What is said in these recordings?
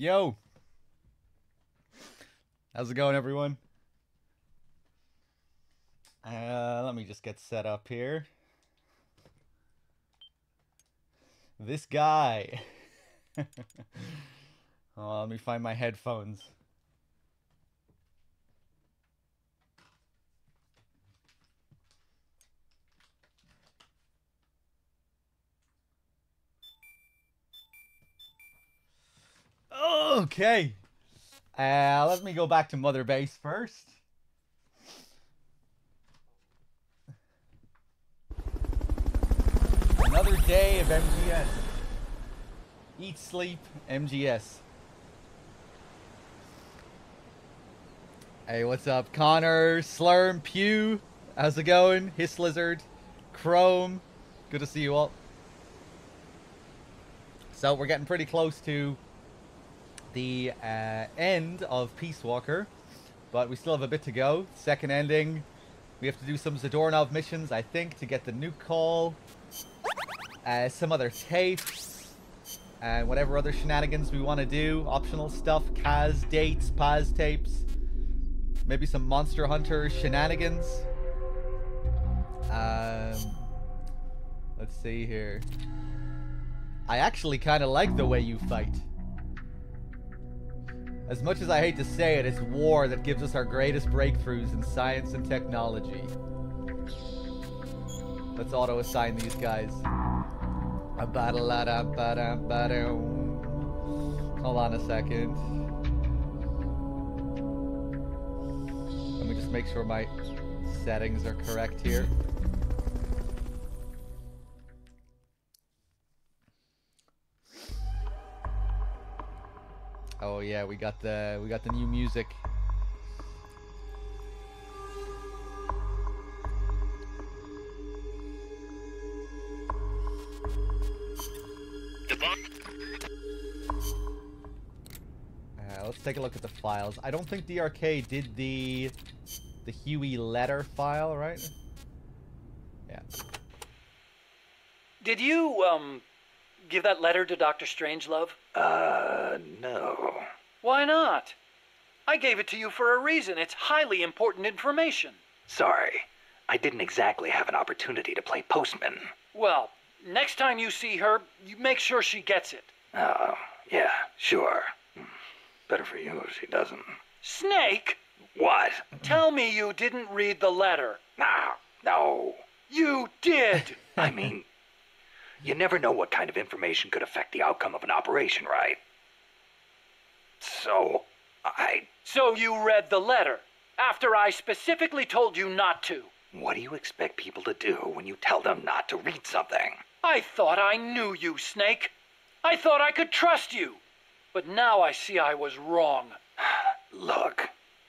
Yo. How's it going, everyone? Uh, let me just get set up here. This guy. oh, let me find my headphones. Okay. Uh, let me go back to Mother Base first. Another day of MGS. Eat, sleep, MGS. Hey, what's up? Connor, Slurm, Pew. How's it going? Hiss Lizard, Chrome. Good to see you all. So we're getting pretty close to the uh, end of Peace Walker, but we still have a bit to go. Second ending. We have to do some Zadornov missions, I think, to get the nuke call. Uh, some other tapes. And whatever other shenanigans we want to do. Optional stuff. Kaz dates, Paz tapes. Maybe some Monster Hunter shenanigans. Um, let's see here. I actually kind of like the way you fight. As much as I hate to say it, it's war that gives us our greatest breakthroughs in science and technology. Let's auto-assign these guys. Hold on a second. Let me just make sure my settings are correct here. Oh yeah, we got the we got the new music. Uh, let's take a look at the files. I don't think DRK did the the Huey letter file, right? Yeah. Did you, um, give that letter to Dr. Strangelove? Uh, no. Why not? I gave it to you for a reason. It's highly important information. Sorry. I didn't exactly have an opportunity to play postman. Well, next time you see her, you make sure she gets it. Oh, yeah, sure. Hmm. Better for you if she doesn't. Snake, What? tell me you didn't read the letter. No, no. You did! I mean, you never know what kind of information could affect the outcome of an operation, right? So, I. so you read the letter, after I specifically told you not to. What do you expect people to do when you tell them not to read something? I thought I knew you, Snake. I thought I could trust you. But now I see I was wrong. Look,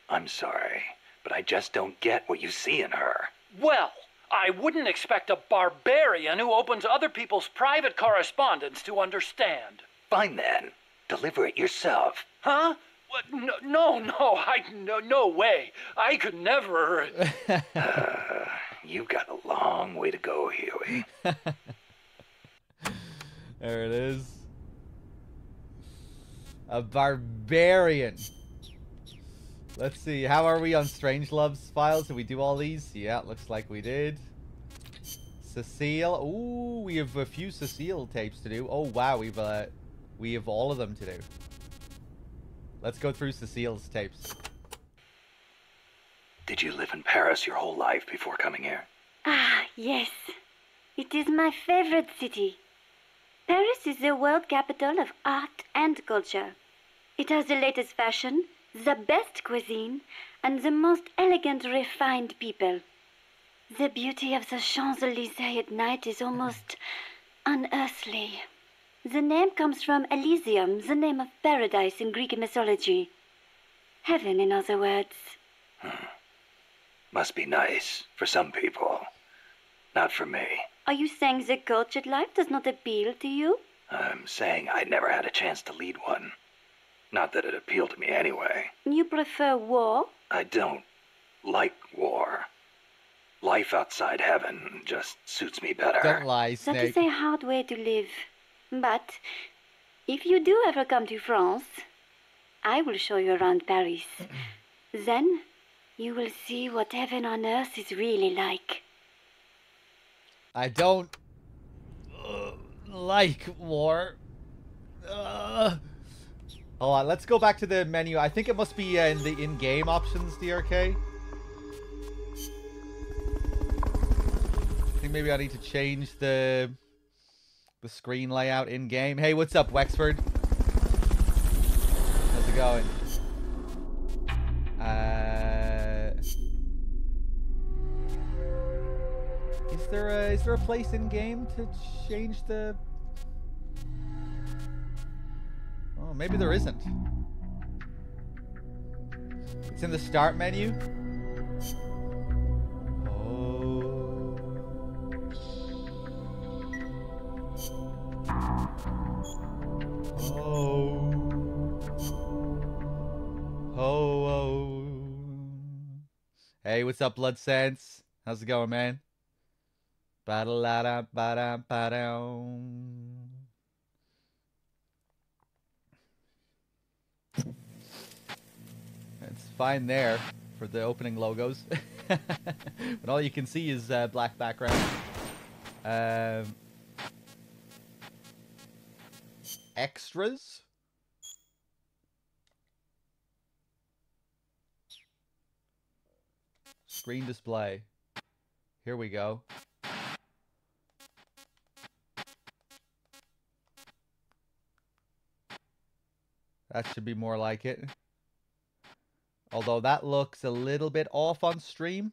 I'm sorry, but I just don't get what you see in her. Well, I wouldn't expect a barbarian who opens other people's private correspondence to understand. Fine then. Deliver it yourself. Huh? What? No, no, no, I, no, no way. I could never. Uh, you've got a long way to go, Huey. There it is. A barbarian. Let's see. How are we on Strangelove's files? Did we do all these? Yeah, looks like we did. Cecile. Ooh, we have a few Cecile tapes to do. Oh wow, we've uh, we have all of them to do. Let's go through Cecile's tapes. Did you live in Paris your whole life before coming here? Ah, yes. It is my favorite city. Paris is the world capital of art and culture. It has the latest fashion, the best cuisine, and the most elegant, refined people. The beauty of the Champs Elysees at night is almost unearthly. The name comes from Elysium, the name of paradise in Greek mythology. Heaven, in other words. Hmm. Must be nice for some people. Not for me. Are you saying the cultured life does not appeal to you? I'm saying I never had a chance to lead one. Not that it appealed to me anyway. You prefer war? I don't like war. Life outside heaven just suits me better. Don't lie, That is a hard way to live. But if you do ever come to France, I will show you around Paris. then you will see what heaven on earth is really like. I don't uh, like war. Uh, hold on, let's go back to the menu. I think it must be uh, in the in-game options, DRK. I think maybe I need to change the the screen layout in-game. Hey, what's up, Wexford? How's it going? Uh, is there a is there a place in game to change the? Oh, maybe there isn't. It's in the start menu. Oh. Oh. Oh. Hey, what's up, Blood Sense? How's it going, man? Battle la da ba da ba It's fine there for the opening logos. but all you can see is uh, black background. Um, extras? Screen display. Here we go. That should be more like it. Although that looks a little bit off on stream.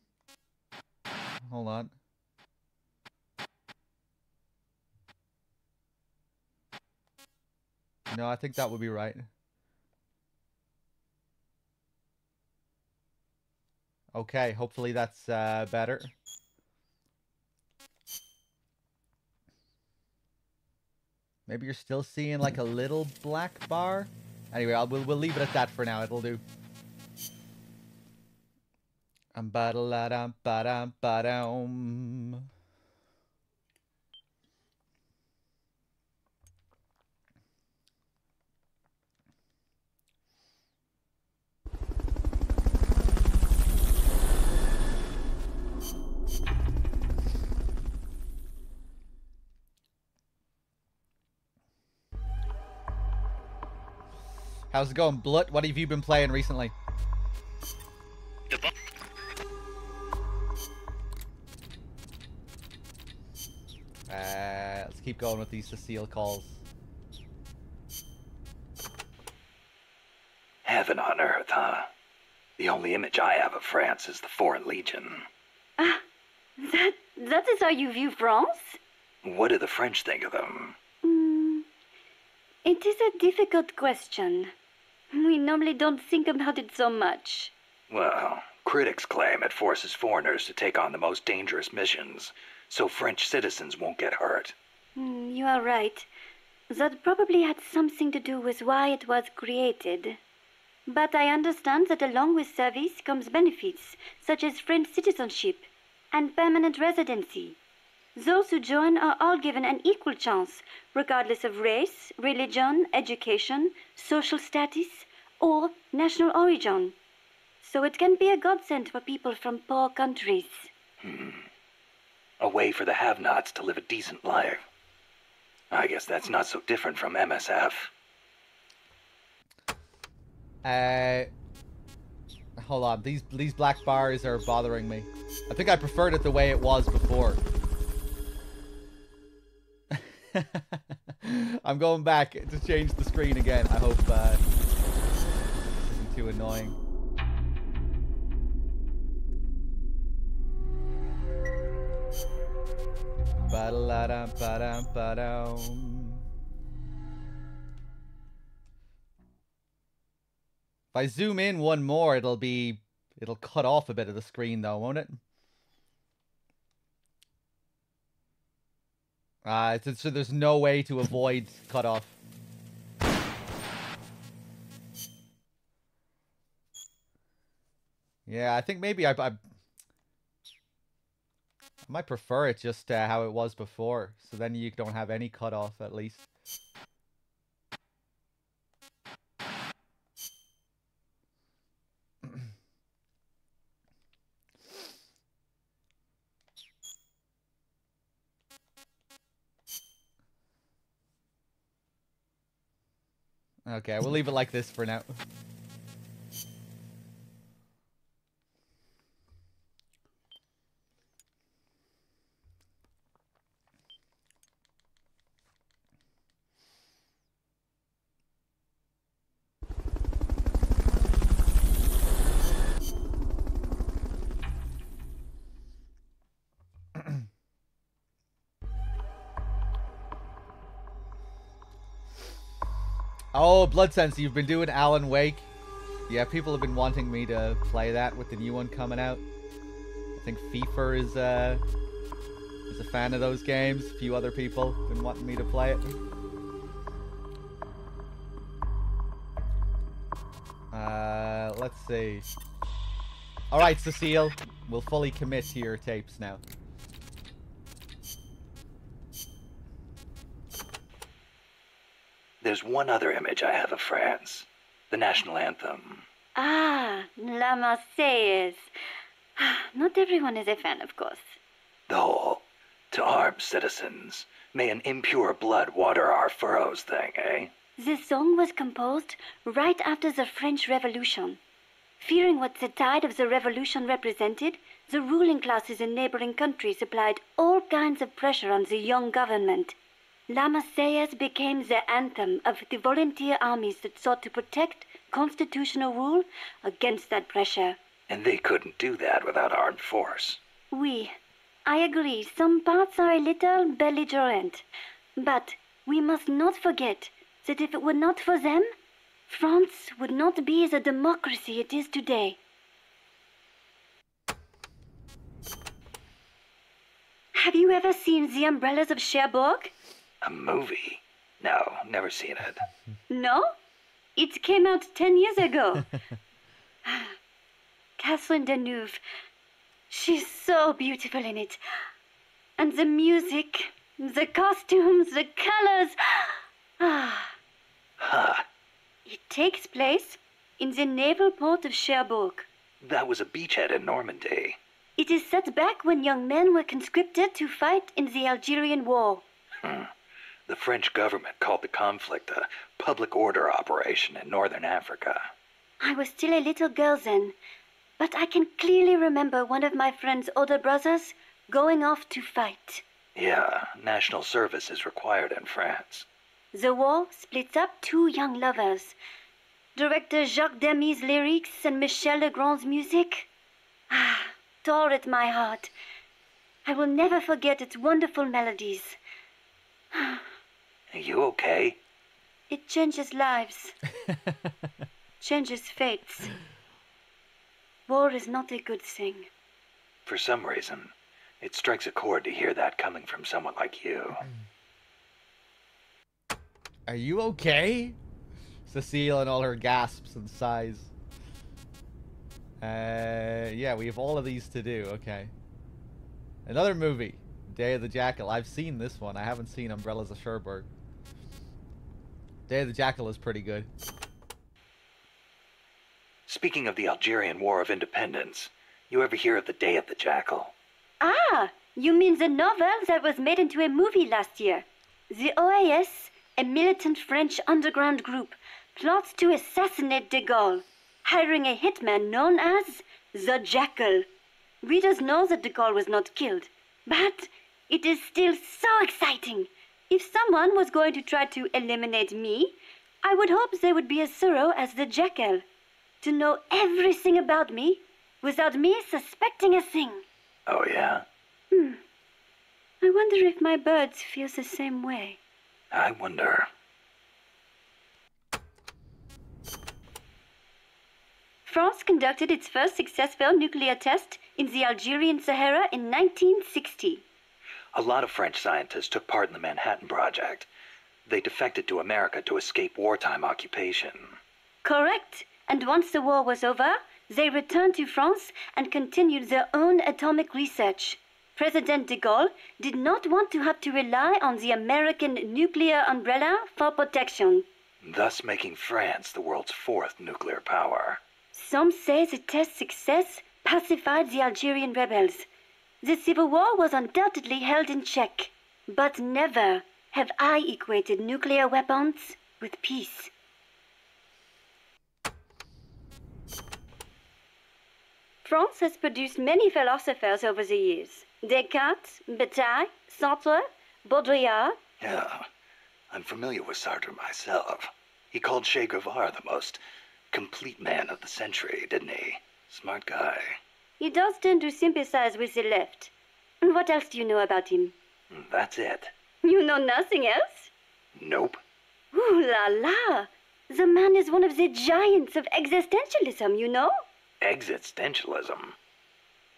Hold on. No, I think that would be right. Okay, hopefully that's uh, better. Maybe you're still seeing like a little black bar. Anyway, I'll, we'll, we'll leave it at that for now. It'll do. Ba da ba ba. How's it going, Blut? What have you been playing recently? Uh, let's keep going with these Cecile calls. Heaven on earth, huh? The only image I have of France is the Foreign Legion. Ah, that that is how you view France? What do the French think of them? Mm, it is a difficult question. We normally don't think about it so much. Well, critics claim it forces foreigners to take on the most dangerous missions, so French citizens won't get hurt. Mm, you are right. That probably had something to do with why it was created. But I understand that along with service comes benefits, such as French citizenship and permanent residency. Those who join are all given an equal chance, regardless of race, religion, education, social status, or national origin. So it can be a godsend for people from poor countries. A way for the have-nots to live a decent life. I guess that's not so different from MSF. Uh, hold on. These these black bars are bothering me. I think I preferred it the way it was before. I'm going back to change the screen again. I hope uh, this annoying. Ba-da-da-dum, ba-dum, ba-dum. If I zoom in one more, it'll be it'll cut off a bit of the screen though, won't it? Ah, so, so there's no way to avoid cutoff. Yeah, I think maybe I, I, I might prefer it just uh, how it was before. So then you don't have any cutoff at least. Okay, we'll leave it like this for now. Blood Sense, you've been doing Alan Wake. Yeah, people have been wanting me to play that with the new one coming out. I think FIFA is uh, is a fan of those games. A few other people have been wanting me to play it. Uh, let's see. All right, Cecile, we'll fully commit to your tapes now. There's one other image I have of France. The national anthem. Ah, La Marseillaise. Not everyone is a fan, of course. The whole to arms, citizens. May an impure blood water our furrows thing, eh? The song was composed right after the French Revolution. Fearing what the tide of the revolution represented, the ruling classes in neighboring countries applied all kinds of pressure on the young government. La Marseillaise became the anthem of the volunteer armies that sought to protect constitutional rule against that pressure. And they couldn't do that without armed force. Oui, I agree, some parts are a little belligerent. But we must not forget that if it were not for them, France would not be the democracy it is today. Have you ever seen The Umbrellas of Cherbourg? A movie? No, never seen it. No? It came out ten years ago. Catherine Deneuve. She's so beautiful in it. And the music, the costumes, the colors. Ah. Huh. It takes place in the naval port of Cherbourg. That was a beachhead in Normandy. It is set back when young men were conscripted to fight in the Algerian War. The French government called the conflict a public order operation in northern Africa. I was still a little girl then, but I can clearly remember one of my friend's older brothers going off to fight. Yeah, national service is required in France. The war splits up two young lovers. Director Jacques Demy's lyrics and Michel Legrand's music ah, tore at my heart. I will never forget its wonderful melodies. Are you okay? It changes lives, changes fates. War is not a good thing. For some reason, it strikes a chord to hear that coming from someone like you. Are you okay? Cecile and all her gasps and sighs. Uh, yeah, we have all of these to do. Okay. Another movie, Day of the Jackal. I've seen this one. I haven't seen Umbrellas of Cherbourg. Day of the Jackal is pretty good. Speaking of the Algerian War of Independence, you ever hear of the Day of the Jackal? Ah, you mean the novel that was made into a movie last year? The OAS, a militant French underground group, plots to assassinate de Gaulle, hiring a hitman known as the Jackal. Readers know that de Gaulle was not killed, but it is still so exciting. If someone was going to try to eliminate me, I would hope they would be as thorough as the Jackal, to know everything about me without me suspecting a thing. Oh, yeah? Hmm. I wonder if my birds feel the same way. I wonder. France conducted its first successful nuclear test in the Algerian Sahara in 1960. A lot of French scientists took part in the Manhattan Project. They defected to America to escape wartime occupation. Correct. And once the war was over, they returned to France and continued their own atomic research. President de Gaulle did not want to have to rely on the American nuclear umbrella for protection. thus making France the world's fourth nuclear power. Some say the test success pacified the Algerian rebels. The Civil War was undoubtedly held in check, but never have I equated nuclear weapons with peace. France has produced many philosophers over the years. Descartes, Bataille, Sartre, Baudrillard. Yeah, I'm familiar with Sartre myself. He called Che Guevara the most complete man of the century, didn't he? Smart guy. He does tend to sympathize with the left. And what else do you know about him? That's it. You know nothing else? Nope. Ooh la la! The man is one of the giants of existentialism, you know? Existentialism.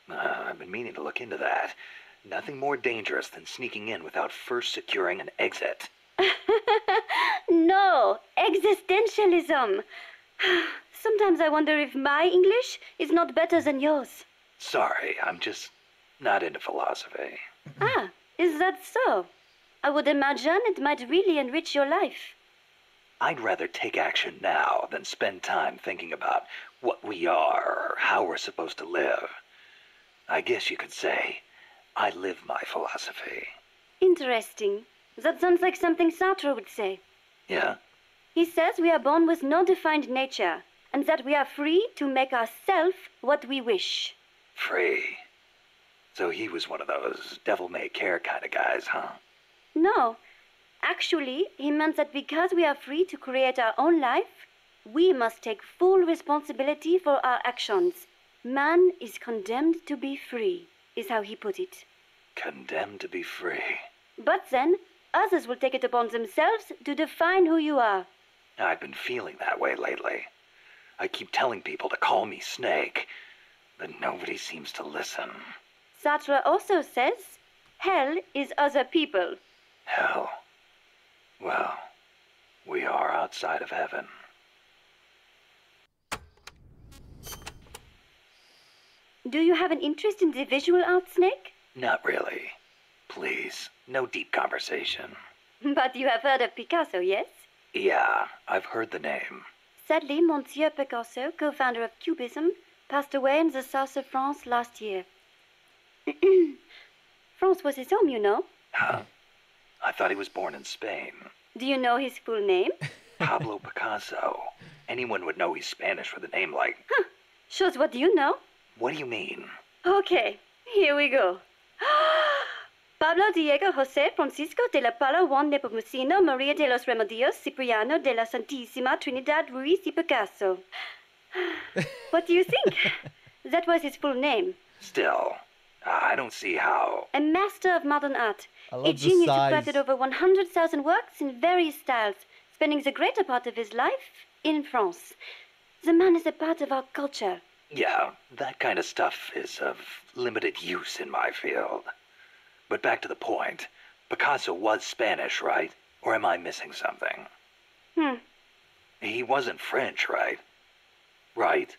Uh, I've been meaning to look into that. Nothing more dangerous than sneaking in without first securing an exit. no, existentialism. Sometimes I wonder if my English is not better than yours. Sorry, I'm just not into philosophy. Ah, is that so? I would imagine it might really enrich your life. I'd rather take action now than spend time thinking about what we are or how we're supposed to live. I guess you could say I live my philosophy. Interesting. That sounds like something Sartre would say. Yeah? He says we are born with no defined nature, and that we are free to make ourselves what we wish. Free. So he was one of those devil may care kind of guys, huh? No, actually, he meant that because we are free to create our own life, we must take full responsibility for our actions. Man is condemned to be free, is how he put it. Condemned to be free. But then, others will take it upon themselves to define who you are. I've been feeling that way lately. I keep telling people to call me Snake, but nobody seems to listen. Sartre also says, hell is other people. Hell. Well, we are outside of heaven. Do you have an interest in the visual arts, Nick? Not really. Please, no deep conversation. But you have heard of Picasso, yes? Yeah, I've heard the name. Sadly, Monsieur Picasso, co founder of Cubism, passed away in the south of France last year. France was his home, you know. Huh? I thought he was born in Spain. Do you know his full name? Pablo Picasso. Anyone would know he's Spanish with a name like. Huh. Shows what do you know. What do you mean? Okay, here we go. Pablo Diego José Francisco de la Paula Juan Nepomuceno Maria de los Remedios Cipriano de la Santísima Trinidad Ruiz y Picasso. what do you think? that was his full name. Still, I don't see how. A master of modern art. I a love the genius who size. crafted over 100,000 works in various styles, spending the greater part of his life in France. The man is a part of our culture. Yeah, that kind of stuff is of limited use in my field. But back to the point. Picasso was Spanish, right? Or am I missing something? Hmm. He wasn't French, right? Right.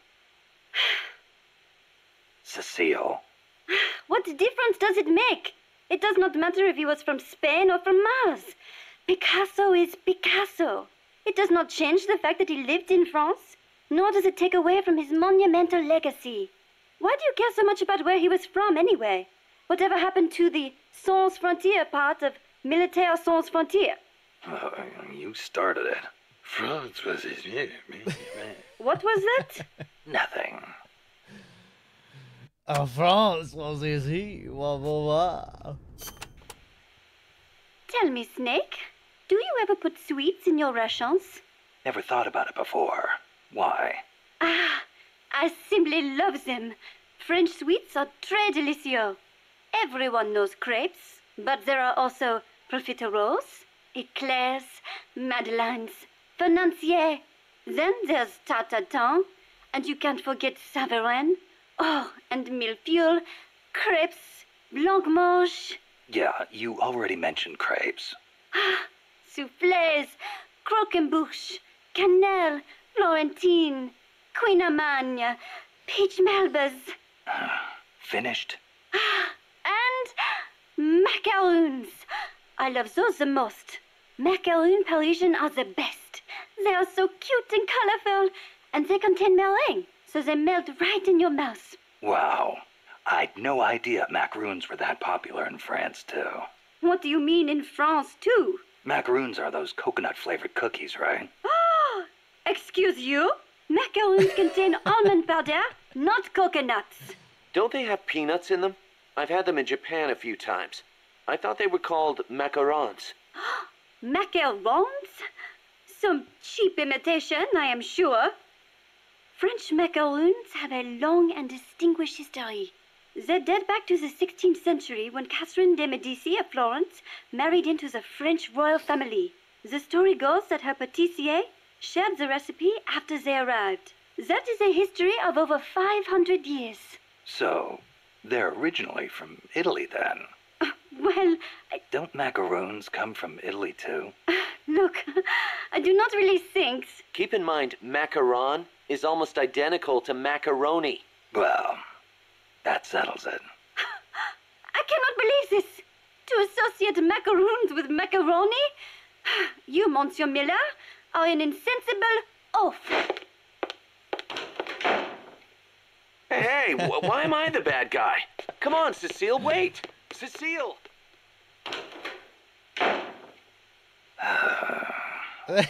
Cecile. What difference does it make? It does not matter if he was from Spain or from Mars. Picasso is Picasso. It does not change the fact that he lived in France, nor does it take away from his monumental legacy. Why do you care so much about where he was from, anyway? Whatever happened to the sans frontière part of Militaire sans frontière? Uh, you started it. France was his What was that? Nothing. Oh, France was his he. Wah, wah, wah. Tell me, Snake, do you ever put sweets in your rations? Never thought about it before. Why? Ah, I simply love them. French sweets are très délicieux. Everyone knows crepes, but there are also profiteroles, eclairs, madeleines, financiers. Then there's tarte tatin, and you can't forget savarin. Oh, and millefeuille, crepes, blancmange, Yeah, you already mentioned crepes. Ah, soufflés, croquembouche, cannelle, florentine, kouign-amann, peach melbas. Finished? And macaroons. I love those the most. Macaroon Parisian are the best. They are so cute and colorful, and they contain meringue, so they melt right in your mouth. Wow. I'd no idea macaroons were that popular in France, too. What do you mean in France, too? Macaroons are those coconut flavored cookies, right? Oh, excuse you? Macaroons contain almond powder, not coconuts. Don't they have peanuts in them? I've had them in Japan a few times. I thought they were called macarons. Macarons? Some cheap imitation, I am sure. French macaroons have a long and distinguished history. They date back to the 16th century when Catherine de' Medici of Florence married into the French royal family. The story goes that her patissier shared the recipe after they arrived. That is a history of over 500 years. So, they're originally from Italy then. Well, I, Don't macaroons come from Italy too? look, I do not really think. Keep in mind, macaron is almost identical to macaroni. Well, that settles it. I cannot believe this. To associate macaroons with macaroni? You, Monsieur Miller, are an insensible oaf. Hey, hey, why am I the bad guy? Come on, Cecile, wait! Cecile!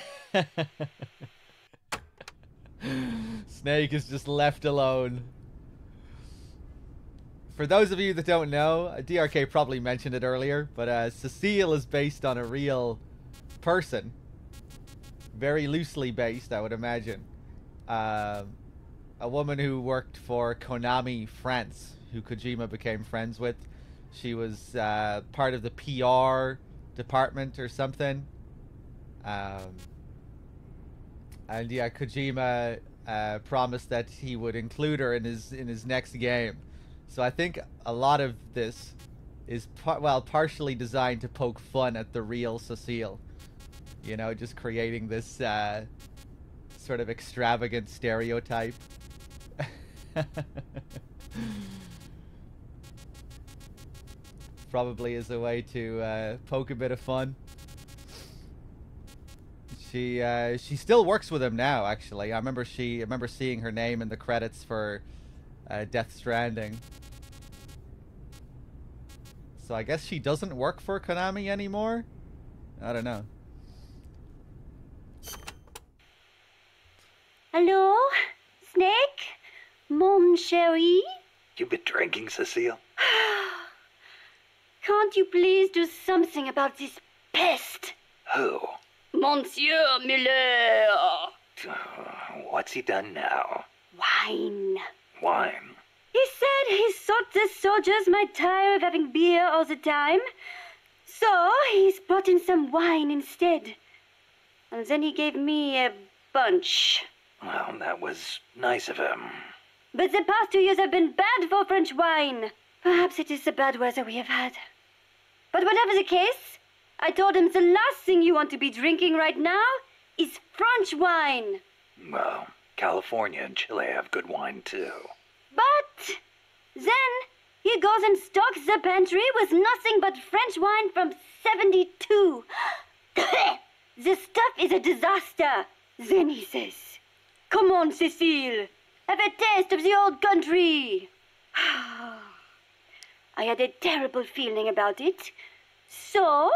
Snake is just left alone. For those of you that don't know, DRK probably mentioned it earlier, but uh, Cecile is based on a real person. Very loosely based, I would imagine. Um, a woman who worked for Konami France, who Kojima became friends with. She was uh, part of the PR department or something. Um, and yeah, Kojima uh, promised that he would include her in his in his next game. So I think a lot of this is par- well partially designed to poke fun at the real Cecile. You know, just creating this uh, sort of extravagant stereotype. Probably as a way to uh, poke a bit of fun. She uh, she still works with him now. Actually, I remember she I remember seeing her name in the credits for uh, Death Stranding. So I guess she doesn't work for Konami anymore. I don't know. Hello? Snake? Mon chéri? You been drinking, Cecile? Can't you please do something about this pest? Who? Monsieur Miller! Uh, what's he done now? Wine. Wine. He said he thought the soldiers might tire of having beer all the time. So he's brought in some wine instead. And then he gave me a bunch. Well, that was nice of him. But the past two years have been bad for French wine. Perhaps it is the bad weather we have had. But whatever the case, I told him the last thing you want to be drinking right now is French wine. Well, California and Chile have good wine too. But then he goes and stocks the pantry with nothing but French wine from 72. the stuff is a disaster. Then he says, Come on, Cecile, have a taste of the old country. I had a terrible feeling about it. So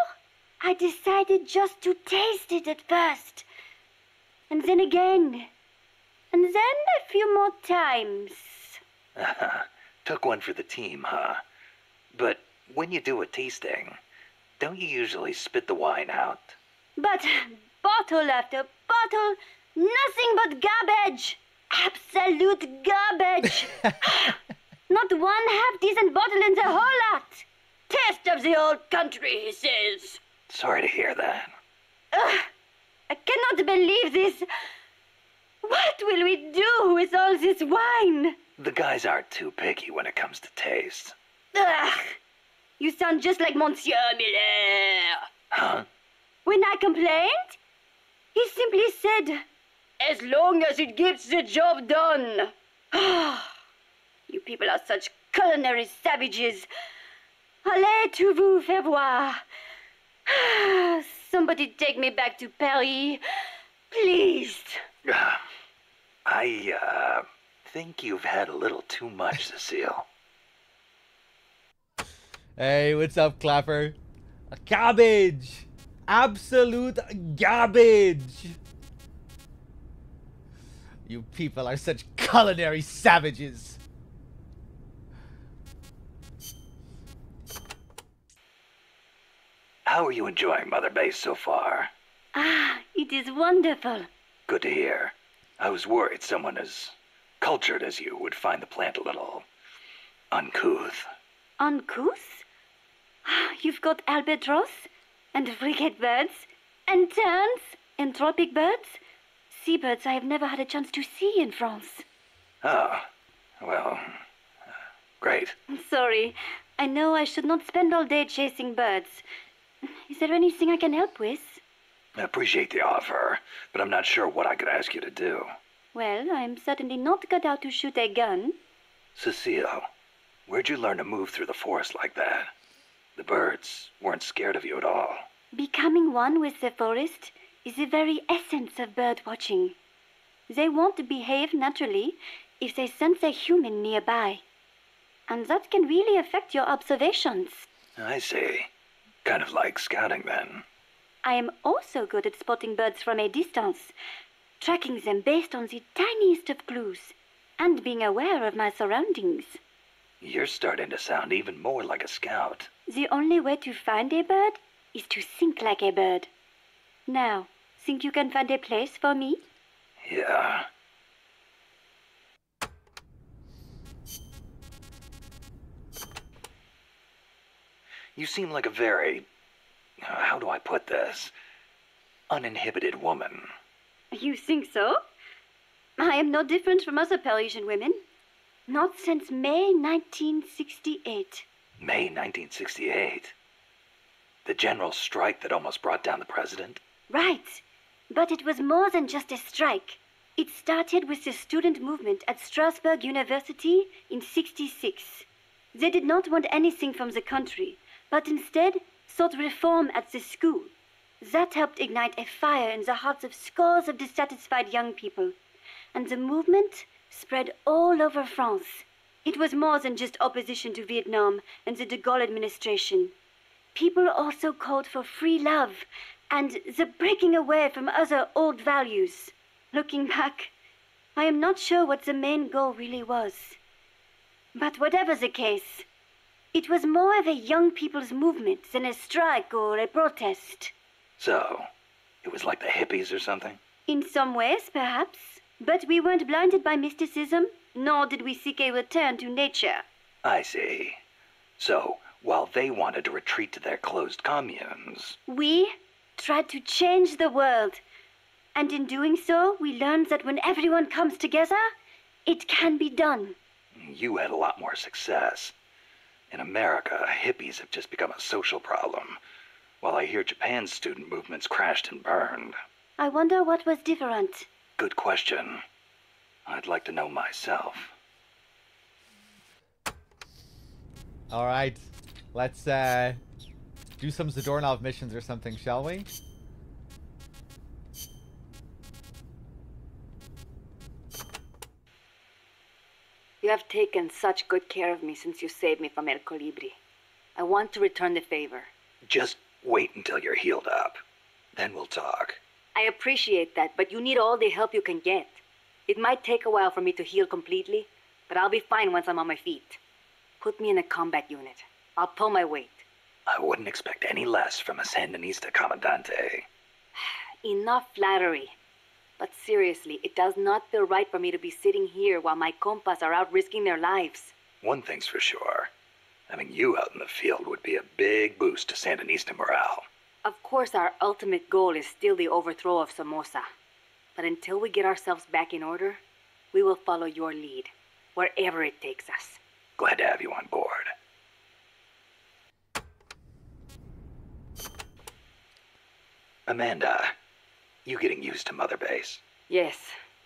I decided just to taste it at first. And then again. And then a few more times. Took one for the team, huh? But when you do a tasting, don't you usually spit the wine out? But bottle after bottle, nothing but garbage. Absolute garbage. Not one half decent bottle in the whole lot. Taste of the old country, he says. Sorry to hear that. Ugh, I cannot believe this. What will we do with all this wine? The guys aren't too picky when it comes to taste. Ugh, you sound just like Monsieur Miller. Huh? When I complained, he simply said, As long as it gets the job done. Oh, you people are such culinary savages. Allez to vous faire voir. Somebody take me back to Paris. Please. I, uh, think you've had a little too much, Cecile. Hey, what's up, Clapper? A cabbage! Absolute garbage! You people are such culinary savages. How are you enjoying Mother Base so far? Ah, it is wonderful. Good to hear. I was worried someone as cultured as you would find the plant a little uncouth. Uncouth? Ah, You've got albatross, and frigate birds, and terns, and tropic birds. Seabirds I have never had a chance to see in France. Oh, well, great. I'm sorry. I know I should not spend all day chasing birds. Is there anything I can help with? I appreciate the offer, but I'm not sure what I could ask you to do. Well, I'm certainly not cut out to shoot a gun. Cecile, where'd you learn to move through the forest like that? The birds weren't scared of you at all. Becoming one with the forest is the very essence of bird watching. They won't behave naturally if they sense a human nearby. And that can really affect your observations. I see. Kind of like scouting then. I am also good at spotting birds from a distance, tracking them based on the tiniest of clues, and being aware of my surroundings. You're starting to sound even more like a scout. The only way to find a bird is to think like a bird. Now, think you can find a place for me? Yeah. You seem like a very. How do I put this? Uninhibited woman. You think so? I am no different from other Parisian women. Not since May 1968. May 1968. The general strike that almost brought down the president? Right. But it was more than just a strike. It started with the student movement at Strasbourg University in 66. They did not want anything from the country, but instead sought reform at the school. That helped ignite a fire in the hearts of scores of dissatisfied young people. And the movement spread all over France. It was more than just opposition to Vietnam and the de Gaulle administration. People also called for free love and the breaking away from other old values. Looking back, I am not sure what the main goal really was. But whatever the case, it was more of a young people's movement than a strike or a protest. So, it was like the hippies or something? In some ways, perhaps. But we weren't blinded by mysticism, nor did we seek a return to nature. I see. So, while they wanted to retreat to their closed communes, We tried to change the world. And in doing so, we learned that when everyone comes together, it can be done. you had a lot more success. In America, hippies have just become a social problem, while I hear Japan's student movements crashed and burned. I wonder what was different. Good question. I'd like to know myself. All right, let's uh, do some Zadornov missions or something, shall we? You have taken such good care of me since you saved me from El Colibri. I want to return the favor. Just wait until you're healed up. Then we'll talk. I appreciate that, but you need all the help you can get. It might take a while for me to heal completely, but I'll be fine once I'm on my feet. Put me in a combat unit. I'll pull my weight. I wouldn't expect any less from a Sandinista Commandante. Enough flattery. But seriously, it does not feel right for me to be sitting here while my compas are out risking their lives. One thing's for sure. Having you out in the field would be a big boost to Sandinista morale. Of course, our ultimate goal is still the overthrow of Somoza. But until we get ourselves back in order, we will follow your lead, wherever it takes us. Glad to have you on board. Amanda, you getting used to Mother Base? Yes,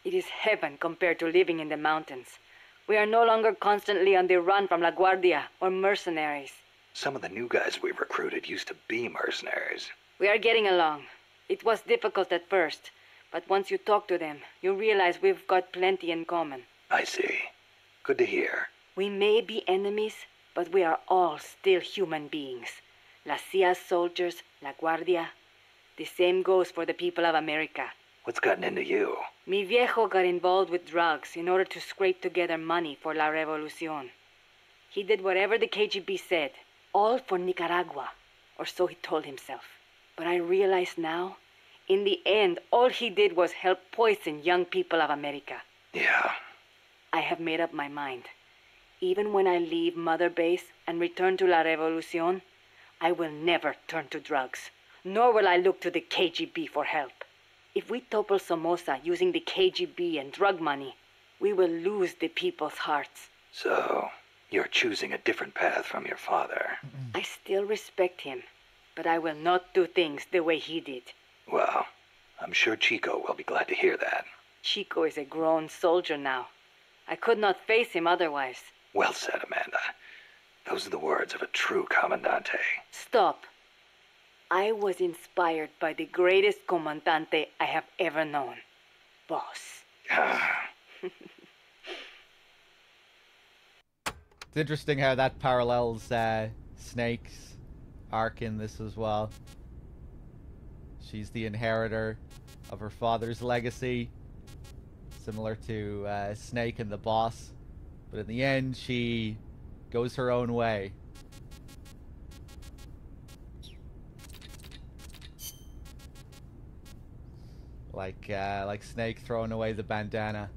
it is heaven compared to living in the mountains. We are no longer constantly on the run from La Guardia or mercenaries. Some of the new guys we recruited used to be mercenaries. We are getting along. It was difficult at first, but once you talk to them, you realize we've got plenty in common. I see. Good to hear. We may be enemies, but we are all still human beings. La CIA's soldiers, La Guardia. The same goes for the people of America. What's gotten into you? Mi viejo got involved with drugs in order to scrape together money for La Revolucion. He did whatever the KGB said, all for Nicaragua, or so he told himself. But I realize now, in the end, all he did was help poison young people of America. Yeah. I have made up my mind. Even when I leave Mother Base and return to La Revolucion, I will never turn to drugs, nor will I look to the KGB for help. If we topple Somoza using the KGB and drug money, we will lose the people's hearts. So, you're choosing a different path from your father. I still respect him, but I will not do things the way he did. Well, I'm sure Chico will be glad to hear that. Chico is a grown soldier now. I could not face him otherwise. Well said, Amanda. Those are the words of a true comandante. Stop. I was inspired by the greatest comandante I have ever known. Boss. It's interesting how that parallels uh, Snake's arc in this as well. She's the inheritor of her father's legacy, similar to uh, Snake and the boss. But in the end, she goes her own way. Like, uh, like Snake throwing away the bandana.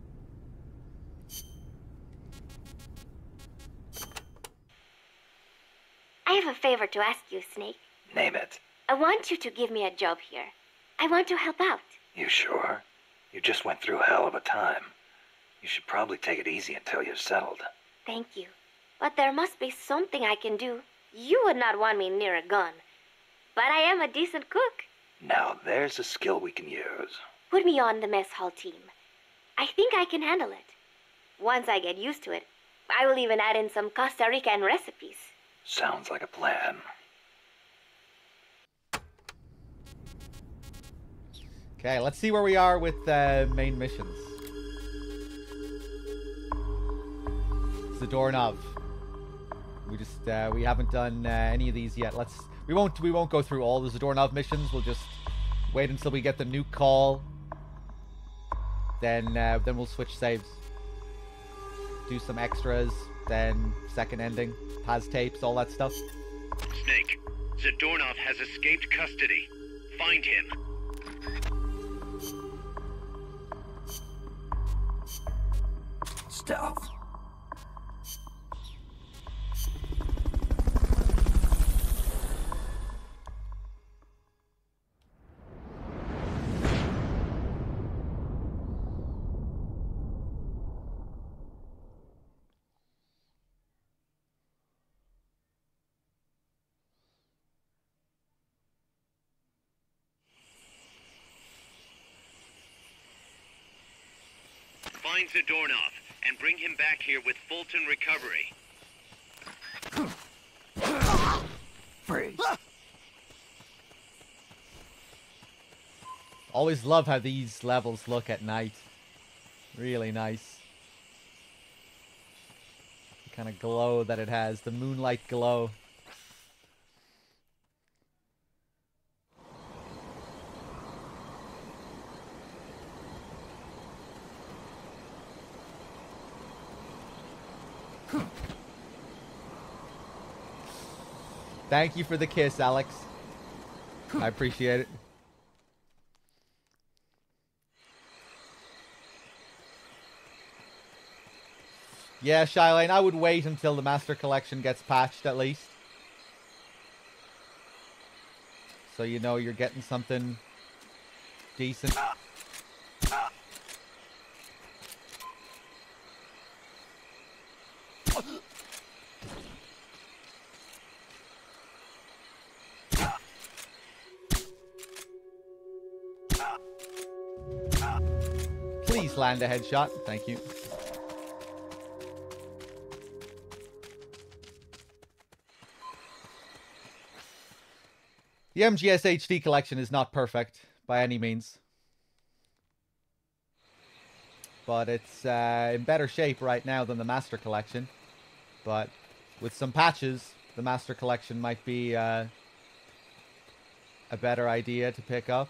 I have a favor to ask you, Snake. name it. I want you to give me a job here. I want to help out. You sure? You just went through a hell of a time. You should probably take it easy until you're settled. Thank you. But there must be something I can do. You would not want me near a gun. But I am a decent cook. Now, there's a skill we can use. Put me on the mess hall team. I think I can handle it. Once I get used to it, I will even add in some Costa Rican recipes. Sounds like a plan. Okay, let's see where we are with uh, main missions. Zadornov. We just uh, we haven't done uh, any of these yet. Let's we won't we won't go through all the Zadornov missions. We'll just wait until we get the nuke call. Then uh, then we'll switch saves. Do some extras. Then second ending, Paz tapes, all that stuff. Snake, Zadornov has escaped custody. Find him. Stealth. Find Zadornov and bring him back here with Fulton Recovery. Freeze. Always love how these levels look at night. Really nice. The kind of glow that it has, the moonlight glow. Thank you for the kiss, Alex. I appreciate it. Yeah, Shylane, I would wait until the Master Collection gets patched at least. So you know you're getting something decent. Land a headshot. Thank you. The MGS HD collection is not perfect by any means. But it's uh, in better shape right now than the Master Collection. But with some patches, the Master Collection might be uh, a better idea to pick up.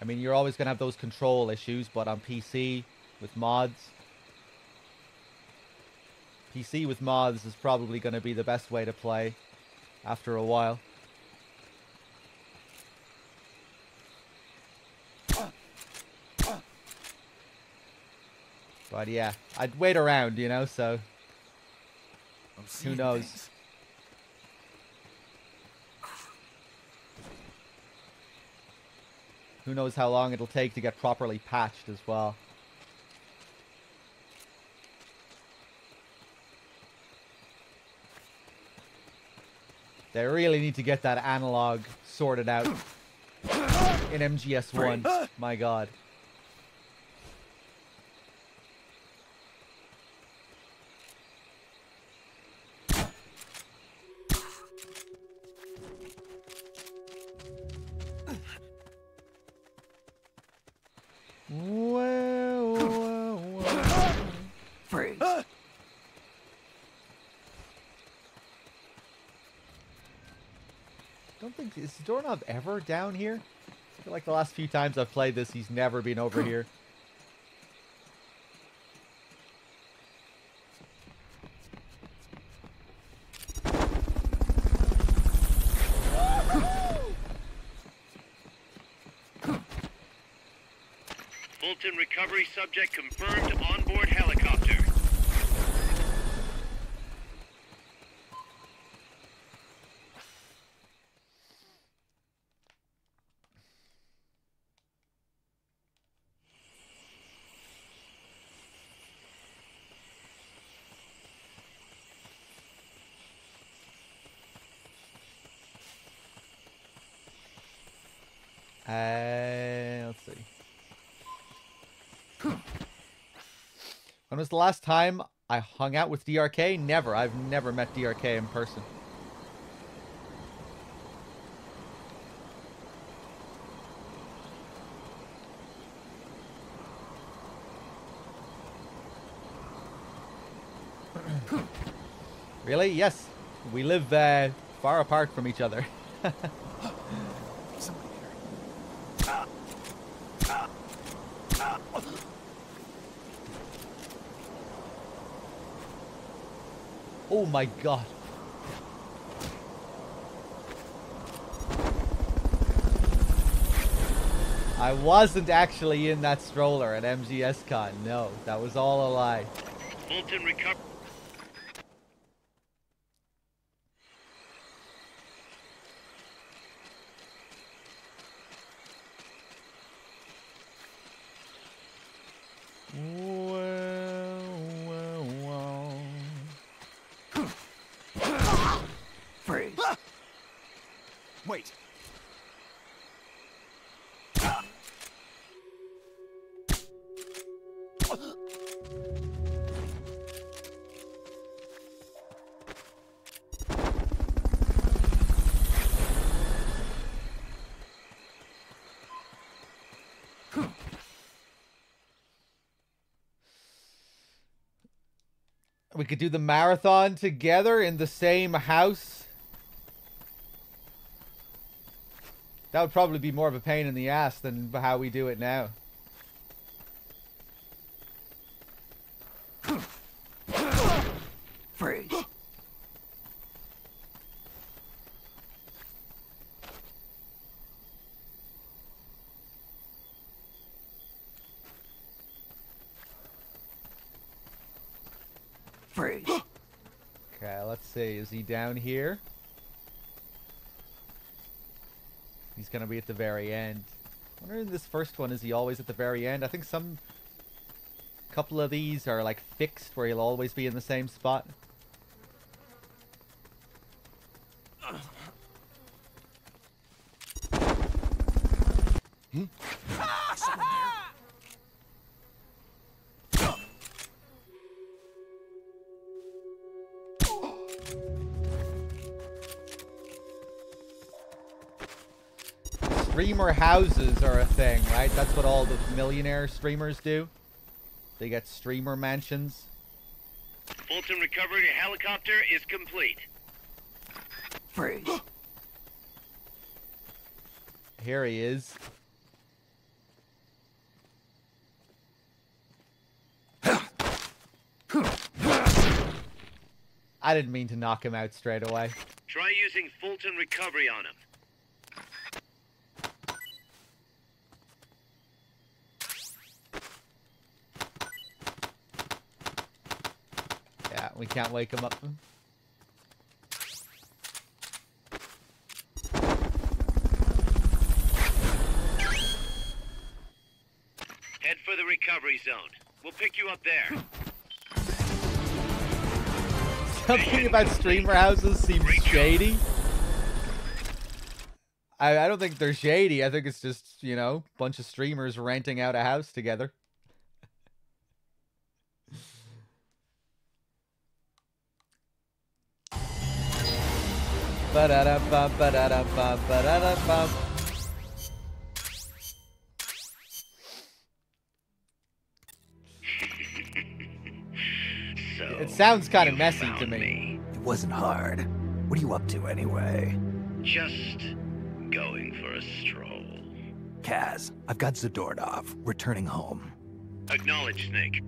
I mean, you're always going to have those control issues, but on PC with mods, PC with mods is probably going to be the best way to play after a while. But yeah, I'd wait around, you know, so I'm who knows? things. Who knows how long it'll take to get properly patched as well. They really need to get that analog sorted out in MGS1. My god. The doorknob ever down here? I feel like the last few times I've played this, he's never been over here. Fulton recovery subject confirmed onboard helicopter. Uh, let's see. When was the last time I hung out with DRK? Never. I've never met DRK in person. really? Yes. We live uh, far apart from each other. Somebody here. Oh my god. I wasn't actually in that stroller at MGS Con. No, that was all a lie. Fulton recover. We could do the marathon together in the same house. That would probably be more of a pain in the ass than how we do it now. Freeze. Freeze. Okay, let's see. Is he down here? He's gonna be at the very end. I wonder in this first one, is he always at the very end? I think some couple of these are like fixed where he'll always be in the same spot. streamer houses are a thing, right? That's what all the millionaire streamers do. They get streamer mansions. Fulton recovery helicopter is complete. Freeze. Here he is. I didn't mean to knock him out straight away. Try using Fulton recovery on him. We can't wake him up. Head for the recovery zone. We'll pick you up there. Something about streamer houses seems shady. I, I don't think they're shady. I think it's just, you know, a bunch of streamers renting out a house together. So It sounds kind of messy to found me. It wasn't hard. What are you up to anyway? Just going for a stroll. Kaz, I've got Zadornov returning home. Acknowledge, Snake.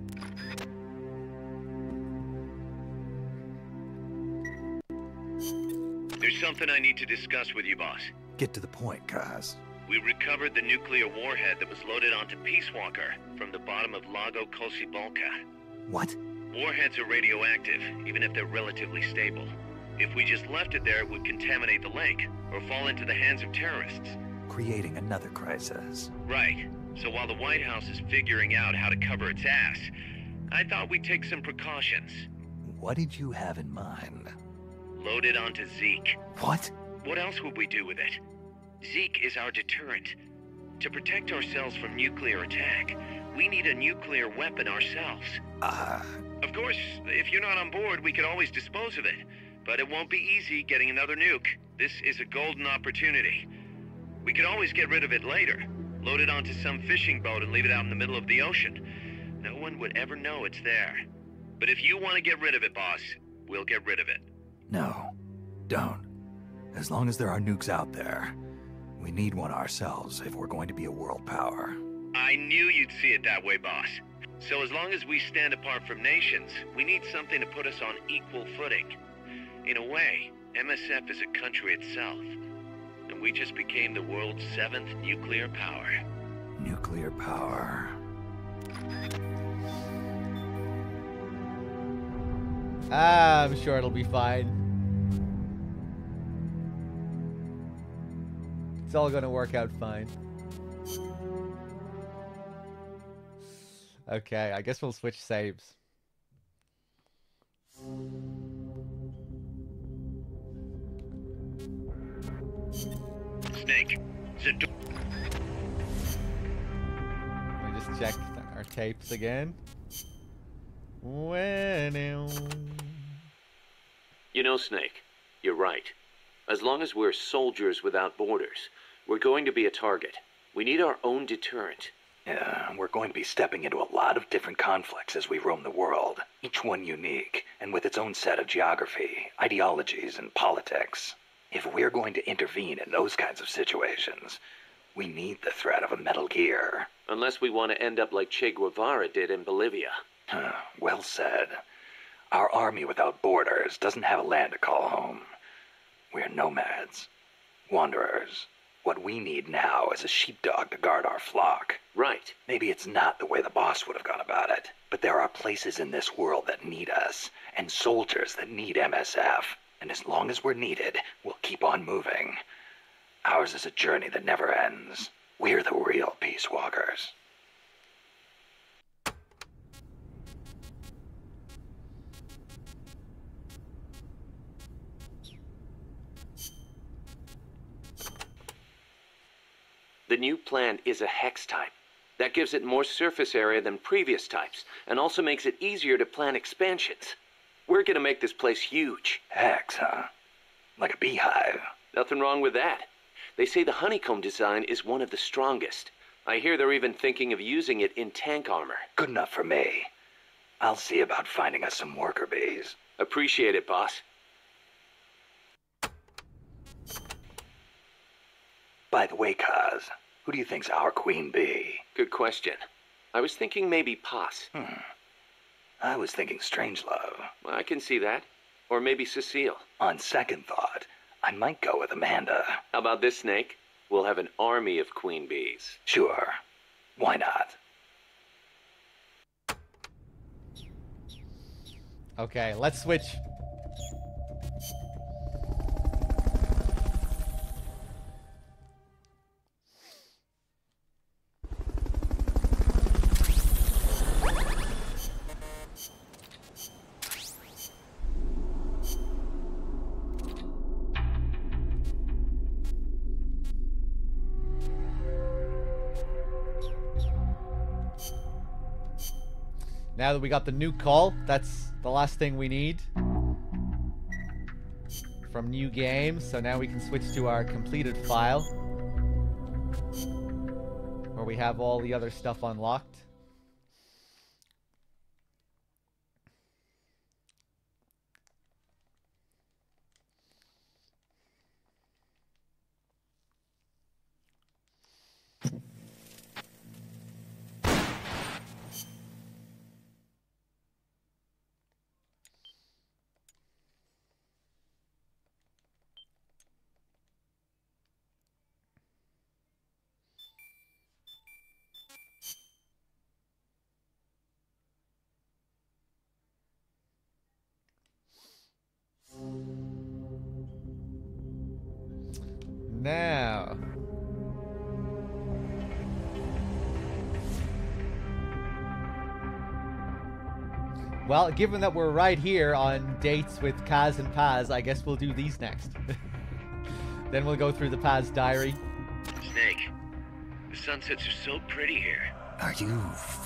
There's something I need to discuss with you, boss. Get to the point, Kaz. We recovered the nuclear warhead that was loaded onto Peace Walker from the bottom of Lago Cocibolca. What? Warheads are radioactive, even if they're relatively stable. If we just left it there, it would contaminate the lake, or fall into the hands of terrorists. Creating another crisis. Right. So while the White House is figuring out how to cover its ass, I thought we'd take some precautions. What did you have in mind? Load it onto Zeke. What? What else would we do with it? Zeke is our deterrent. To protect ourselves from nuclear attack, we need a nuclear weapon ourselves. Ah, Of course, if you're not on board, we could always dispose of it. But it won't be easy getting another nuke. This is a golden opportunity. We could always get rid of it later. Load it onto some fishing boat and leave it out in the middle of the ocean. No one would ever know it's there. But if you want to get rid of it, boss, we'll get rid of it. No. Don't. As long as there are nukes out there, we need one ourselves if we're going to be a world power. I knew you'd see it that way, boss. So as long as we stand apart from nations, we need something to put us on equal footing. In a way, MSF is a country itself. And we just became the world's seventh nuclear power. Nuclear power. Ah, I'm sure it'll be fine. It's all gonna work out fine. Okay, I guess we'll switch saves. Snake, Let me just check our tapes again. Well, You know, Snake, you're right. As long as we're soldiers without borders, we're going to be a target. We need our own deterrent. Yeah, we're going to be stepping into a lot of different conflicts as we roam the world, each one unique and with its own set of geography, ideologies, and politics. If we're going to intervene in those kinds of situations, we need the threat of a Metal Gear. Unless we want to end up like Che Guevara did in Bolivia. Huh, well said. Our army without borders doesn't have a land to call home. We're nomads, wanderers. What we need now is a sheepdog to guard our flock. Right. Maybe it's not the way the boss would have gone about it, but there are places in this world that need us, and soldiers that need MSF. And as long as we're needed, we'll keep on moving. Ours is a journey that never ends. We're the real Peace Walkers. The new plant is a hex type. That gives it more surface area than previous types, and also makes it easier to plan expansions. We're gonna make this place huge. Hex, huh? Like a beehive. Nothing wrong with that. They say the honeycomb design is one of the strongest. I hear they're even thinking of using it in tank armor. Good enough for me. I'll see about finding us some worker bees. Appreciate it, boss. By the way, Kaz, who do you think's our queen bee? Good question. I was thinking maybe Paz. Hmm. I was thinking Strangelove. Well, I can see that. Or maybe Cecile. On second thought, I might go with Amanda. How about this, Snake? We'll have an army of queen bees. Sure. Why not? Okay, let's switch. Now that we got the nuke call, that's the last thing we need from new game. So now we can switch to our completed file where we have all the other stuff unlocked. Well, given that we're right here on dates with Kaz and Paz, I guess we'll do these next. then we'll go through the Paz diary. Snake, the sunsets are so pretty here. Are you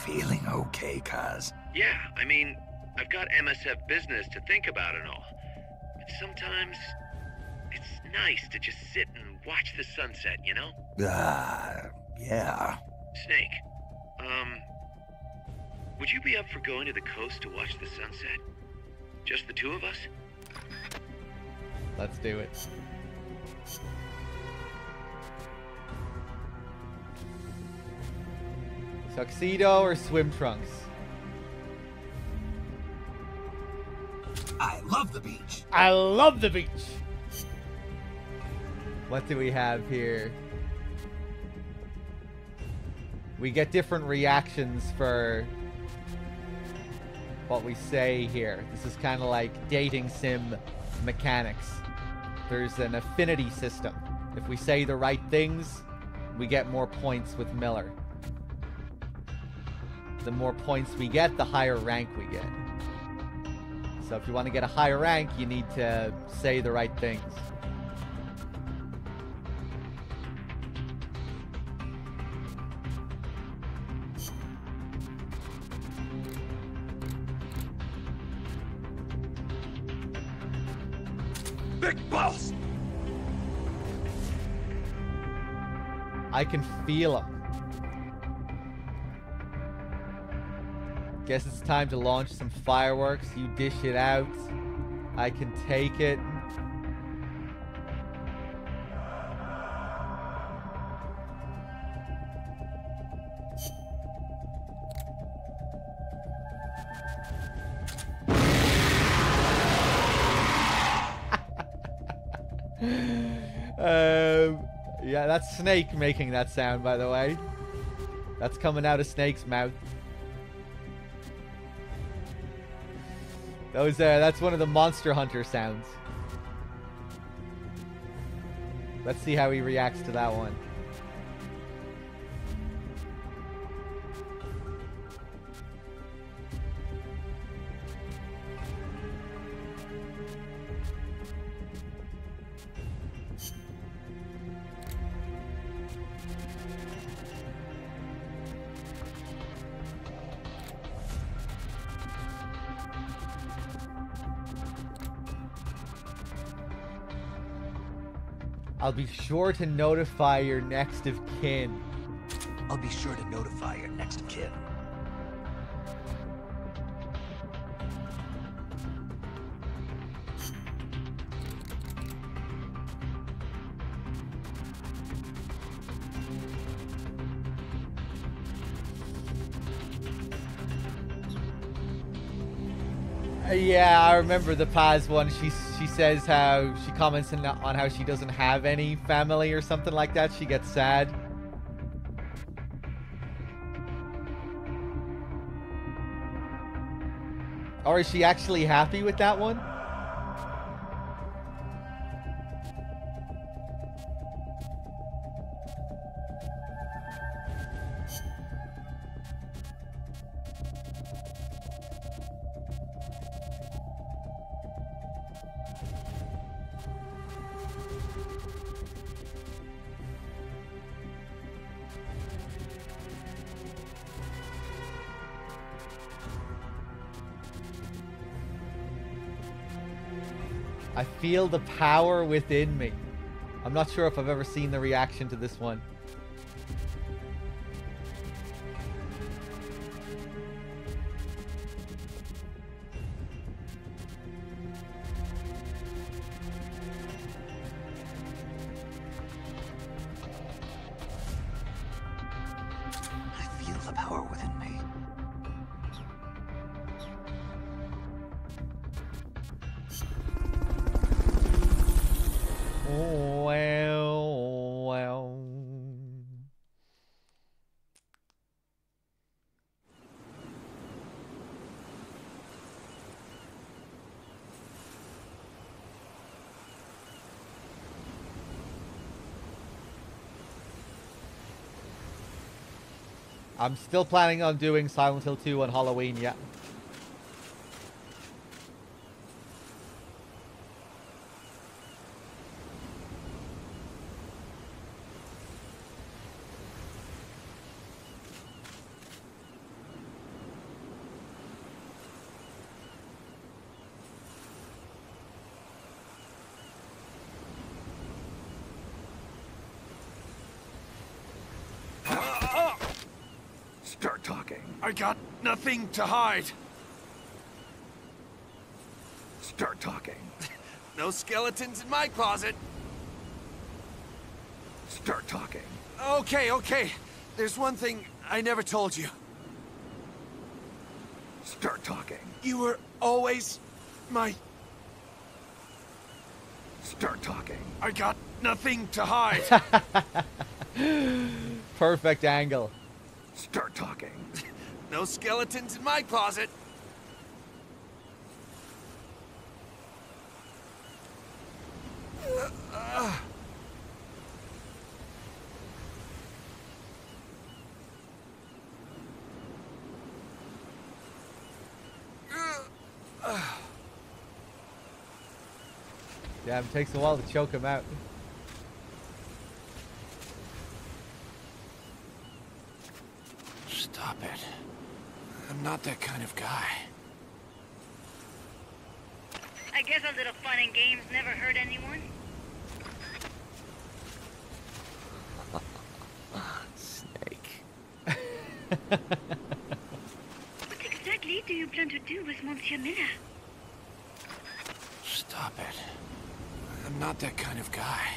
feeling okay, Kaz? Yeah, I mean, I've got MSF business to think about and all. But sometimes it's nice to just sit and watch the sunset, you know? Ah, yeah. Snake, um, would you be up for going to the coast to watch the sunset? Just the two of us? Let's do it. Tuxedo or swim trunks? I love the beach. I love the beach. What do we have here? We get different reactions for what we say here. This is kind of like dating sim mechanics. There's an affinity system. If we say the right things, we get more points with Miller. The more points we get, the higher rank we get. So if you want to get a higher rank, you need to say the right things. I can feel him. Guess it's time to launch some fireworks. You dish it out. I can take it. That's Snake making that sound, by the way. That's coming out of Snake's mouth. Those, uh, that's one of the Monster Hunter sounds. Let's see how he reacts to that one. I'll be sure to notify your next of kin. I'll be sure to notify your next of kin. Yeah, I remember the Paz one. She she says how she comments on how she doesn't have any family or something like that. She gets sad. Or is she actually happy with that one? Feel the power within me. I'm not sure if I've ever seen the reaction to this one. I'm still planning on doing Silent Hill 2 on Halloween, yeah. Start talking. I got nothing to hide. Start talking. No skeletons in my closet. Start talking. Okay, okay. There's one thing I never told you. Start talking. You were always my. Start talking. I got nothing to hide. Perfect angle. Start talking. No skeletons in my closet. Damn, it takes a while to choke him out. Stop it. I'm not that kind of guy. I guess a little fun and games never hurt anyone. Snake. What exactly do you plan to do with Monsieur Miller? Stop it. I'm not that kind of guy.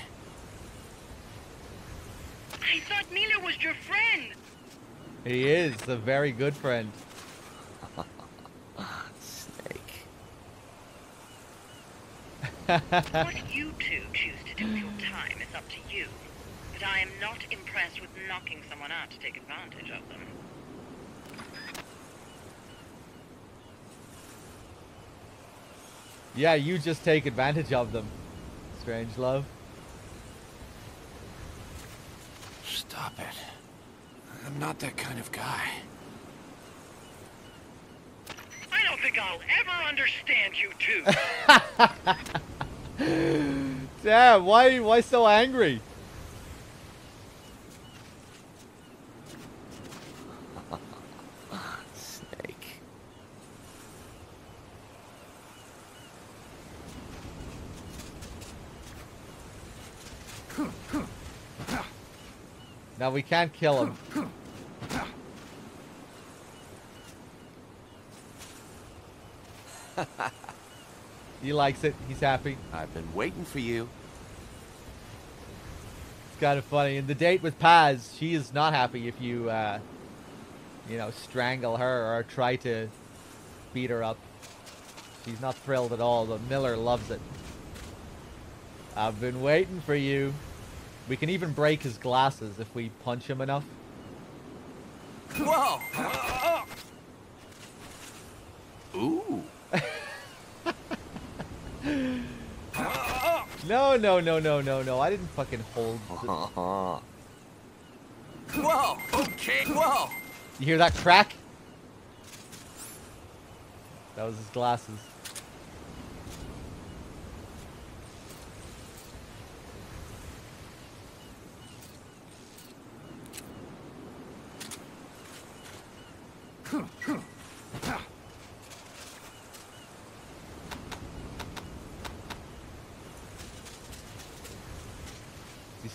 I thought Miller was your friend. He is a very good friend. Snake. What you two choose to do with your time is up to you. But I am not impressed with knocking someone out to take advantage of them. Yeah, you just take advantage of them. Strangelove. Stop it. I'm not that kind of guy. I don't think I'll ever understand you two. Damn, why why so angry? Snake. Now we can't kill him. he likes it. He's happy. I've been waiting for you. Kind of funny. And the date with Paz, she is not happy if you, uh, you know, strangle her or try to beat her up. She's not thrilled at all, but Miller loves it. I've been waiting for you. We can even break his glasses if we punch him enough. Whoa! No, no, no, no, no, no. I didn't fucking hold. Whoa! Okay. Whoa! You hear that crack? That was his glasses.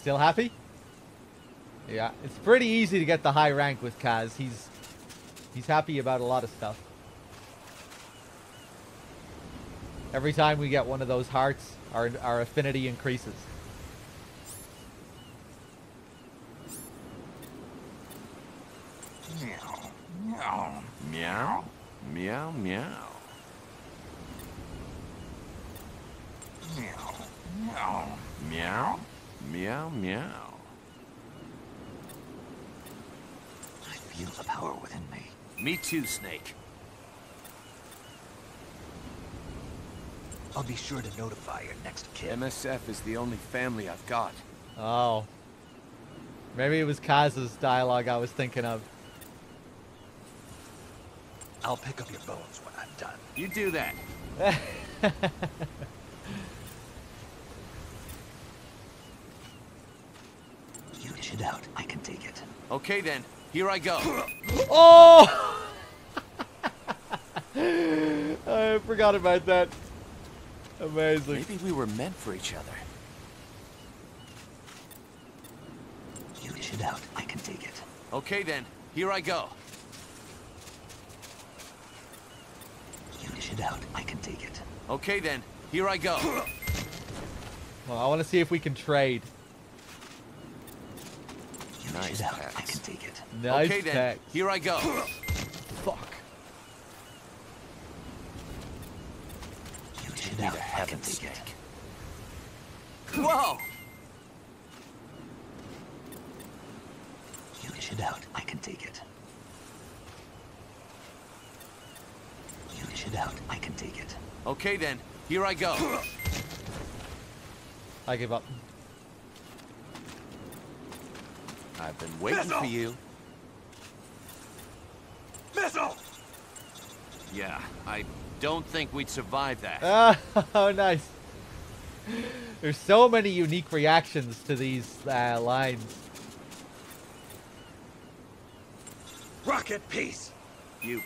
Still happy? Yeah, it's pretty easy to get the high rank with Kaz. He's he's happy about a lot of stuff. Every time we get one of those hearts, our our affinity increases. Too, Snake. I'll be sure to notify your next kid. MSF is the only family I've got. Oh. Maybe it was Kaz's dialogue I was thinking of. I'll pick up your bones when I'm done. You do that. You dish it out. I can take it. Okay then. Here I go. Oh! I forgot about that. Amazing. Maybe we were meant for each other. You dish it out. I can take it. Okay then. Here I go. You dish it out. I can take it. Okay then. Here I go. Well, I want to see if we can trade. You Nice dish it out. I can take it. Nice okay then. Here I go. Fuck. You dish it Need out. a I can heaven take snake. it. Whoa! You dish it out. I can take it. You dish it out. I can take it. Okay then. Here I go. I give up. I've been waiting for you. Missile! Yeah, I don't think we'd survive that. Ah, oh, nice. There's so many unique reactions to these uh, lines. Rocket piece! You,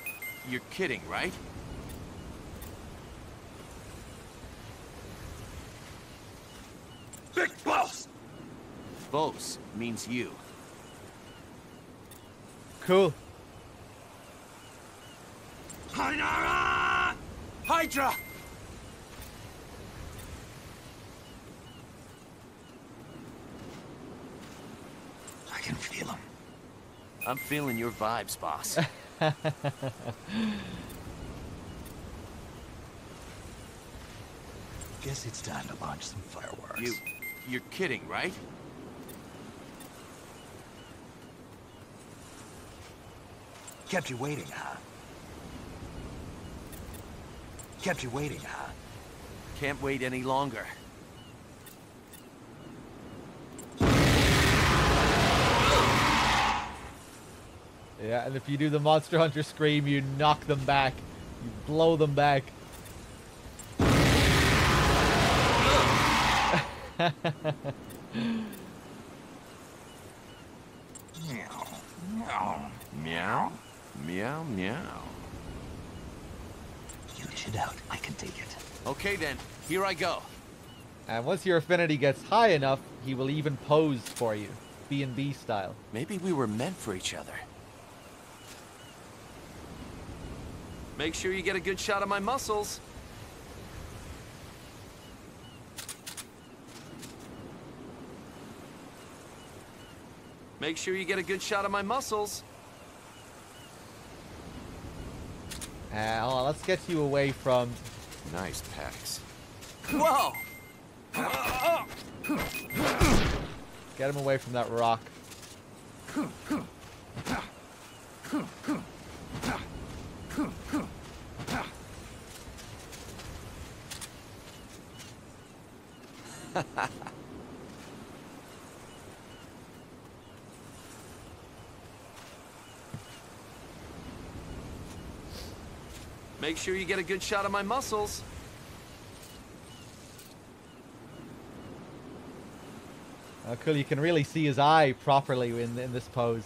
you're kidding, right? Big boss! Bose means you. Cool. Hydra! Hydra! I can feel him. I'm feeling your vibes, boss. Guess it's time to launch some fireworks. you, you're kidding, right? Kept you waiting, huh? Kept you waiting, huh? Can't wait any longer. Yeah, and if you do the Monster Hunter scream, you knock them back. You blow them back. Meow. Meow. Meow. Meow. Meow. You dish it out. I can take it. Okay then. Here I go. And once your affinity gets high enough, he will even pose for you. B&B style. Maybe we were meant for each other. Make sure you get a good shot of my muscles. Make sure you get a good shot of my muscles. Uh, oh, let's get you away from... Nice packs. Whoa! Get him away from that rock. Make sure you get a good shot of my muscles. Uh, oh, cool. You can really see his eye properly in, in this pose.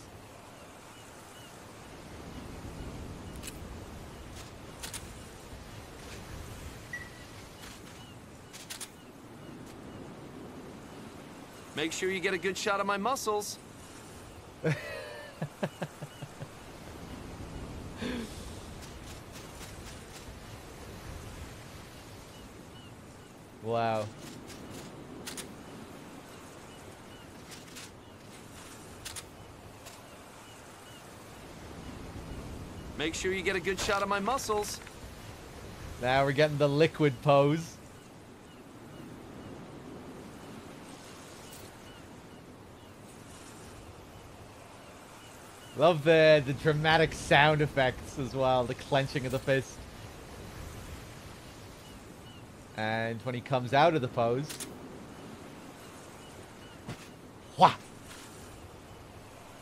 Make sure you get a good shot of my muscles. make sure you get a good shot of my muscles. Now we're getting the liquid pose. Love the, the dramatic sound effects as well, the clenching of the fist. And when he comes out of the pose... Wha!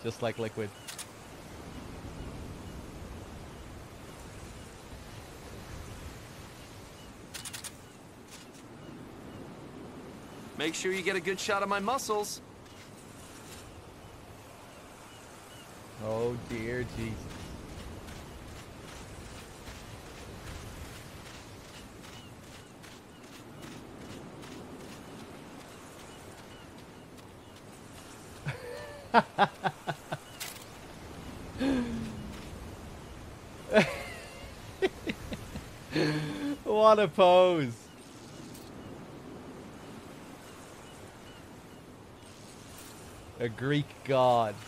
Just like Liquid. Make sure you get a good shot of my muscles. Oh dear Jesus. what a pose. A Greek god.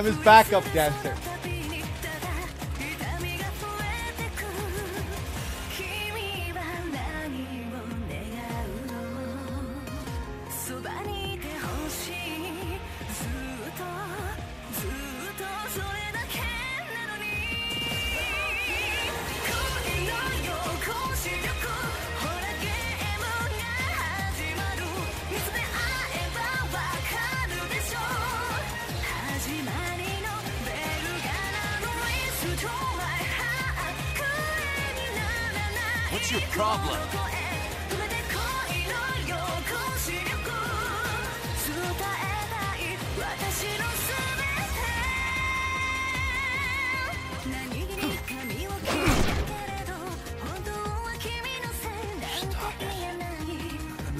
I'm his backup dancer. What's your problem?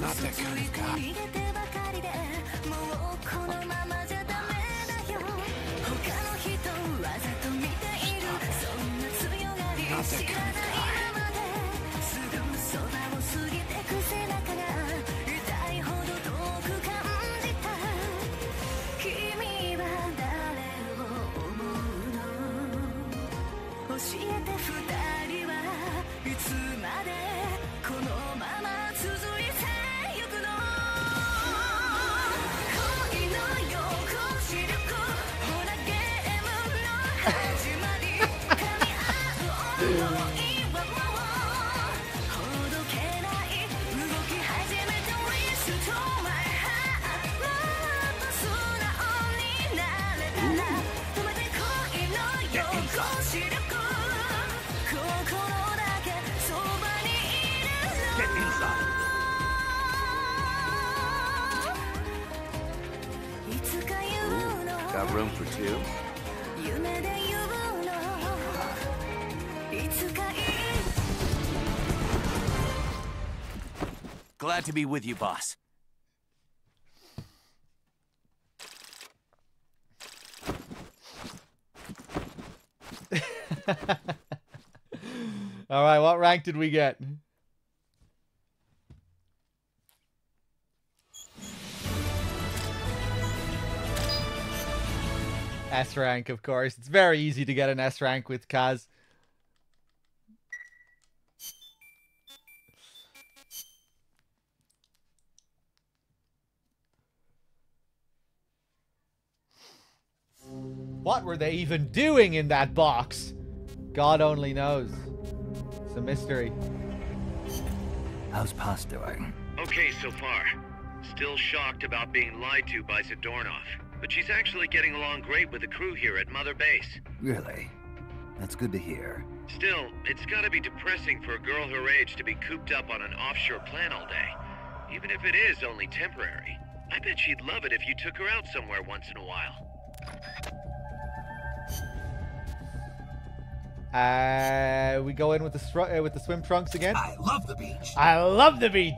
何だか Got room for two? Glad to be with you, boss. All right, what rank did we get? S rank, of course. It's very easy to get an S rank with Kaz. What were they even doing in that box? God only knows. It's a mystery. How's Paz doing? Okay so far. Still shocked about being lied to by Zadornov. But she's actually getting along great with the crew here at Mother Base. Really? That's good to hear. Still, it's gotta be depressing for a girl her age to be cooped up on an offshore plant all day. Even if it is only temporary. I bet she'd love it if you took her out somewhere once in a while. Uh, we go in with the uh, with the swim trunks again. I love the beach. I love the beach.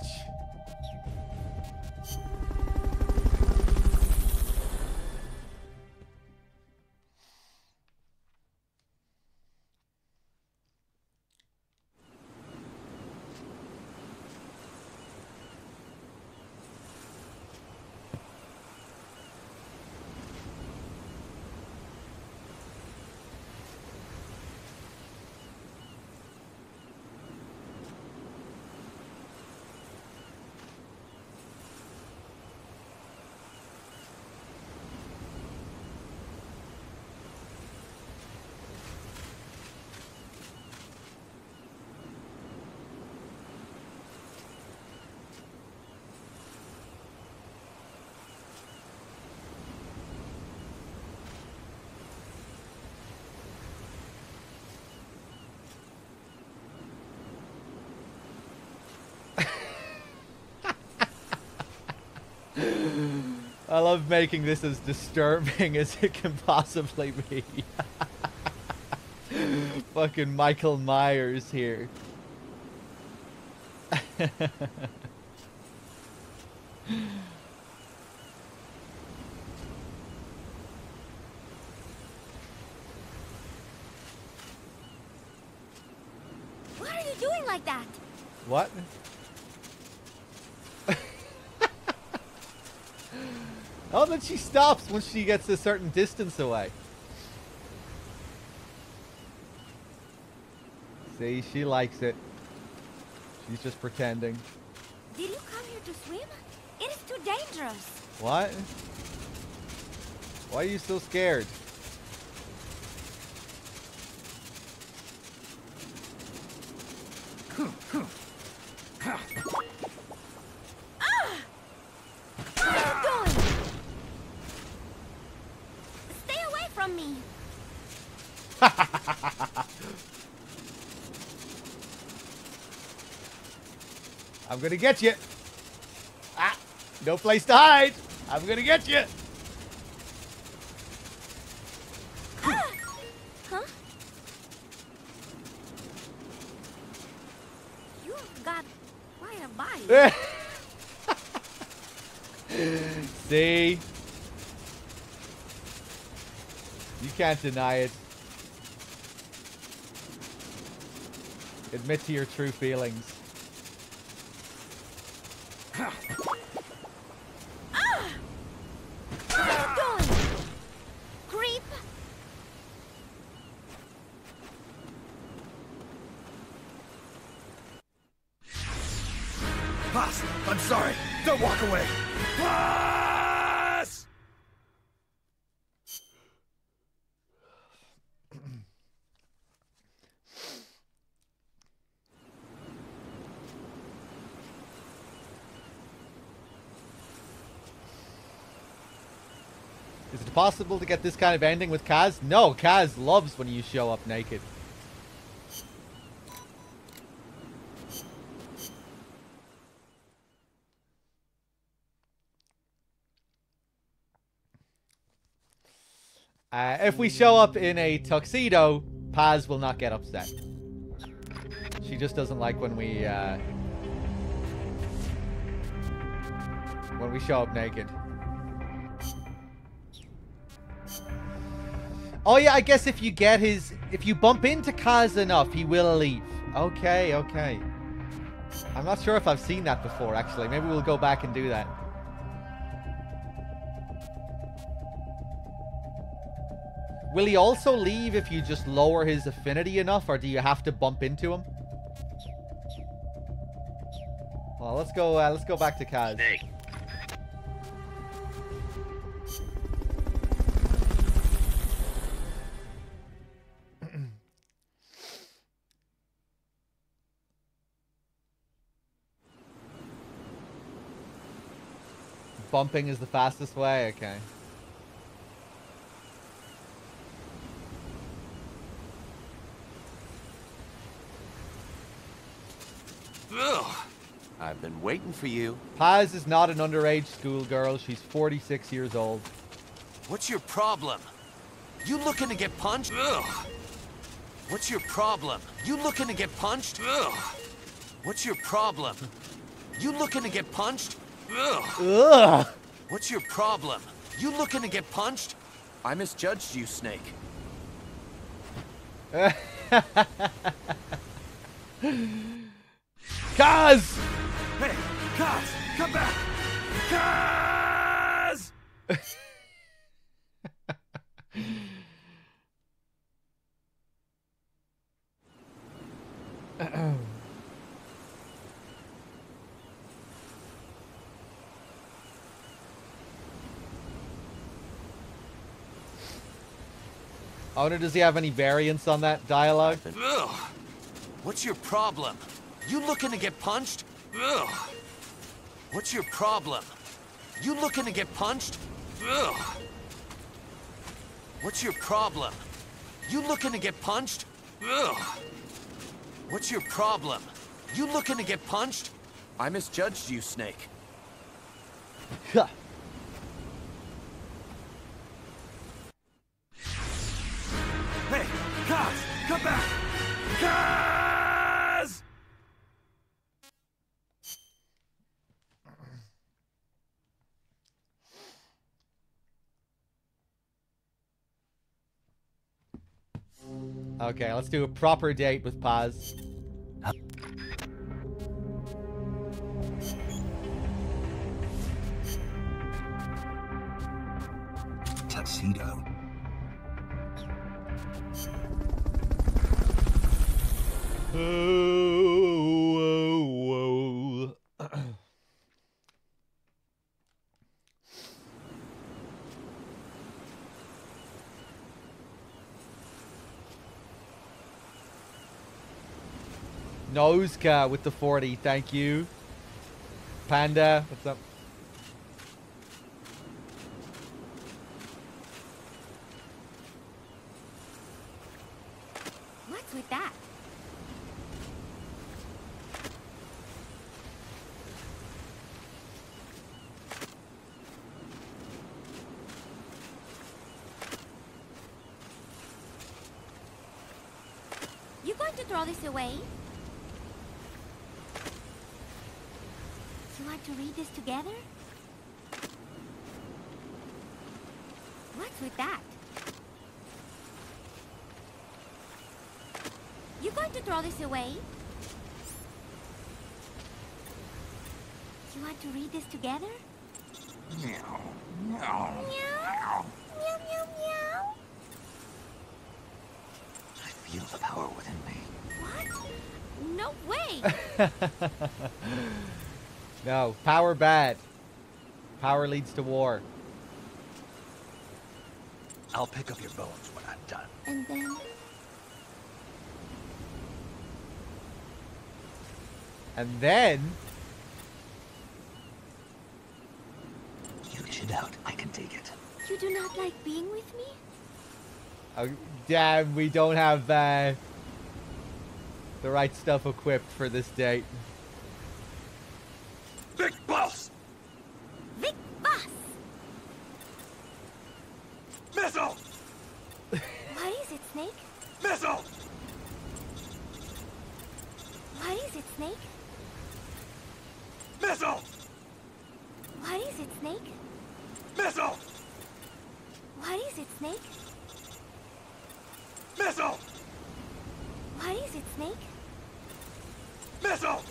Love making this as disturbing as it can possibly be. Fucking Michael Myers here. What are you doing like that? what? oh, then she stops once she gets a certain distance away. See, she likes it. She's just pretending. Did you come here to swim? It is too dangerous. What? Why are you so scared? What are you doing? Stay away from me. I'm gonna get you. Ah, no place to hide. I'm gonna get you. Huh? You got quite a bite. See? You can't deny it. Admit to your true feelings. possible to get this kind of ending with Kaz? No, Kaz loves when you show up naked. Uh, if we show up in a tuxedo, Paz will not get upset. She just doesn't like when we, uh, when we show up naked. Oh yeah, I guess if you get his, if you bump into Kaz enough, he will leave. Okay, okay. I'm not sure if I've seen that before, actually. Maybe we'll go back and do that. Will he also leave if you just lower his affinity enough, or do you have to bump into him? Well, let's go. Uh, let's go back to Kaz. Snake. Bumping is the fastest way. Okay. Ugh. I've been waiting for you. Paz is not an underage schoolgirl. She's 46 years old. What's your problem? You looking to get punched? Ugh. What's your problem? You looking to get punched? Ugh. What's your problem? You looking to get punched? Ugh. Ugh. What's your problem? You looking to get punched? I misjudged you, Snake. Kaz! Hey, Kaz, come back! Kaz! I wonder, does he have any variants on that dialogue? Ugh. What's your problem? You looking to get punched? Ugh. What's your problem? You looking to get punched? Ugh. What's your problem? You looking to get punched? Ugh. What's your problem? You looking to get punched? I misjudged you, Snake. Okay, let's do a proper date with Paz. Noska with the 40, thank you. Panda, what's up? What's with that? You going to throw this away? You want to read this together? What's with that? You going to throw this away? You want to read this together? Meow, meow, Meow. Meow, meow, meow. I feel the power within me. What? No way! No, power bad. Power leads to war. I'll pick up your bones when I'm done. and then... And then, You dish it out. I can take it. You do not like being with me? oh, damn, we don't have uh, the right stuff equipped for this date. Big boss! Vic Boss! Missile! Snake? Missile! What is it, Snake? Missile! What is it, Snake? Missile! What is it, Snake? Missile! What is it, Snake? Missile!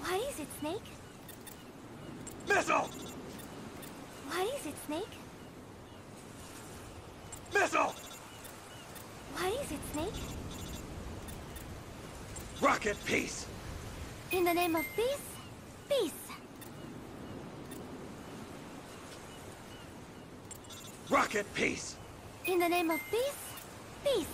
What is it, Snake? Missile! What is it, Snake? Missile! What is it, Snake? Rocket peace! In the name of peace, peace. Rocket peace! In the name of peace, peace.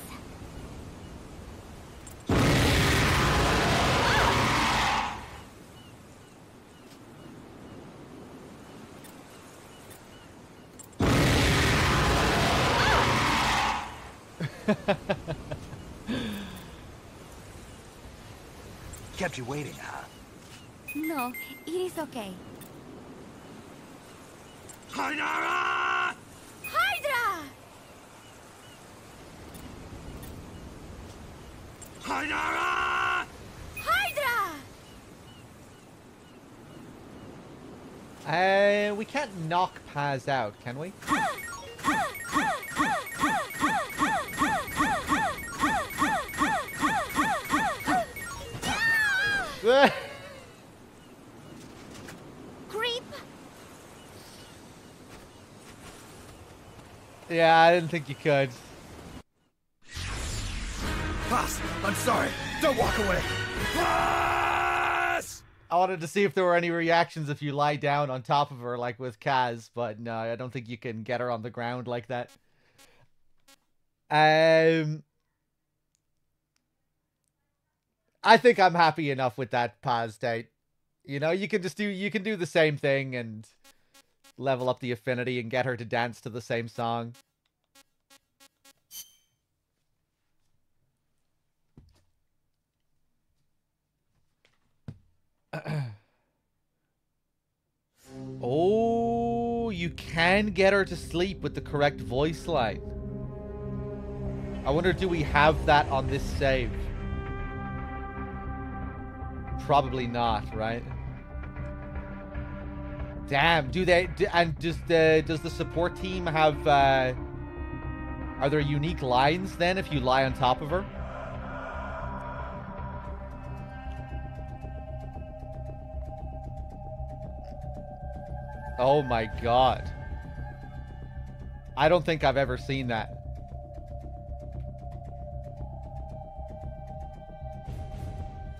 Kept you waiting, huh? No, it is okay. Hainara! Hydra! Hainara! Hydra! Uh, we can't knock Paz out, can we? Didn't think you could. Boss, I'm sorry. Don't walk away. I wanted to see if there were any reactions if you lie down on top of her, like with Kaz, but no, I don't think you can get her on the ground like that. Um, I think I'm happy enough with that Paz date. You know, you can just do you can do the same thing and level up the affinity and get her to dance to the same song. Oh, you can get her to sleep with the correct voice line. I wonder, do we have that on this save? Probably not, right? Damn, do they? d- And does the does the support team have? Uh, are there unique lines then if you lie on top of her? Oh my god. I don't think I've ever seen that.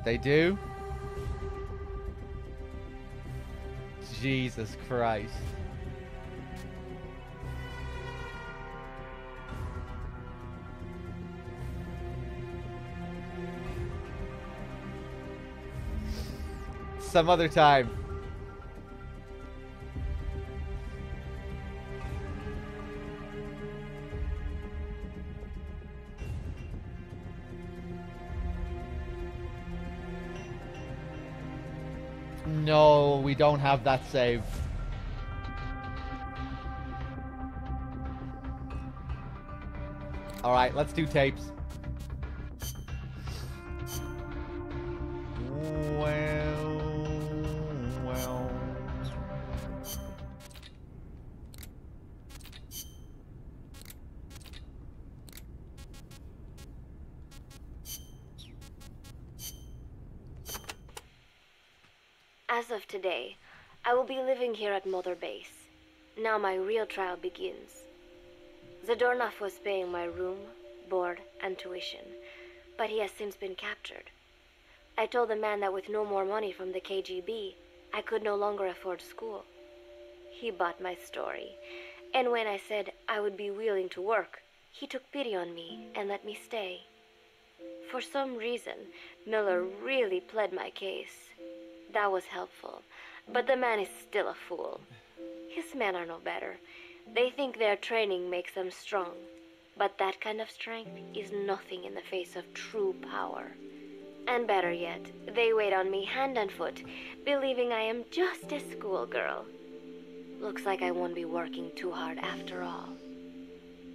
They do? Jesus Christ. Some other time. No, we don't have that save. Alright, let's do tapes. Here at Mother Base. Now my real trial begins. Zadornov was paying my room, board, and tuition, but he has since been captured. I told the man that with no more money from the KGB, I could no longer afford school. He bought my story, and when I said I would be willing to work, he took pity on me and let me stay. For some reason, Miller really pled my case. That was helpful, but the man is still a fool. His men are no better. They think their training makes them strong, but that kind of strength is nothing in the face of true power. And better yet, they wait on me hand and foot, believing I am just a schoolgirl. Looks like I won't be working too hard after all.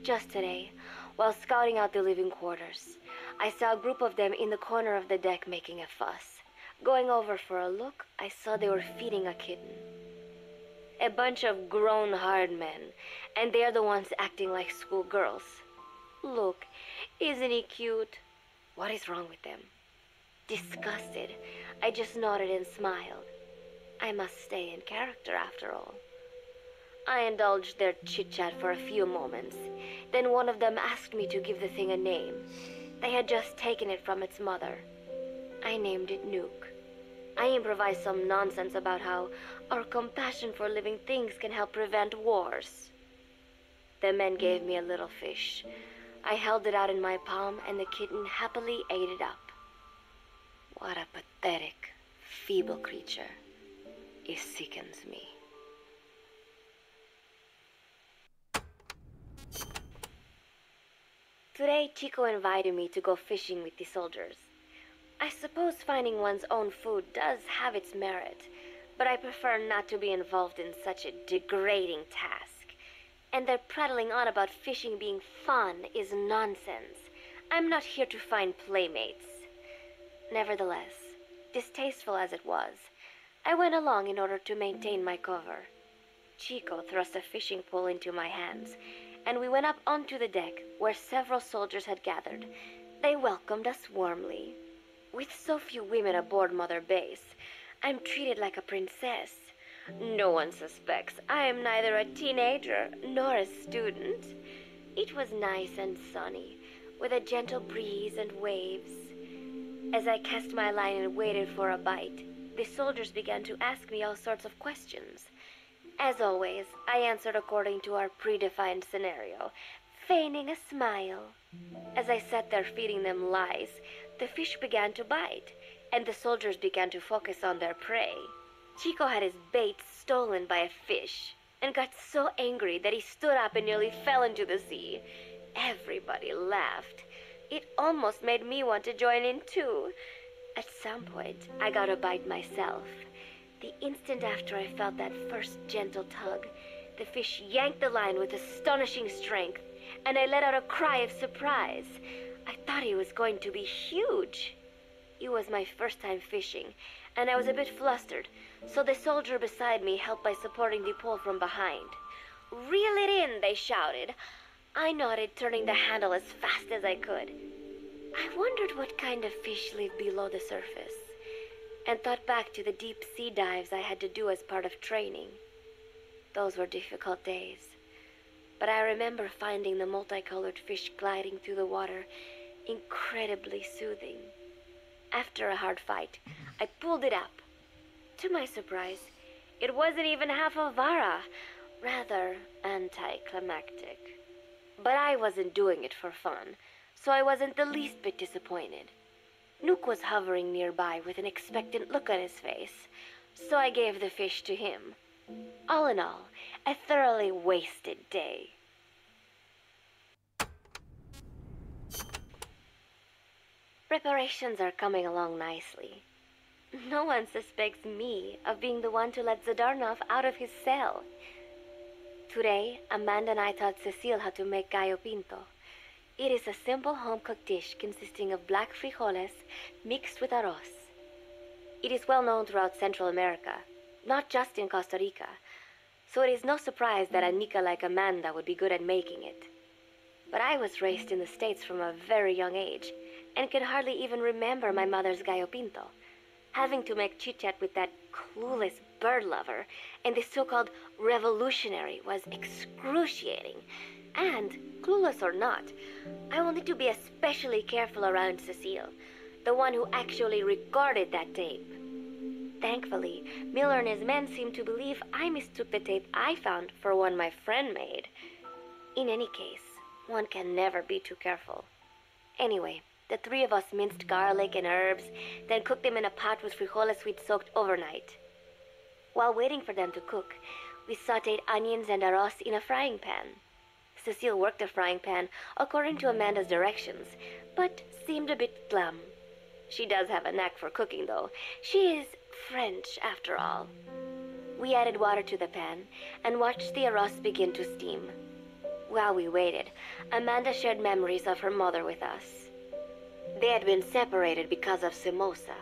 Just today, While scouting out the living quarters, I saw a group of them in the corner of the deck making a fuss. Going over for a look, I saw they were feeding a kitten. A bunch of grown hard men, and they're the ones acting like schoolgirls. Look, isn't he cute? What is wrong with them? Disgusted, I just nodded and smiled. I must stay in character after all. I indulged their chit chat for a few moments. Then one of them asked me to give the thing a name. They had just taken it from its mother. I named it Nuke. I improvised some nonsense about how our compassion for living things can help prevent wars. The men gave me a little fish. I held it out in my palm, and the kitten happily ate it up. What a pathetic, feeble creature. It sickens me. Today, Chico invited me to go fishing with the soldiers. I suppose finding one's own food does have its merit, but I prefer not to be involved in such a degrading task. And their prattling on about fishing being fun is nonsense. I'm not here to find playmates. Nevertheless, distasteful as it was, I went along in order to maintain my cover. Chico thrust a fishing pole into my hands, and we went up onto the deck where several soldiers had gathered. They welcomed us warmly. With so few women aboard Mother Base, I'm treated like a princess. No one suspects I am neither a teenager nor a student. It was nice and sunny, with a gentle breeze and waves. As I cast my line and waited for a bite, the soldiers began to ask me all sorts of questions. As always, I answered according to our predefined scenario, feigning a smile. As I sat there feeding them lies, the fish began to bite, and the soldiers began to focus on their prey. Chico had his bait stolen by a fish and got so angry that he stood up and nearly fell into the sea. Everybody laughed. It almost made me want to join in too. At some point, I got a bite myself. The instant after I felt that first gentle tug, the fish yanked the line with astonishing strength, and I let out a cry of surprise. I thought he was going to be huge. It was my first time fishing, and I was a bit flustered, so the soldier beside me helped by supporting the pole from behind. Reel it in, they shouted. I nodded, turning the handle as fast as I could. I wondered what kind of fish lived below the surface, and thought back to the deep sea dives I had to do as part of training. Those were difficult days, but I remember finding the multicolored fish gliding through the water incredibly soothing. After a hard fight, I pulled it up. To my surprise, it wasn't even half a vara, rather anticlimactic. But I wasn't doing it for fun, so I wasn't the least bit disappointed. Nuke was hovering nearby with an expectant look on his face, so I gave the fish to him. All in all, a thoroughly wasted day. Preparations are coming along nicely. No one suspects me of being the one to let Zadornov out of his cell. Today, Amanda and I taught Cecile how to make gallo pinto. It is a simple home-cooked dish consisting of black frijoles mixed with arroz. It is well known throughout Central America, not just in Costa Rica, so it is no surprise that a Nica like Amanda would be good at making it. But I was raised in the States from a very young age, and can hardly even remember my mother's gallo pinto. Having to make chit-chat with that clueless bird lover and the so-called revolutionary was excruciating. And, clueless or not, I will need to be especially careful around Cecile, the one who actually recorded that tape. Thankfully, Miller and his men seem to believe I mistook the tape I found for one my friend made. In any case, one can never be too careful. Anyway, the three of us minced garlic and herbs, then cooked them in a pot with frijoles we'd soaked overnight. While waiting for them to cook, we sauteed onions and arroz in a frying pan. Cecile worked the frying pan according to Amanda's directions, but seemed a bit glum. She does have a knack for cooking, though. She is French, after all. We added water to the pan and watched the arroz begin to steam. While we waited, Amanda shared memories of her mother with us. They had been separated because of Somoza,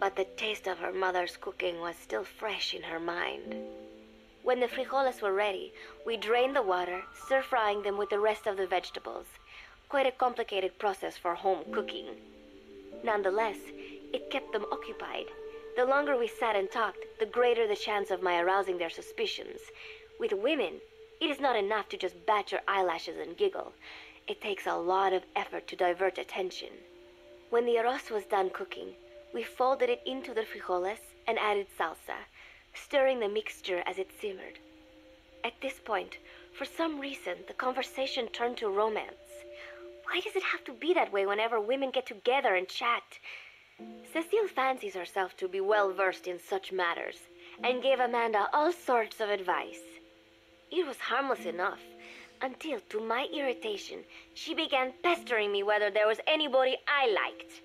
but the taste of her mother's cooking was still fresh in her mind. When the frijoles were ready, we drained the water, stir frying them with the rest of the vegetables. Quite a complicated process for home cooking. Nonetheless, it kept them occupied. The longer we sat and talked, the greater the chance of my arousing their suspicions. With women, it is not enough to just bat your eyelashes and giggle. It takes a lot of effort to divert attention. When the arroz was done cooking, we folded it into the frijoles and added salsa, stirring the mixture as it simmered. At this point, for some reason, the conversation turned to romance. Why does it have to be that way whenever women get together and chat? Cecile fancies herself to be well versed in such matters and gave Amanda all sorts of advice. It was harmless enough until, to my irritation, she began pestering me whether there was anybody I liked.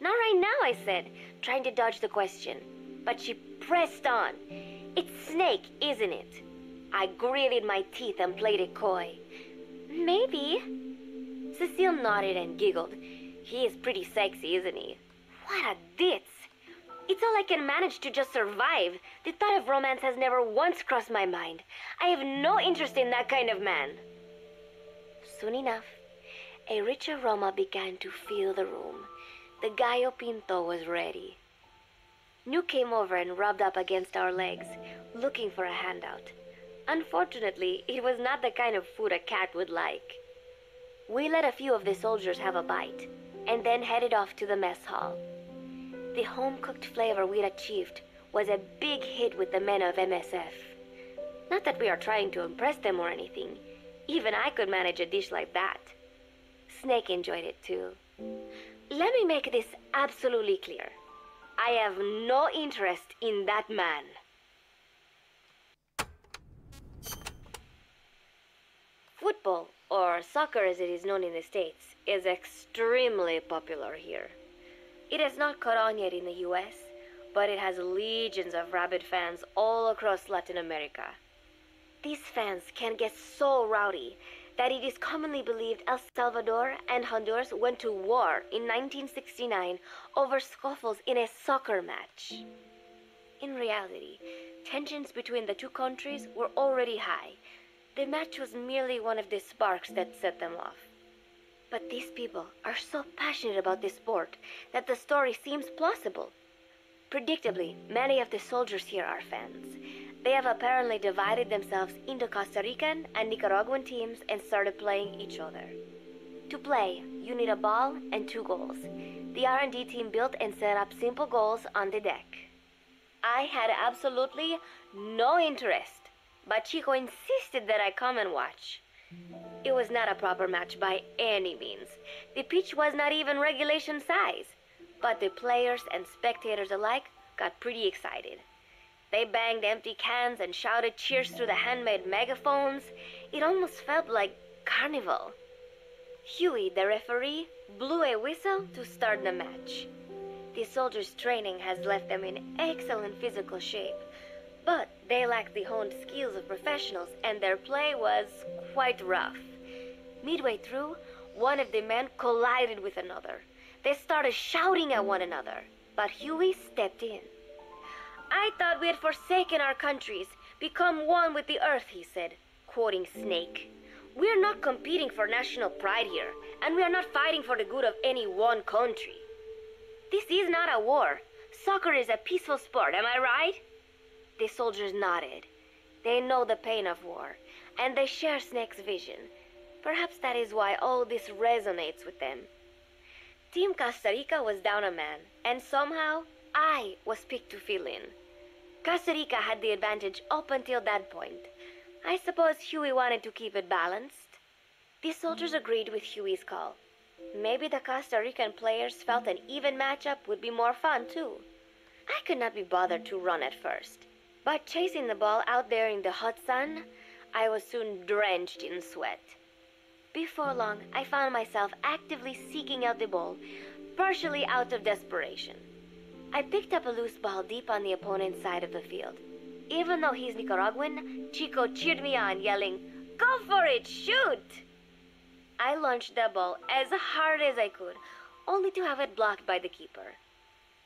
Not right now, I said, trying to dodge the question. But she pressed on. It's Snake, isn't it? I gritted my teeth and played it coy. Maybe. Cecile nodded and giggled. He is pretty sexy, isn't he? What a ditz! It's all I can manage to just survive. The thought of romance has never once crossed my mind. I have no interest in that kind of man. Soon enough, a rich aroma began to fill the room. The gallo pinto was ready. New came over and rubbed up against our legs, looking for a handout. Unfortunately, it was not the kind of food a cat would like. We let a few of the soldiers have a bite, and then headed off to the mess hall. The home cooked flavor we'd achieved was a big hit with the men of MSF. Not that we are trying to impress them or anything. Even I could manage a dish like that. Snake enjoyed it too. Let me make this absolutely clear. I have no interest in that man. Football, or soccer as it is known in the States, is extremely popular here. It has not caught on yet in the US, but it has legions of rabid fans all across Latin America. These fans can get so rowdy that it is commonly believed El Salvador and Honduras went to war in 1969 over scuffles in a soccer match. In reality, tensions between the two countries were already high. The match was merely one of the sparks that set them off. But these people are so passionate about this sport that the story seems plausible. Predictably, many of the soldiers here are fans. They have apparently divided themselves into Costa Rican and Nicaraguan teams and started playing each other. To play, you need a ball and two goals. The R&D team built and set up simple goals on the deck. I had absolutely no interest, but Chico insisted that I come and watch. It was not a proper match by any means. The pitch was not even regulation size, but the players and spectators alike got pretty excited. They banged empty cans and shouted cheers through the handmade megaphones. It almost felt like carnival. Huey, the referee, blew a whistle to start the match. The soldiers' training has left them in excellent physical shape, but they lacked the honed skills of professionals and their play was quite rough. Midway through, one of the men collided with another. They started shouting at one another, but Huey stepped in. I thought we had forsaken our countries, become one with the earth, he said, quoting Snake. We are not competing for national pride here, and we are not fighting for the good of any one country. This is not a war. Soccer is a peaceful sport, am I right? The soldiers nodded. They know the pain of war, and they share Snake's vision. Perhaps that is why all this resonates with them. Team Costa Rica was down a man, and somehow I was picked to fill in. Costa Rica had the advantage up until that point. I suppose Huey wanted to keep it balanced. The soldiers mm. agreed with Huey's call. Maybe the Costa Rican players felt an even matchup would be more fun, too. I could not be bothered to run at first, but chasing the ball out there in the hot sun, I was soon drenched in sweat. Before long, I found myself actively seeking out the ball, partially out of desperation. I picked up a loose ball deep on the opponent's side of the field. Even though he's Nicaraguan, Chico cheered me on, yelling, Go for it, shoot! I launched the ball as hard as I could, only to have it blocked by the keeper.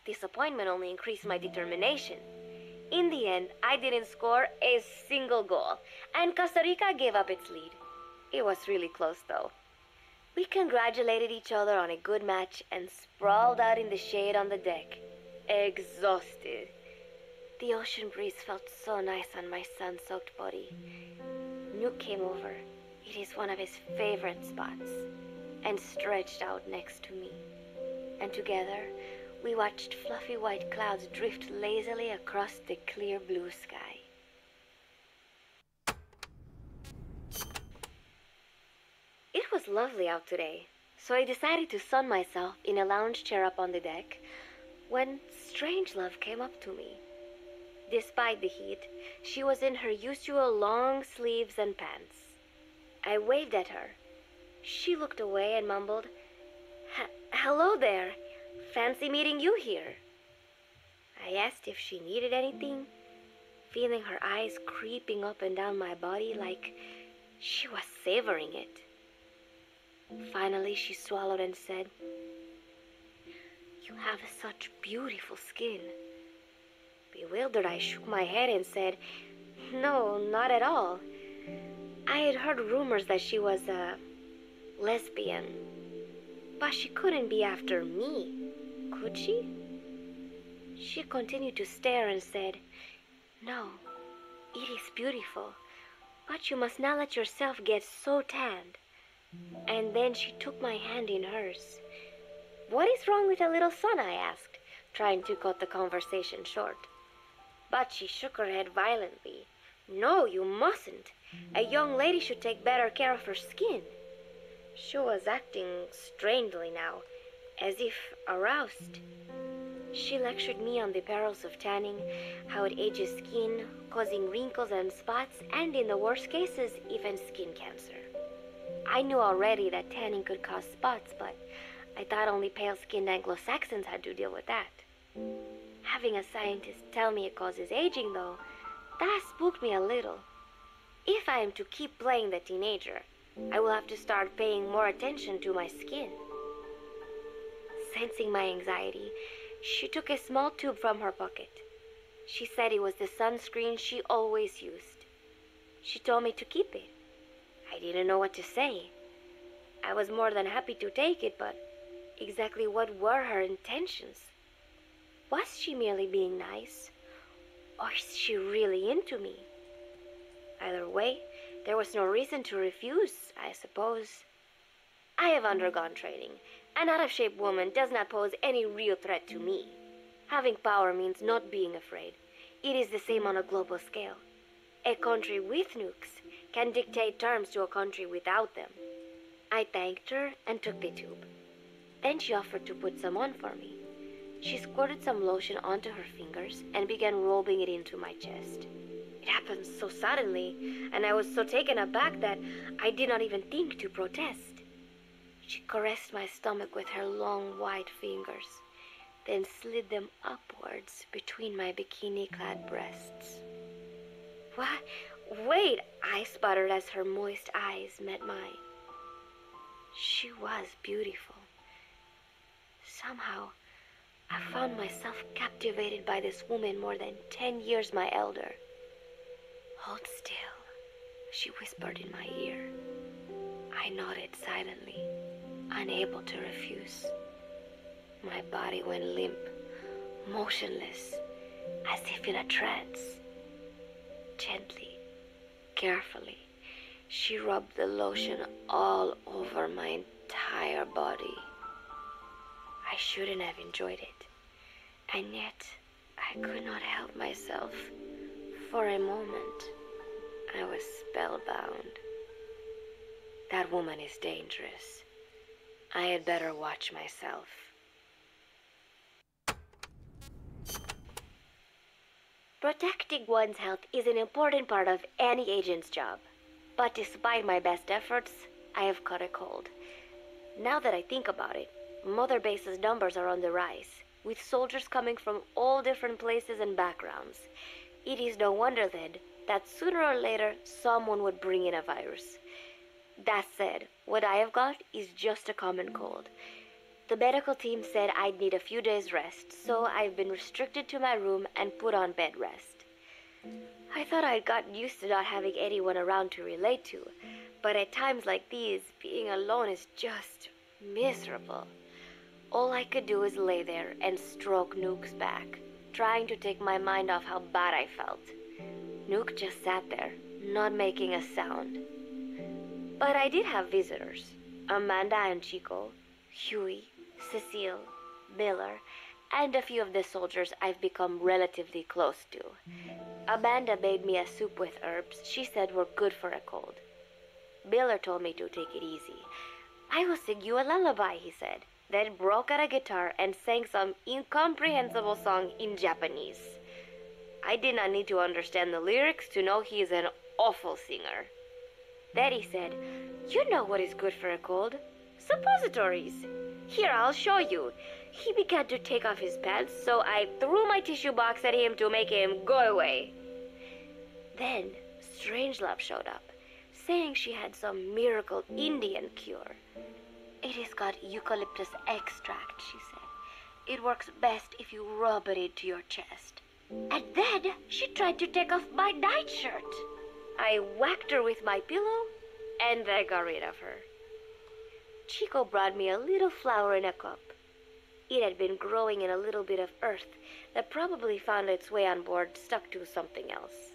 Disappointment only increased my determination. In the end, I didn't score a single goal, and Costa Rica gave up its lead. It was really close, though. We congratulated each other on a good match and sprawled out in the shade on the deck, exhausted. The ocean breeze felt so nice on my sun soaked body. Nuke came over. It is one of his favorite spots, and stretched out next to me. And together, we watched fluffy white clouds drift lazily across the clear blue sky. It was lovely out today, so I decided to sun myself in a lounge chair up on the deck when Strangelove came up to me. Despite the heat, she was in her usual long sleeves and pants. I waved at her. She looked away and mumbled, Hello there. Fancy meeting you here. I asked if she needed anything, feeling her eyes creeping up and down my body like she was savoring it. Finally, she swallowed and said, You have such beautiful skin. Bewildered, I shook my head and said, No, not at all. I had heard rumors that she was a lesbian. But she couldn't be after me, could she? She continued to stare and said, No, it is beautiful, but you must not let yourself get so tanned. And then she took my hand in hers. What is wrong with a little sun? I asked, trying to cut the conversation short. But she shook her head violently. No, you mustn't. A young lady should take better care of her skin. She was acting strangely now, as if aroused. She lectured me on the perils of tanning, how it ages skin, causing wrinkles and spots, and in the worst cases, even skin cancer. I knew already that tanning could cause spots, but I thought only pale skinned Anglo Saxons had to deal with that. Having a scientist tell me it causes aging, though, that spooked me a little. If I am to keep playing the teenager, I will have to start paying more attention to my skin. Sensing my anxiety, she took a small tube from her pocket. She said it was the sunscreen she always used. She told me to keep it. I didn't know what to say. I was more than happy to take it, but exactly what were her intentions? Was she merely being nice? Or is she really into me? Either way, there was no reason to refuse, I suppose. I have undergone training. An out of shape woman does not pose any real threat to me. Having power means not being afraid. It is the same on a global scale. A country with nukes can dictate terms to a country without them. I thanked her and took the tube. Then she offered to put some on for me. She squirted some lotion onto her fingers and began rubbing it into my chest. It happened so suddenly, and I was so taken aback that I did not even think to protest. She caressed my stomach with her long white fingers, then slid them upwards between my bikini clad breasts. What? Wait, I sputtered as her moist eyes met mine. She was beautiful. Somehow, I found myself captivated by this woman more than ten years my elder. Hold still, she whispered in my ear. I nodded silently, unable to refuse. My body went limp, motionless, as if in a trance. Gently, carefully, she rubbed the lotion all over my entire body. I shouldn't have enjoyed it, and yet I could not help myself. For a moment, I was spellbound. That woman is dangerous. I had better watch myself. Protecting one's health is an important part of any agent's job. But despite my best efforts, I have caught a cold. Now that I think about it, Mother Base's numbers are on the rise, with soldiers coming from all different places and backgrounds. It is no wonder then that sooner or later someone would bring in a virus. That said, what I have got is just a common cold. The medical team said I'd need a few days' rest, so I've been restricted to my room and put on bed rest. I thought I'd gotten used to not having anyone around to relate to, but at times like these, being alone is just miserable. All I could do is lay there and stroke Nuke's back, trying to take my mind off how bad I felt. Nuke just sat there, not making a sound. But I did have visitors Amanda and Chico, Huey, Cecile, Miller, and a few of the soldiers I've become relatively close to. Amanda made me a soup with herbs she said were good for a cold. Miller told me to take it easy. I will sing you a lullaby, he said, then broke out a guitar and sang some incomprehensible song in Japanese. I did not need to understand the lyrics to know he is an awful singer. Then he said, You know what is good for a cold? Suppositories. Here, I'll show you. He began to take off his pants, so I threw my tissue box at him to make him go away. Then Strangelove showed up, saying she had some miracle Indian cure. It has got eucalyptus extract, she said. It works best if you rub it into your chest. And then she tried to take off my nightshirt. I whacked her with my pillow, and I got rid of her. Chico brought me a little flower in a cup. It had been growing in a little bit of earth that probably found its way on board stuck to something else.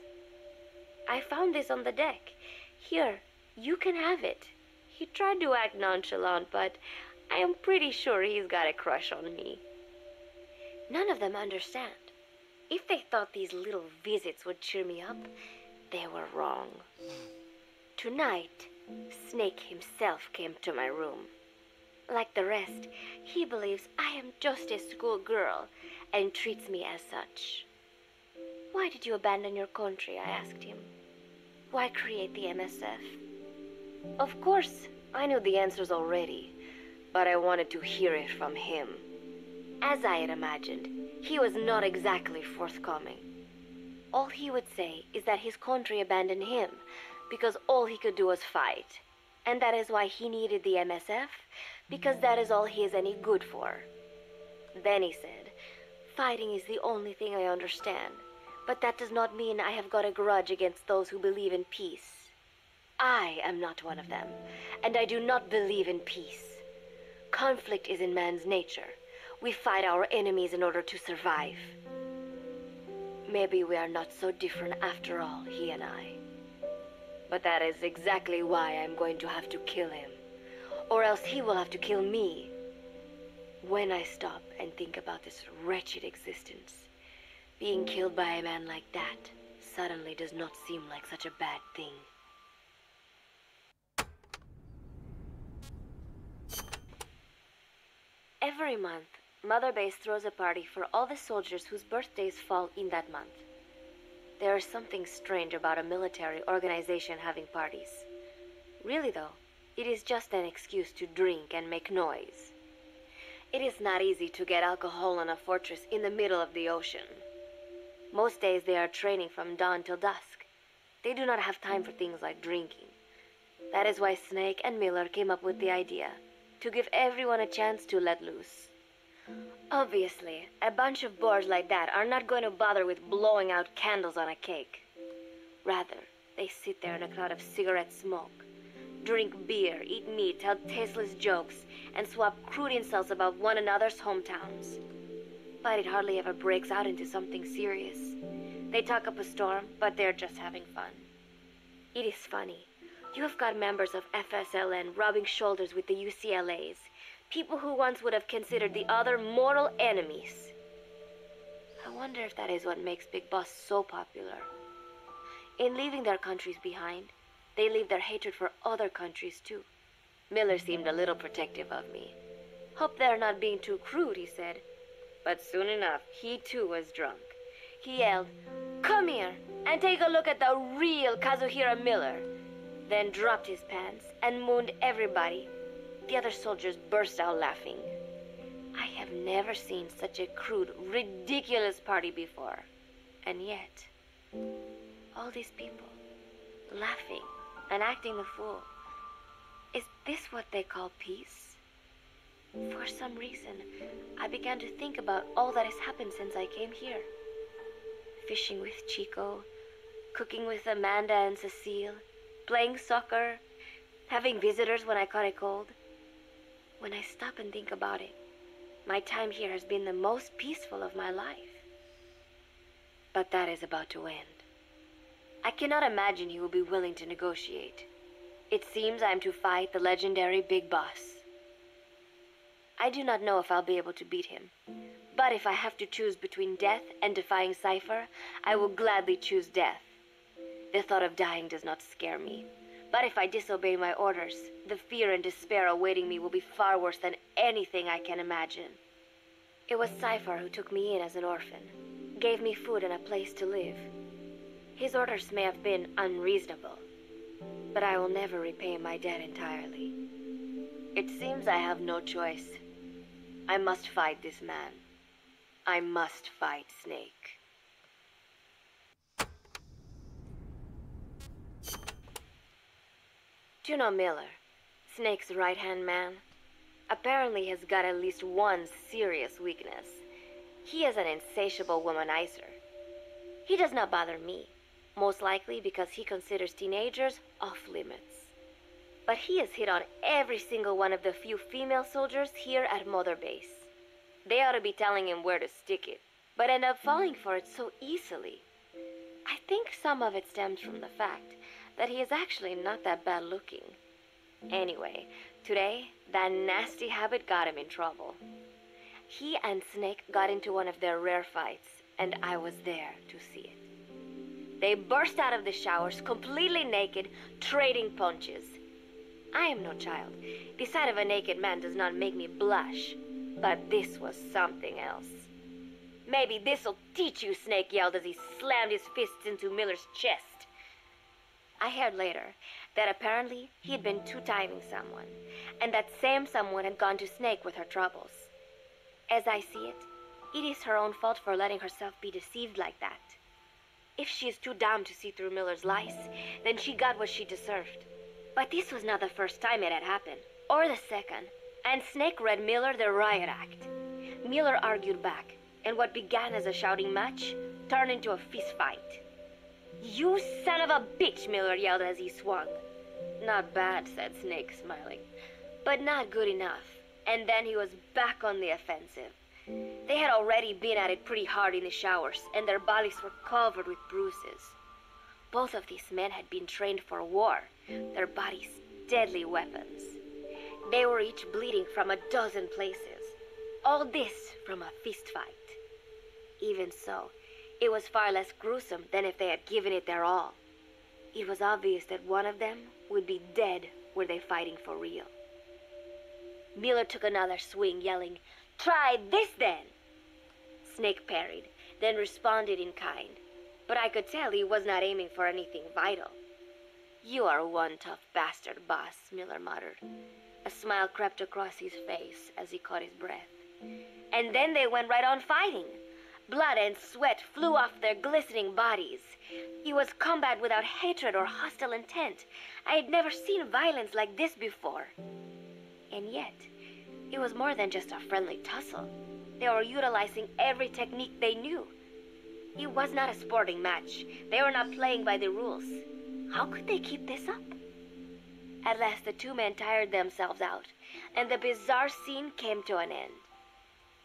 I found this on the deck. Here, you can have it. He tried to act nonchalant, but I am pretty sure he's got a crush on me. None of them understand. If they thought these little visits would cheer me up, they were wrong. Tonight, Snake himself came to my room. Like the rest, he believes I am just a schoolgirl and treats me as such. Why did you abandon your country? I asked him. Why create the MSF? Of course, I knew the answers already, but I wanted to hear it from him. As I had imagined, he was not exactly forthcoming. All he would say is that his country abandoned him because all he could do was fight. And that is why he needed the MSF, because that is all he is any good for. Then he said, Fighting is the only thing I understand, but that does not mean I have got a grudge against those who believe in peace. I am not one of them, and I do not believe in peace. Conflict is in man's nature. We fight our enemies in order to survive. Maybe we are not so different after all, he and I. But that is exactly why I'm going to have to kill him. Or else he will have to kill me. When I stop and think about this wretched existence, being killed by a man like that suddenly does not seem like such a bad thing. Every month, Mother Base throws a party for all the soldiers whose birthdays fall in that month. There is something strange about a military organization having parties. Really, though, it is just an excuse to drink and make noise. It is not easy to get alcohol in a fortress in the middle of the ocean. Most days they are training from dawn till dusk. They do not have time for things like drinking. That is why Snake and Miller came up with the idea to give everyone a chance to let loose. Obviously, a bunch of boors like that are not going to bother with blowing out candles on a cake. Rather, they sit there in a cloud of cigarette smoke, drink beer, eat meat, tell tasteless jokes, and swap crude insults about one another's hometowns. But it hardly ever breaks out into something serious. They talk up a storm, but they're just having fun. It is funny. You have got members of FSLN rubbing shoulders with the UCLAs, people who once would have considered the other mortal enemies. I wonder if that is what makes Big Boss so popular. In leaving their countries behind, they leave their hatred for other countries too. Miller seemed a little protective of me. Hope they're not being too crude, he said. But soon enough, he too was drunk. He yelled, Come here and take a look at the real Kazuhira Miller. Then dropped his pants and mooned everybody. The other soldiers burst out laughing. I have never seen such a crude, ridiculous party before. And yet, All these people, laughing and acting the fool. Is this what they call peace? For some reason, I began to think about all that has happened since I came here. Fishing with Chico, cooking with Amanda and Cecile, playing soccer, having visitors when I caught a cold. When I stop and think about it, my time here has been the most peaceful of my life. But that is about to end. I cannot imagine he will be willing to negotiate. It seems I am to fight the legendary Big Boss. I do not know if I'll be able to beat him. But if I have to choose between death and defying Cypher, I will gladly choose death. The thought of dying does not scare me. But if I disobey my orders, the fear and despair awaiting me will be far worse than anything I can imagine. It was Cypher who took me in as an orphan, gave me food and a place to live. His orders may have been unreasonable, but I will never repay my debt entirely. It seems I have no choice. I must fight this man. I must fight Snake. Juno Miller, Snake's right hand man, apparently has got at least one serious weakness. He is an insatiable womanizer. He does not bother me, most likely because he considers teenagers off limits. But he has hit on every single one of the few female soldiers here at Mother Base. They ought to be telling him where to stick it, but end up falling for it so easily. I think some of it stems from the fact that he is actually not that bad looking. Anyway, today, that nasty habit got him in trouble. He and Snake got into one of their rare fights, and I was there to see it. They burst out of the showers, completely naked, trading punches. I am no child. The sight of a naked man does not make me blush. But this was something else. Maybe this'll teach you, Snake yelled as he slammed his fists into Miller's chest. I heard later that apparently he had been two-timing someone, and that same someone had gone to Snake with her troubles. As I see it, it is her own fault for letting herself be deceived like that. If she is too dumb to see through Miller's lies, then she got what she deserved. But this was not the first time it had happened, or the second, and Snake read Miller the riot act. Miller argued back, and what began as a shouting match turned into a fist fight. You son of a bitch, Miller yelled as he swung. Not bad, said Snake, smiling, but not good enough. And then he was back on the offensive. They had already been at it pretty hard in the showers, and their bodies were covered with bruises. Both of these men had been trained for war, their bodies deadly weapons. They were each bleeding from a dozen places. All this from a fist fight. Even so, it was far less gruesome than if they had given it their all. It was obvious that one of them would be dead were they fighting for real. Miller took another swing, yelling, Try this then! Snake parried, then responded in kind, but I could tell he was not aiming for anything vital. You are one tough bastard, boss, Miller muttered. A smile crept across his face as he caught his breath. And then they went right on fighting. Blood and sweat flew off their glistening bodies. It was combat without hatred or hostile intent. I had never seen violence like this before. And yet, it was more than just a friendly tussle. They were utilizing every technique they knew. It was not a sporting match. They were not playing by the rules. How could they keep this up? At last, the two men tired themselves out, and the bizarre scene came to an end.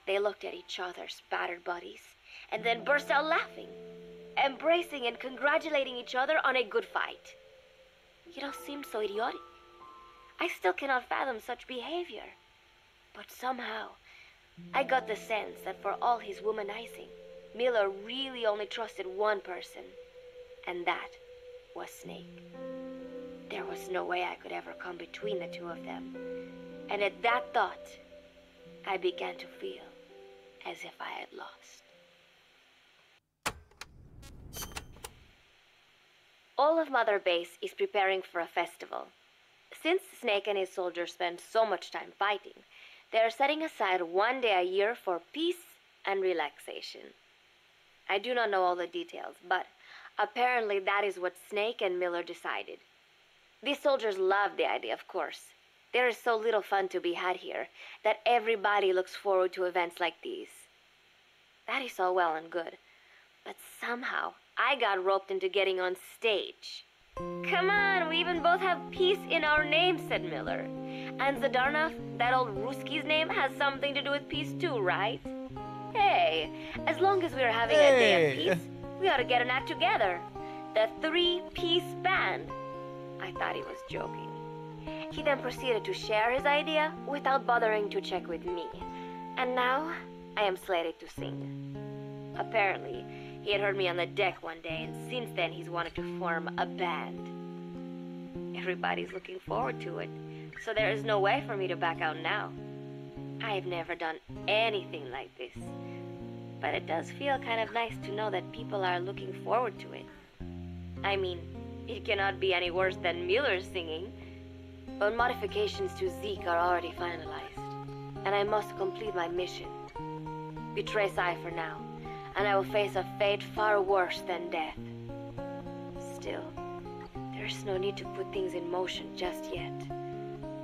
They looked at each other's battered bodies, and then burst out laughing, embracing and congratulating each other on a good fight. It all seemed so idiotic. I still cannot fathom such behavior. But somehow, I got the sense that for all his womanizing, Miller really only trusted one person, and that was Snake. There was no way I could ever come between the two of them. And at that thought, I began to feel as if I had lost. All of Mother Base is preparing for a festival. Since Snake and his soldiers spend so much time fighting, they are setting aside one day a year for peace and relaxation. I do not know all the details, but Apparently, that is what Snake and Miller decided. These soldiers love the idea, of course. There is so little fun to be had here that everybody looks forward to events like these. That is all well and good. But somehow, I got roped into getting on stage. Come on, we even both have peace in our name, said Miller. And Zadornov, that old Ruski's name, has something to do with peace too, right? Hey, as long as we're having a day of peace, we ought to get an act together. The Three Piece Band. I thought he was joking. He then proceeded to share his idea without bothering to check with me. And now, I am slated to sing. Apparently, he had heard me on the deck one day, and since then he's wanted to form a band. Everybody's looking forward to it, so there is no way for me to back out now. I have never done anything like this, but it does feel kind of nice to know that people are looking forward to it. I mean, it cannot be any worse than Miller's singing, but modifications to Zeke are already finalized, and I must complete my mission. Betray Cypher now, and I will face a fate far worse than death. Still, there's no need to put things in motion just yet.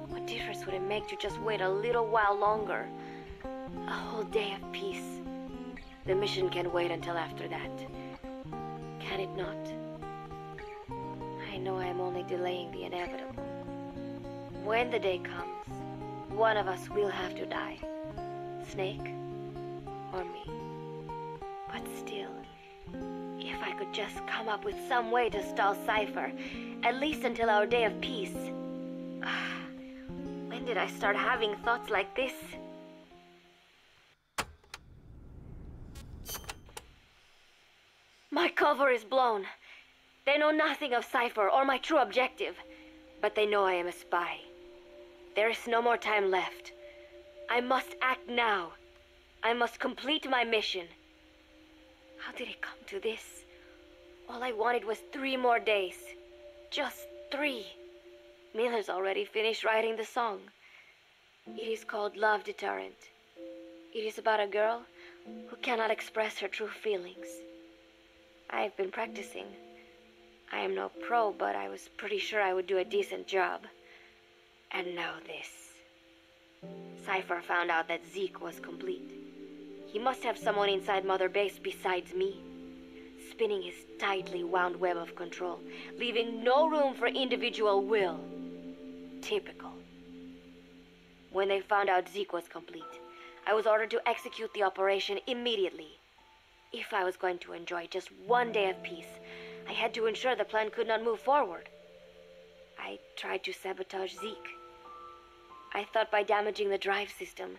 What difference would it make to just wait a little while longer? A whole day of peace. The mission can wait until after that. Can it not? I know I am only delaying the inevitable. When the day comes, one of us will have to die. Snake or me. But still, if I could just come up with some way to stall Cypher, at least until our day of peace. When did I start having thoughts like this? My cover is blown. They know nothing of Cypher or my true objective, but they know I am a spy. There is no more time left. I must act now. I must complete my mission. How did it come to this? All I wanted was three more days. Just three. Miller's already finished writing the song. It is called Love Deterrent. It is about a girl who cannot express her true feelings. I have been practicing. I am no pro, but I was pretty sure I would do a decent job. And now this. Cypher found out that Zeke was complete. He must have someone inside Mother Base besides me, spinning his tightly wound web of control, leaving no room for individual will. Typical. When they found out Zeke was complete, I was ordered to execute the operation immediately. If I was going to enjoy just one day of peace, I had to ensure the plan could not move forward. I tried to sabotage Zeke. I thought by damaging the drive system,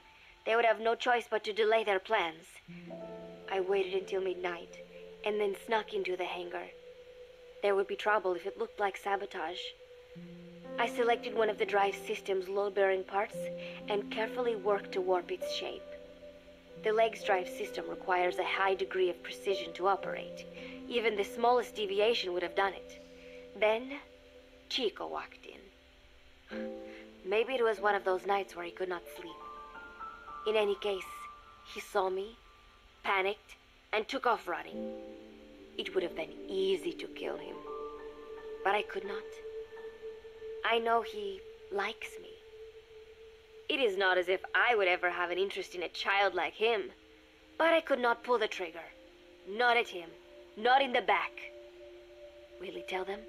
they would have no choice but to delay their plans. I waited until midnight and then snuck into the hangar. There would be trouble if it looked like sabotage. I selected one of the drive system's load bearing parts and carefully worked to warp its shape. The legs drive system requires a high degree of precision to operate. Even the smallest deviation would have done it. Then, Chico walked in. Maybe it was one of those nights where he could not sleep. In any case, he saw me, panicked, and took off running. It would have been easy to kill him. But I could not. I know he likes me. It is not as if I would ever have an interest in a child like him. But I could not pull the trigger. Not at him. Not in the back. Will he tell them?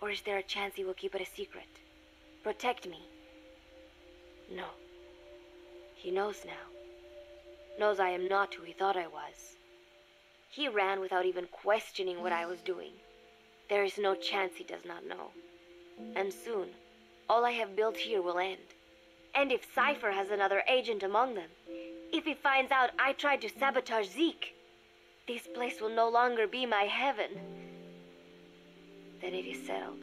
Or is there a chance he will keep it a secret? Protect me? No. He knows now. Knows I am not who he thought I was. He ran without even questioning what I was doing. There is no chance he does not know. And soon, all I have built here will end. And if Cypher has another agent among them, if he finds out I tried to sabotage Zeke, this place will no longer be my heaven. Then it is settled.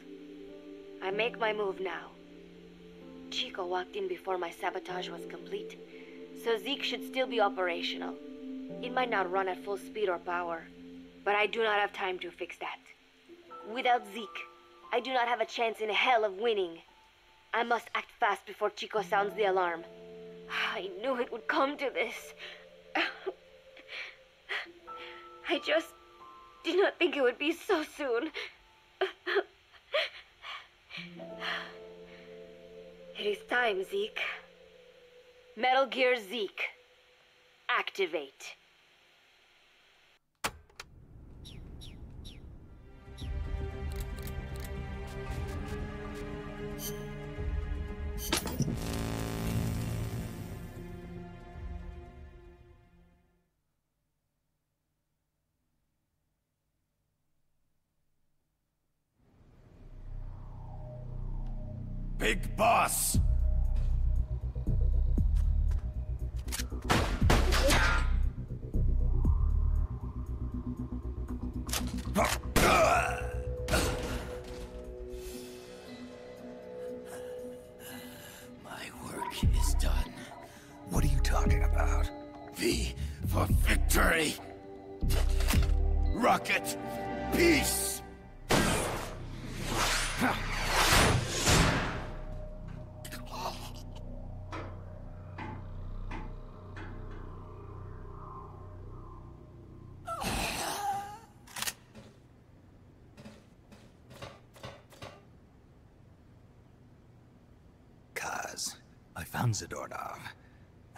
I make my move now. Chico walked in before my sabotage was complete, so Zeke should still be operational. It might not run at full speed or power, but I do not have time to fix that. Without Zeke, I do not have a chance in hell of winning. I must act fast before Chico sounds the alarm. I knew it would come to this. I just did not think it would be so soon. It is time, Zeke. Metal Gear Zeke. Activate. Big boss! Zadornov.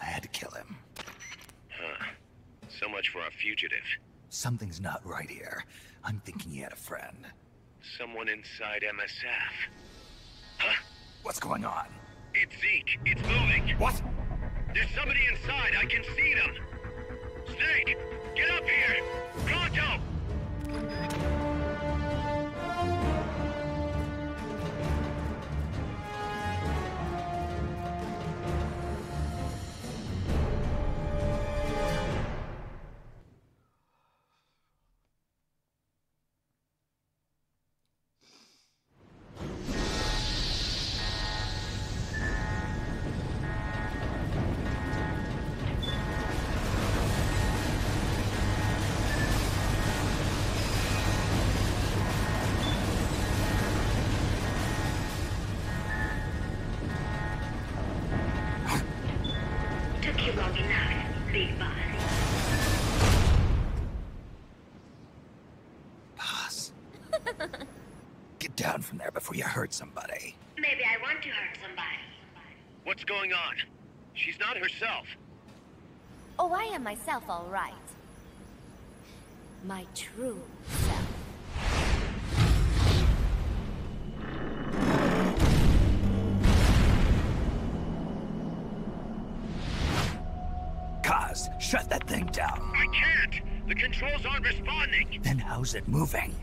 I had to kill him. Huh. So much for a fugitive. Something's not right here. I'm thinking he had a friend. Someone inside MSF. Huh? What's going on? It's Zeke. It's moving. What? There's somebody inside. I can see them. Snake, get up here. Pronto. What's going on? She's not herself. Oh, I am myself, all right. My true self. Kaz, shut that thing down. I can't. The controls aren't responding. Then how's it moving?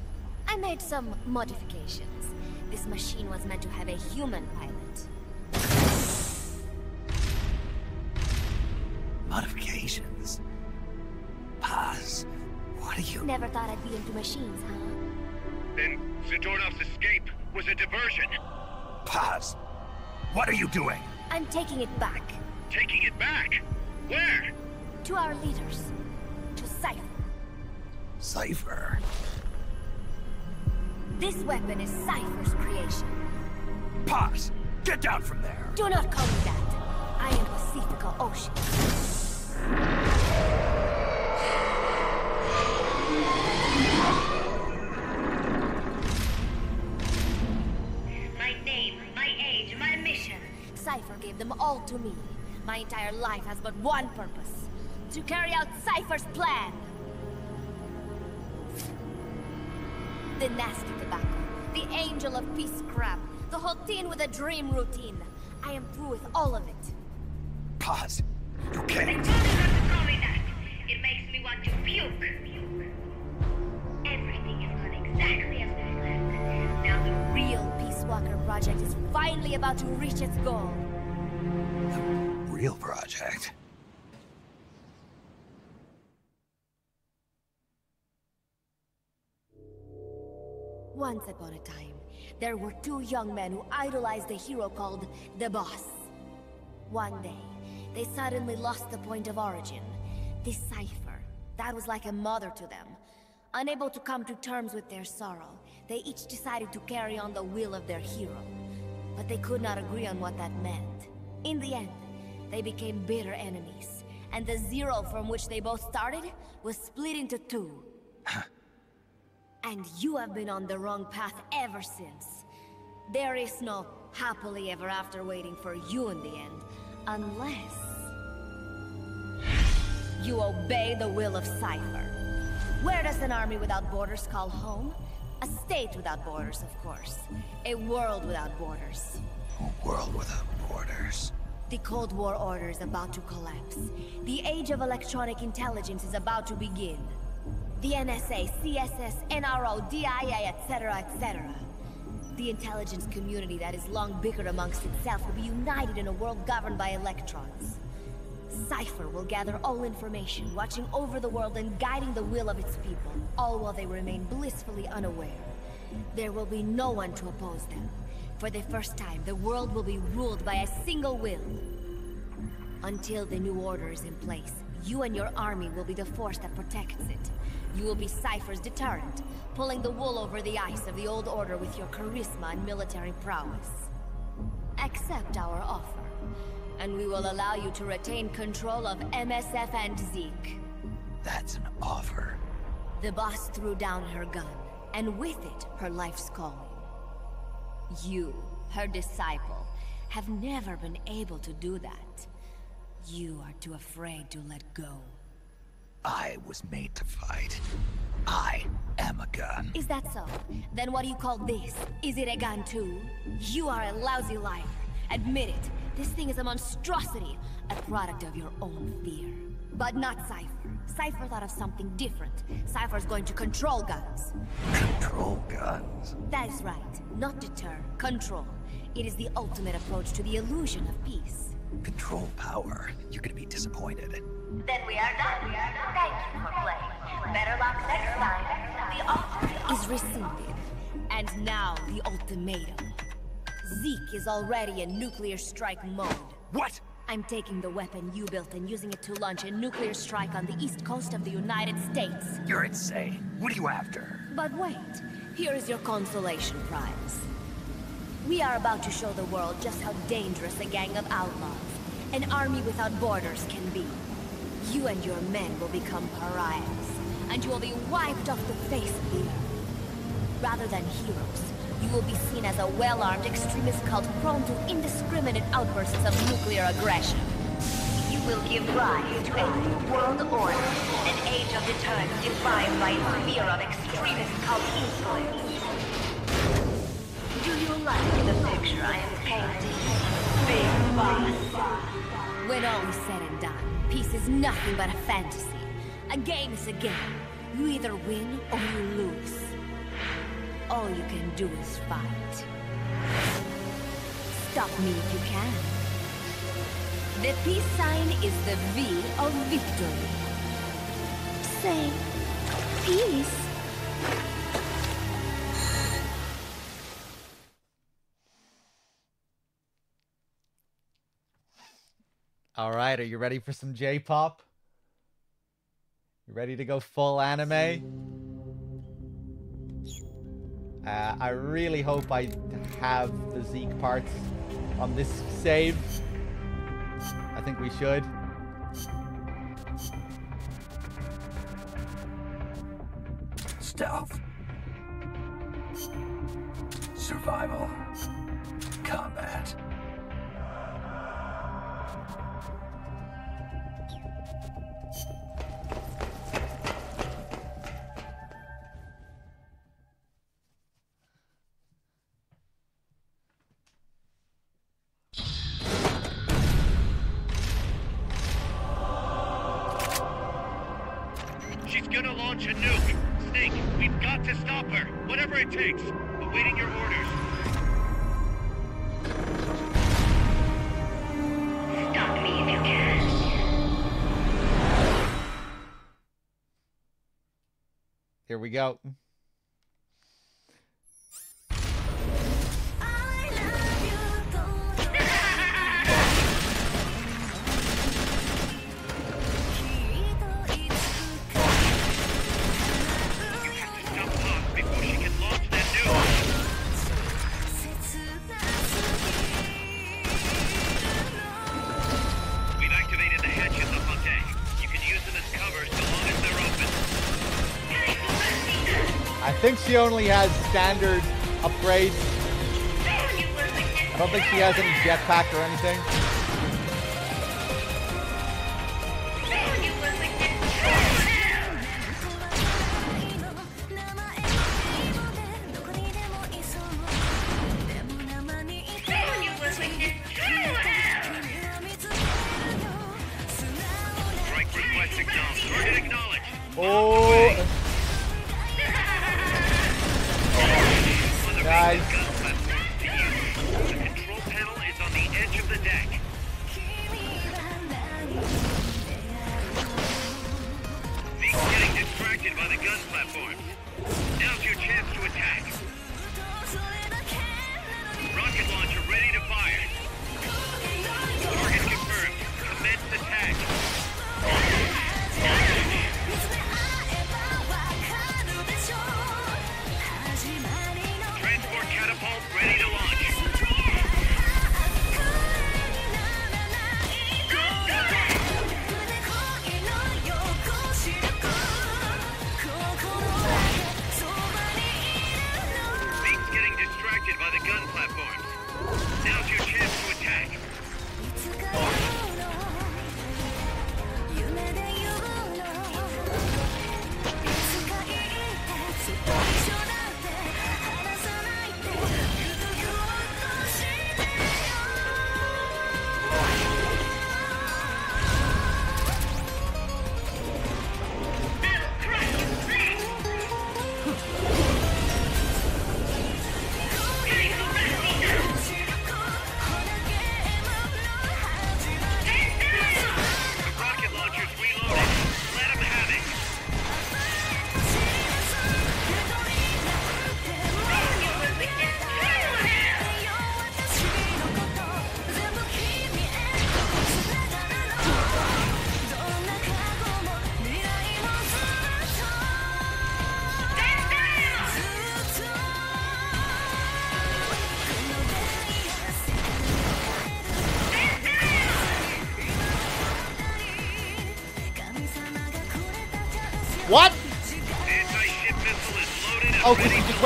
I made some modifications. This machine was meant to have a human pilot. Thought I'd be into machines, huh? Then Zadornov's escape was a diversion. Paz, what are you doing? I'm taking it back. Taking it back? Where? To our leaders. To Cypher. Cypher. This weapon is Cypher's creation. Paz, get down from there. Do not call me that. I am Pacifica Ocean. Them all to me. My entire life has but one purpose. To carry out Cypher's plan. The nasty tobacco. The angel of peace crap. The whole teen with a dream routine. I am through with all of it. Paz. you can't. Call me that. It makes me want to puke. Everything is gone exactly as we planned. Now the Real Peace Walker project is finally about to reach its goal. Real project. Once upon a time, there were two young men who idolized a hero called the Boss. One day, they suddenly lost the point of origin. This cipher, that was like a mother to them. Unable to come to terms with their sorrow, they each decided to carry on the will of their hero. But they could not agree on what that meant. In the end, they became bitter enemies, and the zero from which they both started was split into two. And you have been on the wrong path ever since. There is no happily ever after waiting for you in the end, unless... You obey the will of Cypher. Where does an army without borders call home? A state without borders, of course. A world without borders. A world without borders. The Cold War order is about to collapse. The age of electronic intelligence is about to begin. The NSA, CSS, NRO, DIA, etc., etc. The intelligence community that has long bickered amongst itself will be united in a world governed by electrons. Cypher will gather all information, watching over the world and guiding the will of its people, all while they remain blissfully unaware. There will be no one to oppose them. For the first time, the world will be ruled by a single will. Until the new order is in place, you and your army will be the force that protects it. You will be Cypher's deterrent, pulling the wool over the eyes of the old order with your charisma and military prowess. Accept our offer, and we will allow you to retain control of MSF and Zeke. That's an offer. The boss threw down her gun, and with it, her life's calling. You, her disciple, have never been able to do that. You are too afraid to let go. I was made to fight. I am a gun. Is that so? Then what do you call this? Is it a gun too? You are a lousy liar. Admit it. This thing is a monstrosity. A product of your own fear. But not Cypher. Cypher thought of something different. Cypher's going to control guns. Control guns? That is right. Not deter, control. It is the ultimate approach to the illusion of peace. Control power. You're gonna be disappointed. Then we are done. We are done. Thank you for playing. Better luck next time. The ultimate Is rescinded. And now the ultimatum. Zeke is already in nuclear strike mode. What? I'm taking the weapon you built and using it to launch a nuclear strike on the east coast of the United States. You're insane. What are you after? But wait, here is your consolation prize. We are about to show the world just how dangerous a gang of outlaws, an army without borders can be. You and your men will become pariahs, and you will be wiped off the face of the earth. Rather than heroes, you will be seen as a well-armed extremist cult prone to indiscriminate outbursts of nuclear aggression. You will give rise to a new world order, an age of deterrence defined by fear of extremist cult influence. Do you like the picture I am painting? Big boss. When all is said and done, peace is nothing but a fantasy. A game is a game. You either win or you lose. All you can do is fight. Stop me if you can. The peace sign is the V of victory. Say, peace. All right, are you ready for some J-pop? You ready to go full anime? Uh, I really hope I have the Zeke parts on this save. I think we should. Stealth. Survival. she only has standard upgrades. I don't think she has any jetpack or anything.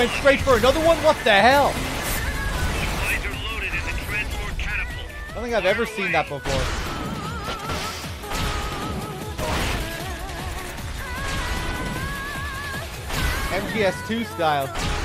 went straight for another one? What the hell? I don't think I've ever seen that before. MGS2 style.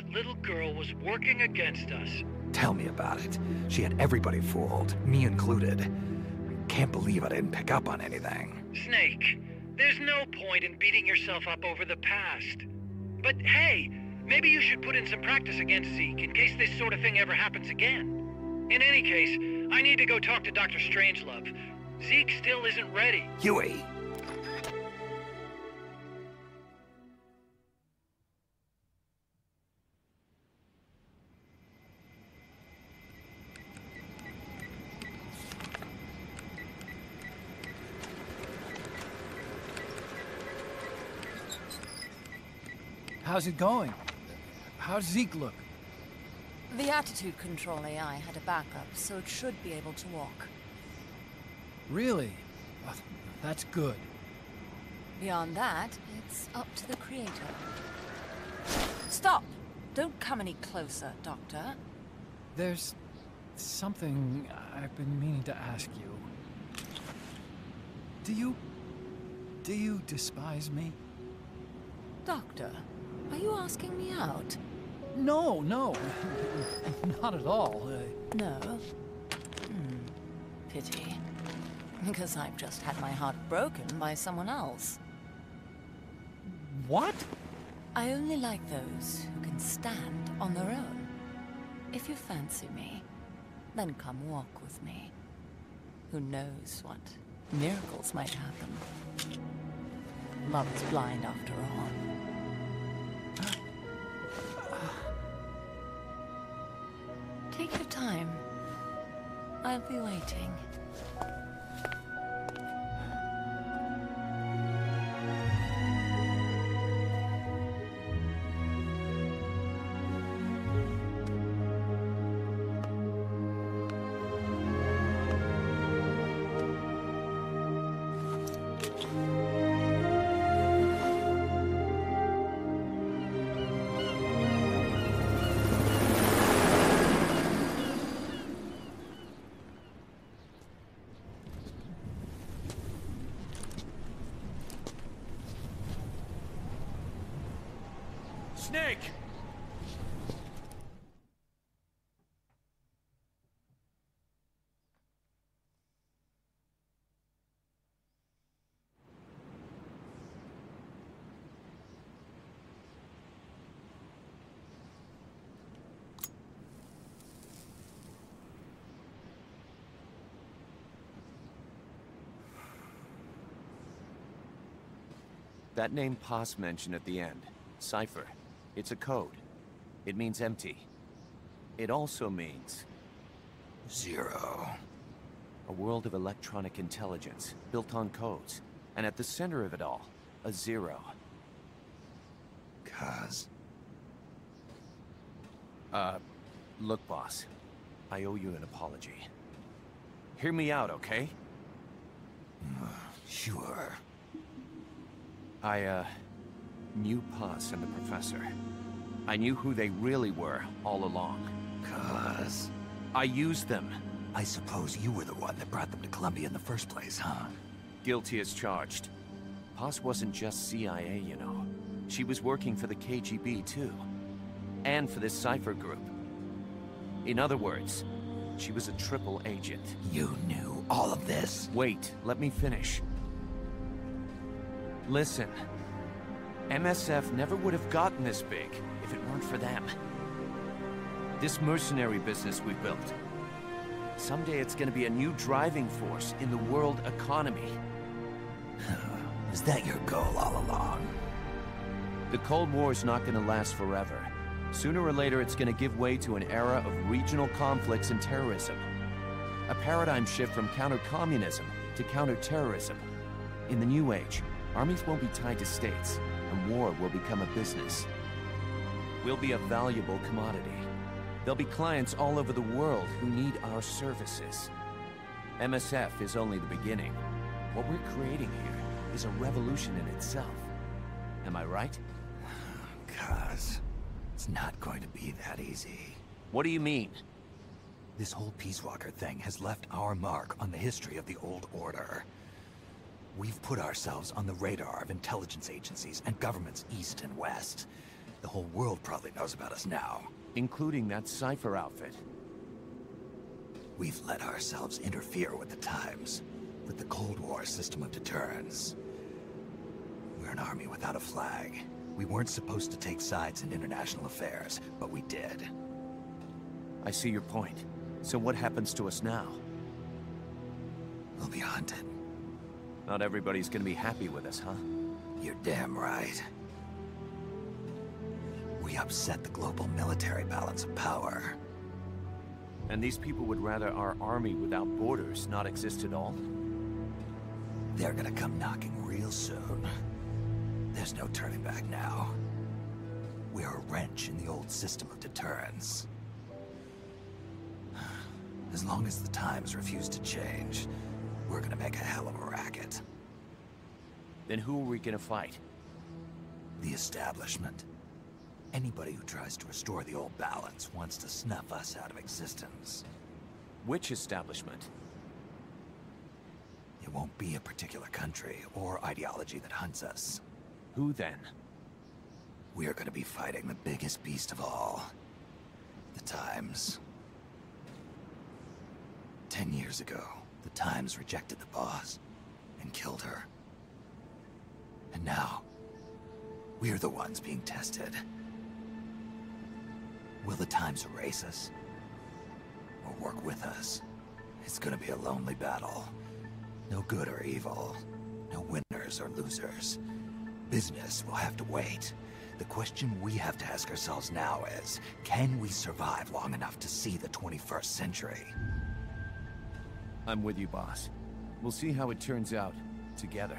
That little girl was working against us? Tell me about it. She had everybody fooled, me included. Can't believe I didn't pick up on anything. Snake, there's no point in beating yourself up over the past. But hey, maybe you should put in some practice against Zeke in case this sort of thing ever happens again. In any case, I need to go talk to Dr. Strangelove. Zeke still isn't ready. Huey! How's it going? How's Zeke look? The attitude control AI had a backup, so it should be able to walk. Really? That's good. Beyond that, it's up to the creator. Stop! Don't come any closer, Doctor. There's something I've been meaning to ask you. Do you. Do you despise me? Doctor, are you asking me out? No, no. Not at all. Uh, No? Hmm. Pity. Because I've just had my heart broken by someone else. What? I only like those who can stand on their own. If you fancy me, then come walk with me. Who knows what miracles might happen? Love is blind after all. I'll be waiting. snake! That name Paz mentioned at the end, Cypher it's a code. It means empty. It also means... Zero. A world of electronic intelligence, built on codes. And at the center of it all, a zero. Cause... Uh, look, boss. I owe you an apology. Hear me out, okay? Sure. I, uh, knew Paz and the Professor. I knew who they really were all along. Cause... I used them. I suppose you were the one that brought them to Colombia in the first place, huh? Guilty as charged. Paz wasn't just CIA, you know. She was working for the KGB, too. And for this Cypher group. In other words, she was a triple agent. You knew all of this? Wait, let me finish. Listen. MSF never would have gotten this big if it weren't for them. This mercenary business we built. Someday it's gonna be a new driving force in the world economy. Is that your goal all along? The Cold War is not gonna last forever. Sooner or later, it's gonna give way to an era of regional conflicts and terrorism. A paradigm shift from counter-communism to counter-terrorism. In the new age, armies won't be tied to states, and war will become a business. We'll be a valuable commodity. There'll be clients all over the world who need our services. MSF is only the beginning. What we're creating here is a revolution in itself. Am I right? Cuz... It's not going to be that easy. What do you mean? This whole Peace Walker thing has left our mark on the history of the Old Order. We've put ourselves on the radar of intelligence agencies and governments east and west. The whole world probably knows about us now. Including that Cypher outfit. We've let ourselves interfere with the times, with the Cold War system of deterrence. We're an army without a flag. We weren't supposed to take sides in international affairs, but we did. I see your point. So what happens to us now? We'll be hunted. Not everybody's gonna be happy with us, huh? You're damn right. We upset the global military balance of power. And these people would rather our army without borders not exist at all? They're gonna come knocking real soon. There's no turning back now. We're a wrench in the old system of deterrence. As long as the times refuse to change, we're gonna make a hell of a racket. Then who are we gonna fight? The establishment. Anybody who tries to restore the old balance wants to snuff us out of existence. Which establishment? It won't be a particular country or ideology that hunts us. Who then? We're gonna be fighting the biggest beast of all. The Times. Ten years ago, the Times rejected the boss and killed her. And now, we're the ones being tested. Will the Times erase us? Or work with us? It's gonna be a lonely battle. No good or evil. No winners or losers. Business will have to wait. The question we have to ask ourselves now is, can we survive long enough to see the 21st century? I'm with you, boss. We'll see how it turns out, together.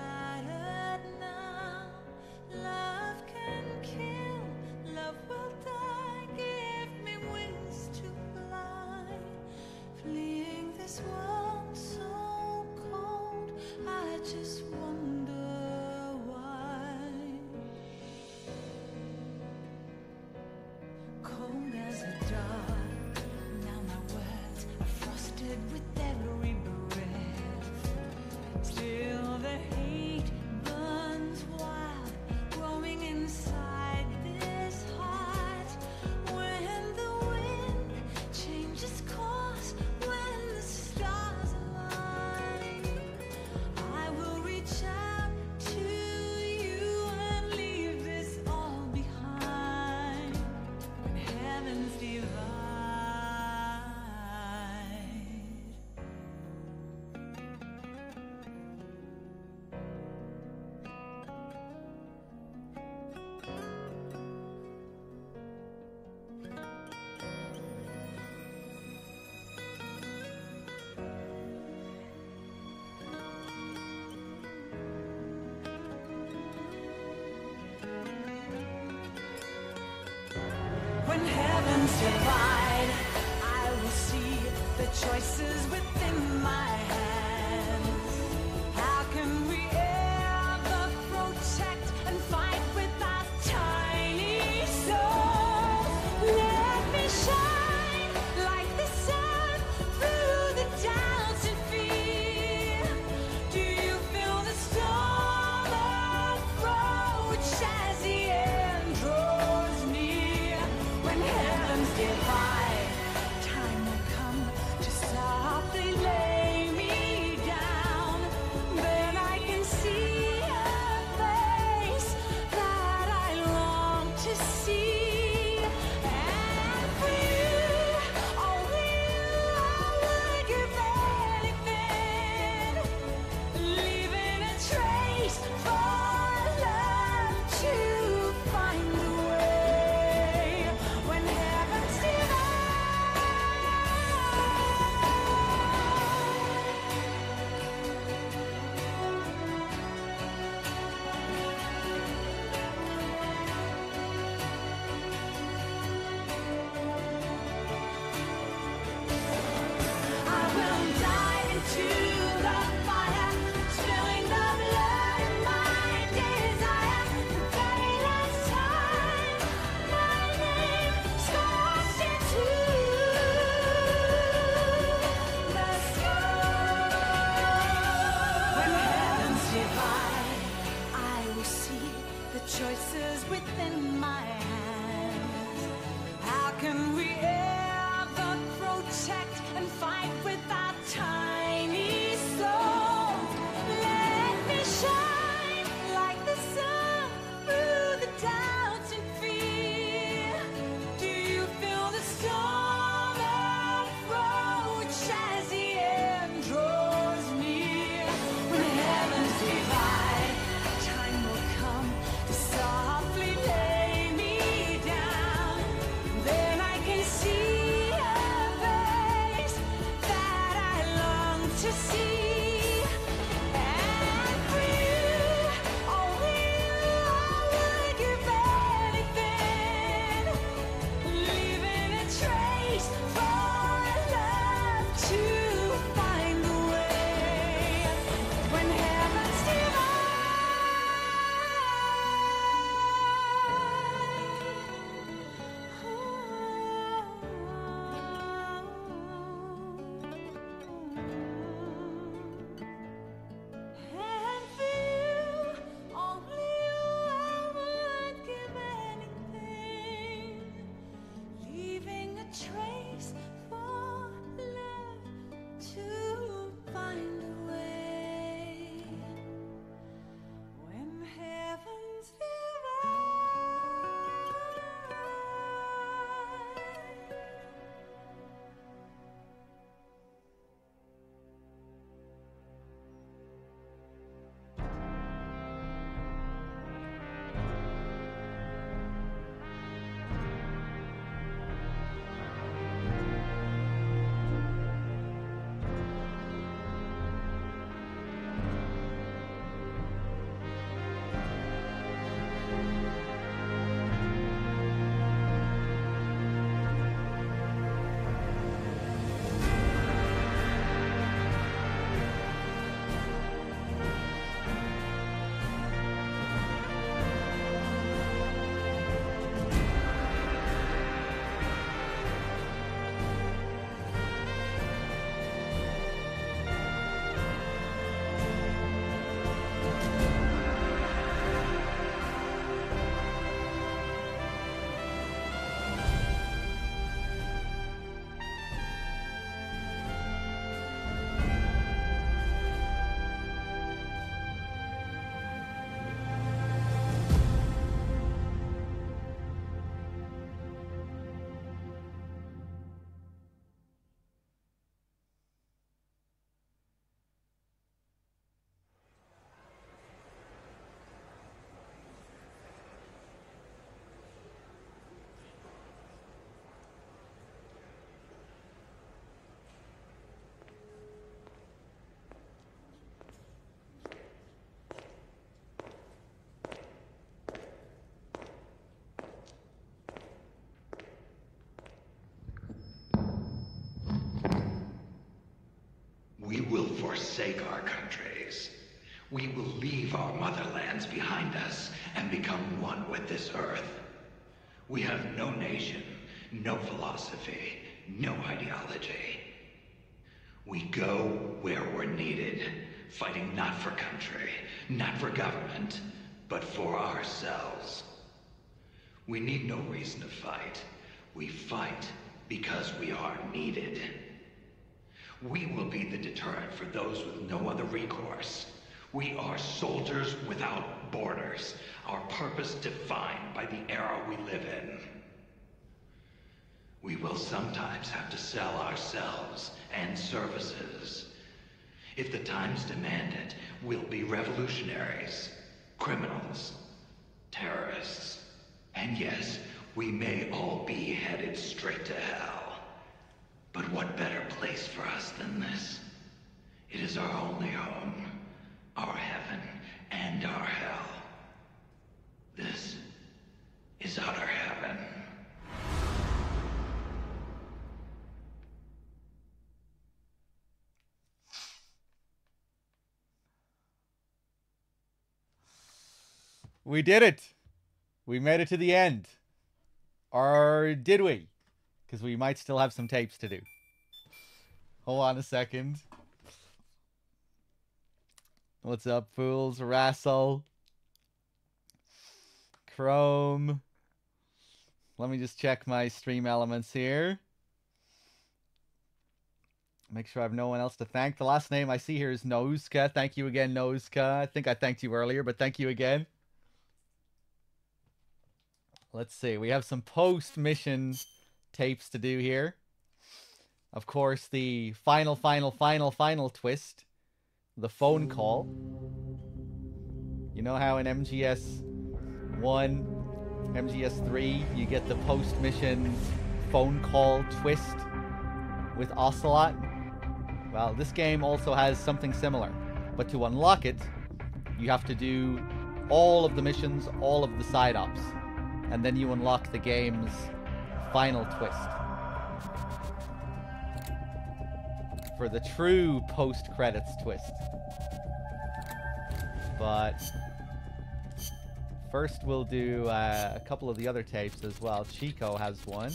heavens divide, I will see the choices within my forsake our countries. We will leave our motherlands behind us and become one with this earth. We have no nation, no philosophy, no ideology. We go where we're needed, fighting not for country, not for government, but for ourselves. We need no reason to fight. We fight because we are needed. We will be the deterrent for those with no other recourse. We are soldiers without borders, our purpose defined by the era we live in. We will sometimes have to sell ourselves and services. If the times demand it, we'll be revolutionaries, criminals, terrorists. And yes, we may all be headed straight to hell. But what better place for us than this? It is our only home, our heaven, and our hell. This is outer heaven. We did it. We made it to the end. Or did we? Because we might still have some tapes to do. Hold on a second. What's up, fools? Rassel. Chrome. Let me just check my stream elements here. Make sure I have no one else to thank. The last name I see here is Nozka. Thank you again, Nozka. I think I thanked you earlier, but thank you again. Let's see. We have some post-mission tapes to do here. Of course, the final, final, final, final twist. The phone call. You know how in MGS 1, MGS 3, you get the post-mission phone call twist with Ocelot? Well, this game also has something similar. But to unlock it, you have to do all of the missions, all of the side ops and then you unlock the game's final twist. For the true post-credits twist. But first we'll do uh, a couple of the other tapes as well. Chico has one.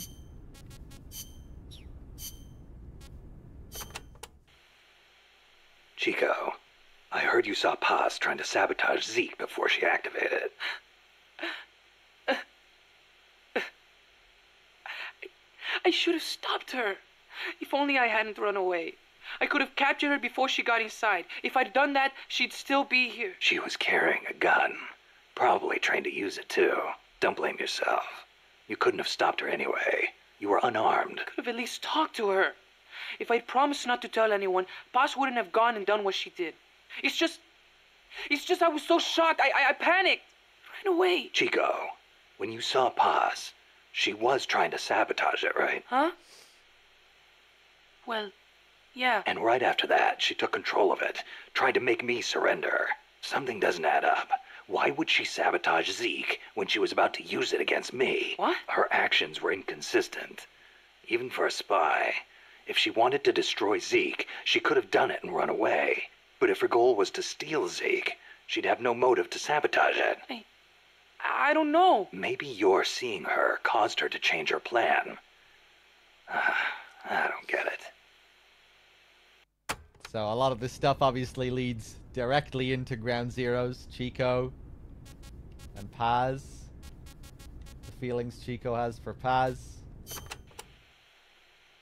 Chico, I heard you saw Paz trying to sabotage Zeke before she activated. I should have stopped her. If only I hadn't run away. I could have captured her before she got inside. If I'd done that, she'd still be here. She was carrying a gun. Probably trained to use it too. Don't blame yourself. You couldn't have stopped her anyway. You were unarmed. Could have at least talked to her. If I'd promised not to tell anyone, Paz wouldn't have gone and done what she did. It's just. It's just I was so shocked. I, I, I panicked. Ran away. Chico, when you saw Paz, she was trying to sabotage it, right? Huh? Well, yeah. And right after that, she took control of it, tried to make me surrender. Something doesn't add up. Why would she sabotage Zeke when she was about to use it against me? What? Her actions were inconsistent. Even for a spy. If she wanted to destroy Zeke, she could have done it and run away. But if her goal was to steal Zeke, she'd have no motive to sabotage it. I don't know. Maybe your seeing her caused her to change her plan. I don't get it. So a lot of this stuff obviously leads directly into Ground Zeroes, Chico, and Paz. The feelings Chico has for Paz.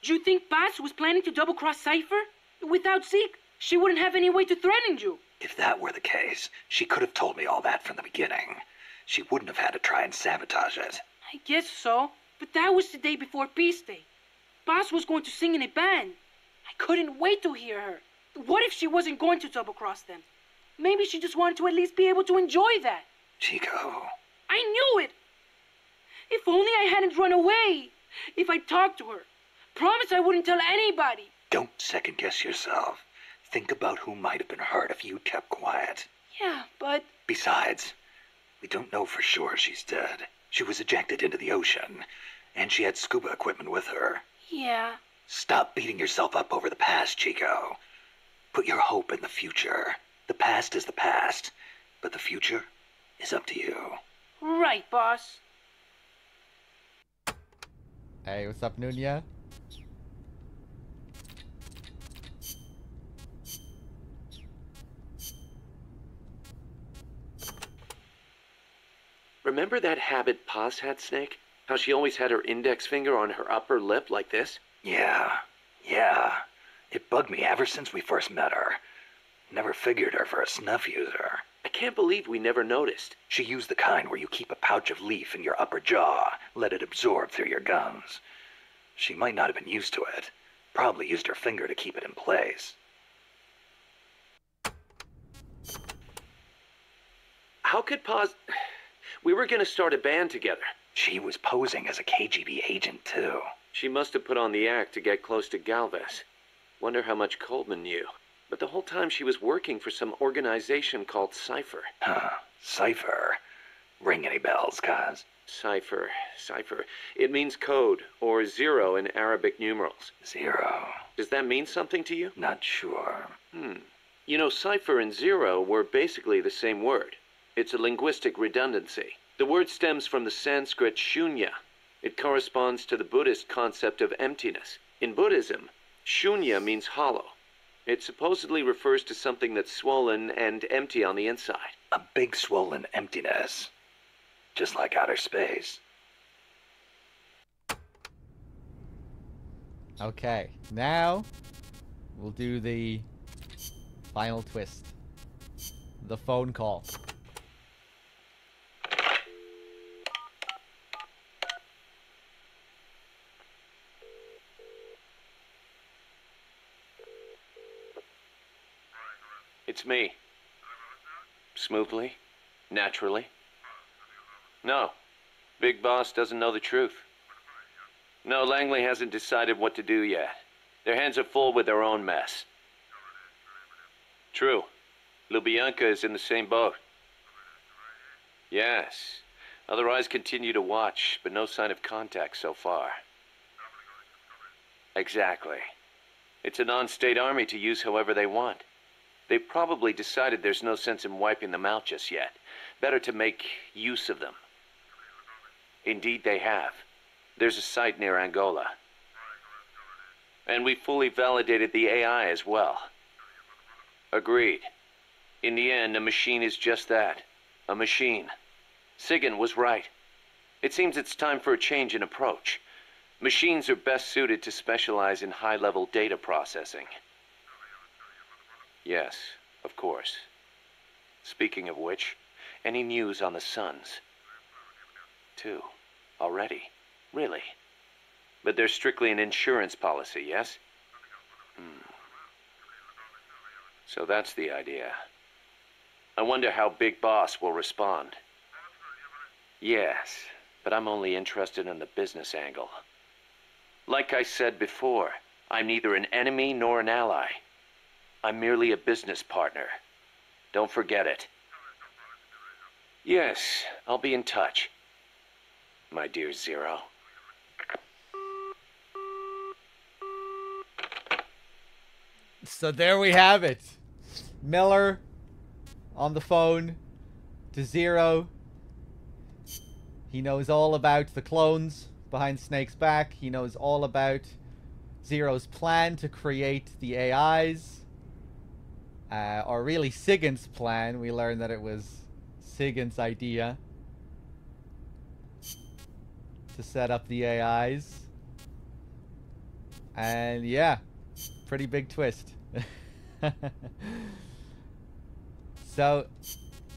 Do you think Paz was planning to double-cross Cypher? Without Zeke, she wouldn't have any way to threaten you. If that were the case, she could have told me all that from the beginning. She wouldn't have had to try and sabotage it. I guess so, but that was the day before Peace Day. Paz was going to sing in a band. I couldn't wait to hear her. What if she wasn't going to double-cross them? Maybe she just wanted to at least be able to enjoy that. Chico. I knew it! If only I hadn't run away. If I talked to her. Promise I wouldn't tell anybody. Don't second guess yourself. Think about who might have been hurt if you kept quiet. Yeah, but. Besides, we don't know for sure she's dead. She was ejected into the ocean, and she had scuba equipment with her. Yeah. Stop beating yourself up over the past, Chico. Put your hope in the future. The past is the past, but the future is up to you. Right, boss. Hey, what's up, Nunya? Remember that habit Paz had, Snake? How she always had her index finger on her upper lip like this? Yeah, yeah. It bugged me ever since we first met her. Never figured her for a snuff user. I can't believe we never noticed. She used the kind where you keep a pouch of leaf in your upper jaw, let it absorb through your gums. She might not have been used to it. Probably used her finger to keep it in place. How could Paz... We were gonna start a band together. She was posing as a KGB agent, too. She must have put on the act to get close to Galvez. Wonder how much Coleman knew. But the whole time she was working for some organization called Cypher. Huh. Cypher. Ring any bells, Kaz? Cypher, Cypher. It means code, or zero in Arabic numerals. Zero. Does that mean something to you? Not sure. Hmm. You know, cipher and zero were basically the same word. It's a linguistic redundancy. The word stems from the Sanskrit shunya. It corresponds to the Buddhist concept of emptiness. In Buddhism, shunya means hollow. It supposedly refers to something that's swollen and empty on the inside. A big swollen emptiness. Just like outer space. Okay, now we'll do the final twist. The phone call. It's me. Smoothly? Naturally? No. Big Boss doesn't know the truth. No, Langley hasn't decided what to do yet. Their hands are full with their own mess. True. Lubyanka is in the same boat. Yes. Other eyes continue to watch, but no sign of contact so far. Exactly. It's a non-state army to use however they want. They've probably decided there's no sense in wiping them out just yet. Better to make use of them. Indeed they have. There's a site near Angola. And we fully validated the AI as well. Agreed. In the end, a machine is just that. A machine. Sigint was right. It seems it's time for a change in approach. Machines are best suited to specialize in high-level data processing. Yes, of course. Speaking of which, any news on the sons? Two. Already. Really? But they're strictly an insurance policy, yes? Hmm. So that's the idea. I wonder how Big Boss will respond. Yes, but I'm only interested in the business angle. Like I said before, I'm neither an enemy nor an ally. I'm merely a business partner. Don't forget it. Yes, I'll be in touch. My dear Zero. So there we have it. Miller on the phone to Zero. He knows all about the clones behind Snake's back. He knows all about Zero's plan to create the AIs. Uh, or really Sigint's plan. We learned that it was Sigint's idea to set up the AIs. And yeah, pretty big twist. so,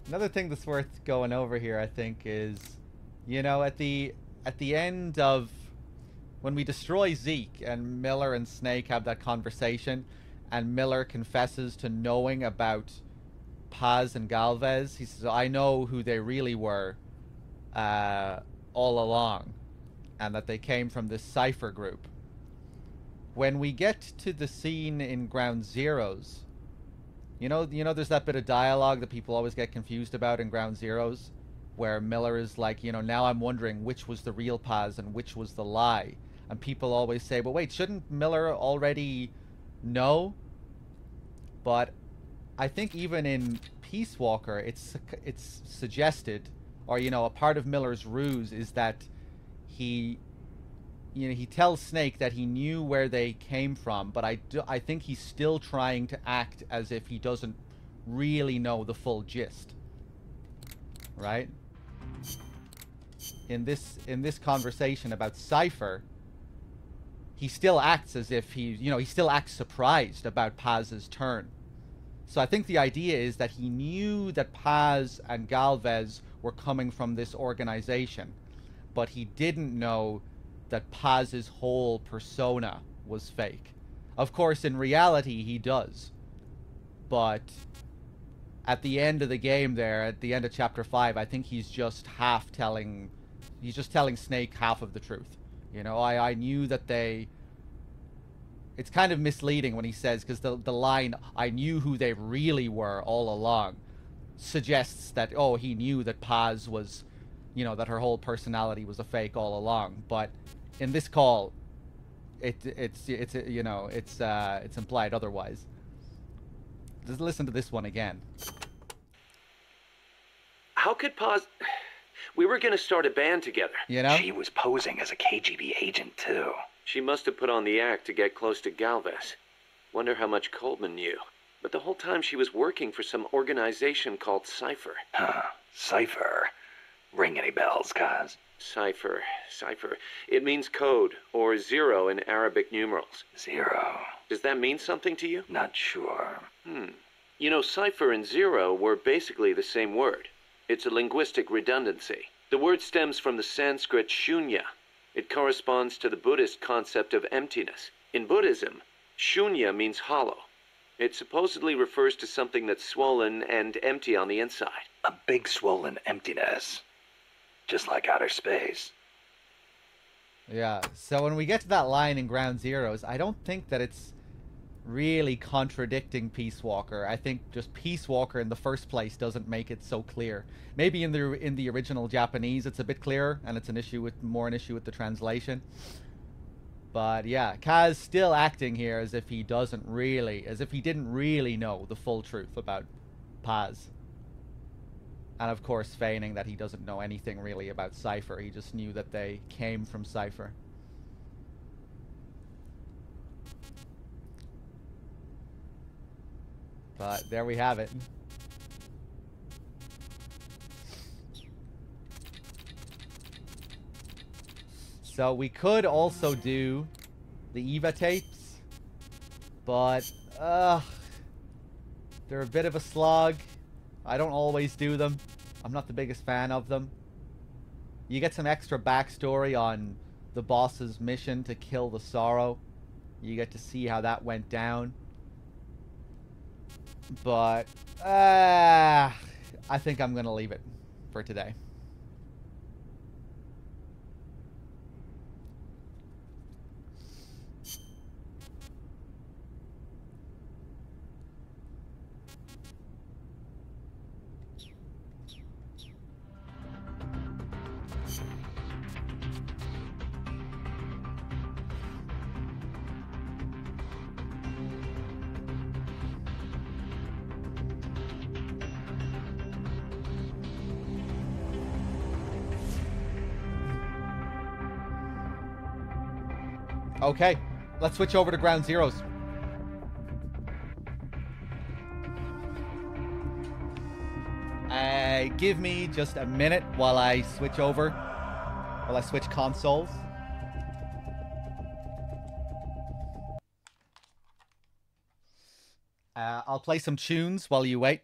another thing that's worth going over here, I think, is, you know, at the at the end of when we destroy Zeke and Miller and Snake have that conversation, and Miller confesses to knowing about Paz and Galvez. He says, "I know who they really were, uh, all along, and that they came from this Cypher group." when we get to the scene in Ground Zeroes, you know, you know, there's that bit of dialogue that people always get confused about in Ground Zeroes, where Miller is like, you know, now I'm wondering which was the real Paz and which was the lie, and people always say, but wait, shouldn't Miller already know? But I think even in Peace Walker, it's it's suggested, or you know, a part of Miller's ruse is that he, you know, he tells Snake that he knew where they came from, but I do, I think he's still trying to act as if he doesn't really know the full gist. Right? In this in this conversation about Cypher, he still acts as if he, you know, he still acts surprised about Paz's turn. So I think the idea is that he knew that Paz and Galvez were coming from this organization, but he didn't know that Paz's whole persona was fake. Of course, in reality, he does. But at the end of the game there, at the end of chapter 5, I think he's just half telling he's just telling Snake half of the truth. You know, I I knew that they it's kind of misleading when he says because the the line I knew who they really were all along suggests that oh he knew that Paz was you know that her whole personality was a fake all along. But in this call it it's it's you know it's uh it's implied otherwise. Just listen to this one again. How could Paz... We were gonna start a band together. You know? She was posing as a KGB agent, too. She must have put on the act to get close to Galvez. Wonder how much Coleman knew. But the whole time she was working for some organization called Cypher. Huh. Cypher. Ring any bells, Kaz? Cypher, Cypher. It means code, or zero in Arabic numerals. Zero. Does that mean something to you? Not sure. Hmm. You know, cipher and zero were basically the same word. It's a linguistic redundancy. The word stems from the Sanskrit shunya. It corresponds to the Buddhist concept of emptiness. In Buddhism, shunya means hollow. It supposedly refers to something that's swollen and empty on the inside. A big swollen emptiness. Just like outer space. Yeah. So when we get to that line in Ground Zeroes, I don't think that it's really contradicting Peace Walker. I think just Peace Walker in the first place doesn't make it so clear. Maybe in the in the original Japanese it's a bit clearer and it's an issue with more an issue with the translation. But yeah, Kaz still acting here as if he doesn't really as if he didn't really know the full truth about Paz. And of course feigning that he doesn't know anything really about Cypher. He just knew that they came from Cypher. But there we have it. So we could also do the Eva tapes, but uh, they're a bit of a slog. I don't always do them. I'm not the biggest fan of them. You get some extra backstory on the boss's mission to kill the Sorrow. You get to see how that went down. But, uh, I think I'm going to leave it for today. Okay, let's switch over to Ground Zeroes. Uh, give me just a minute while I switch over, while I switch consoles. Uh, I'll play some tunes while you wait.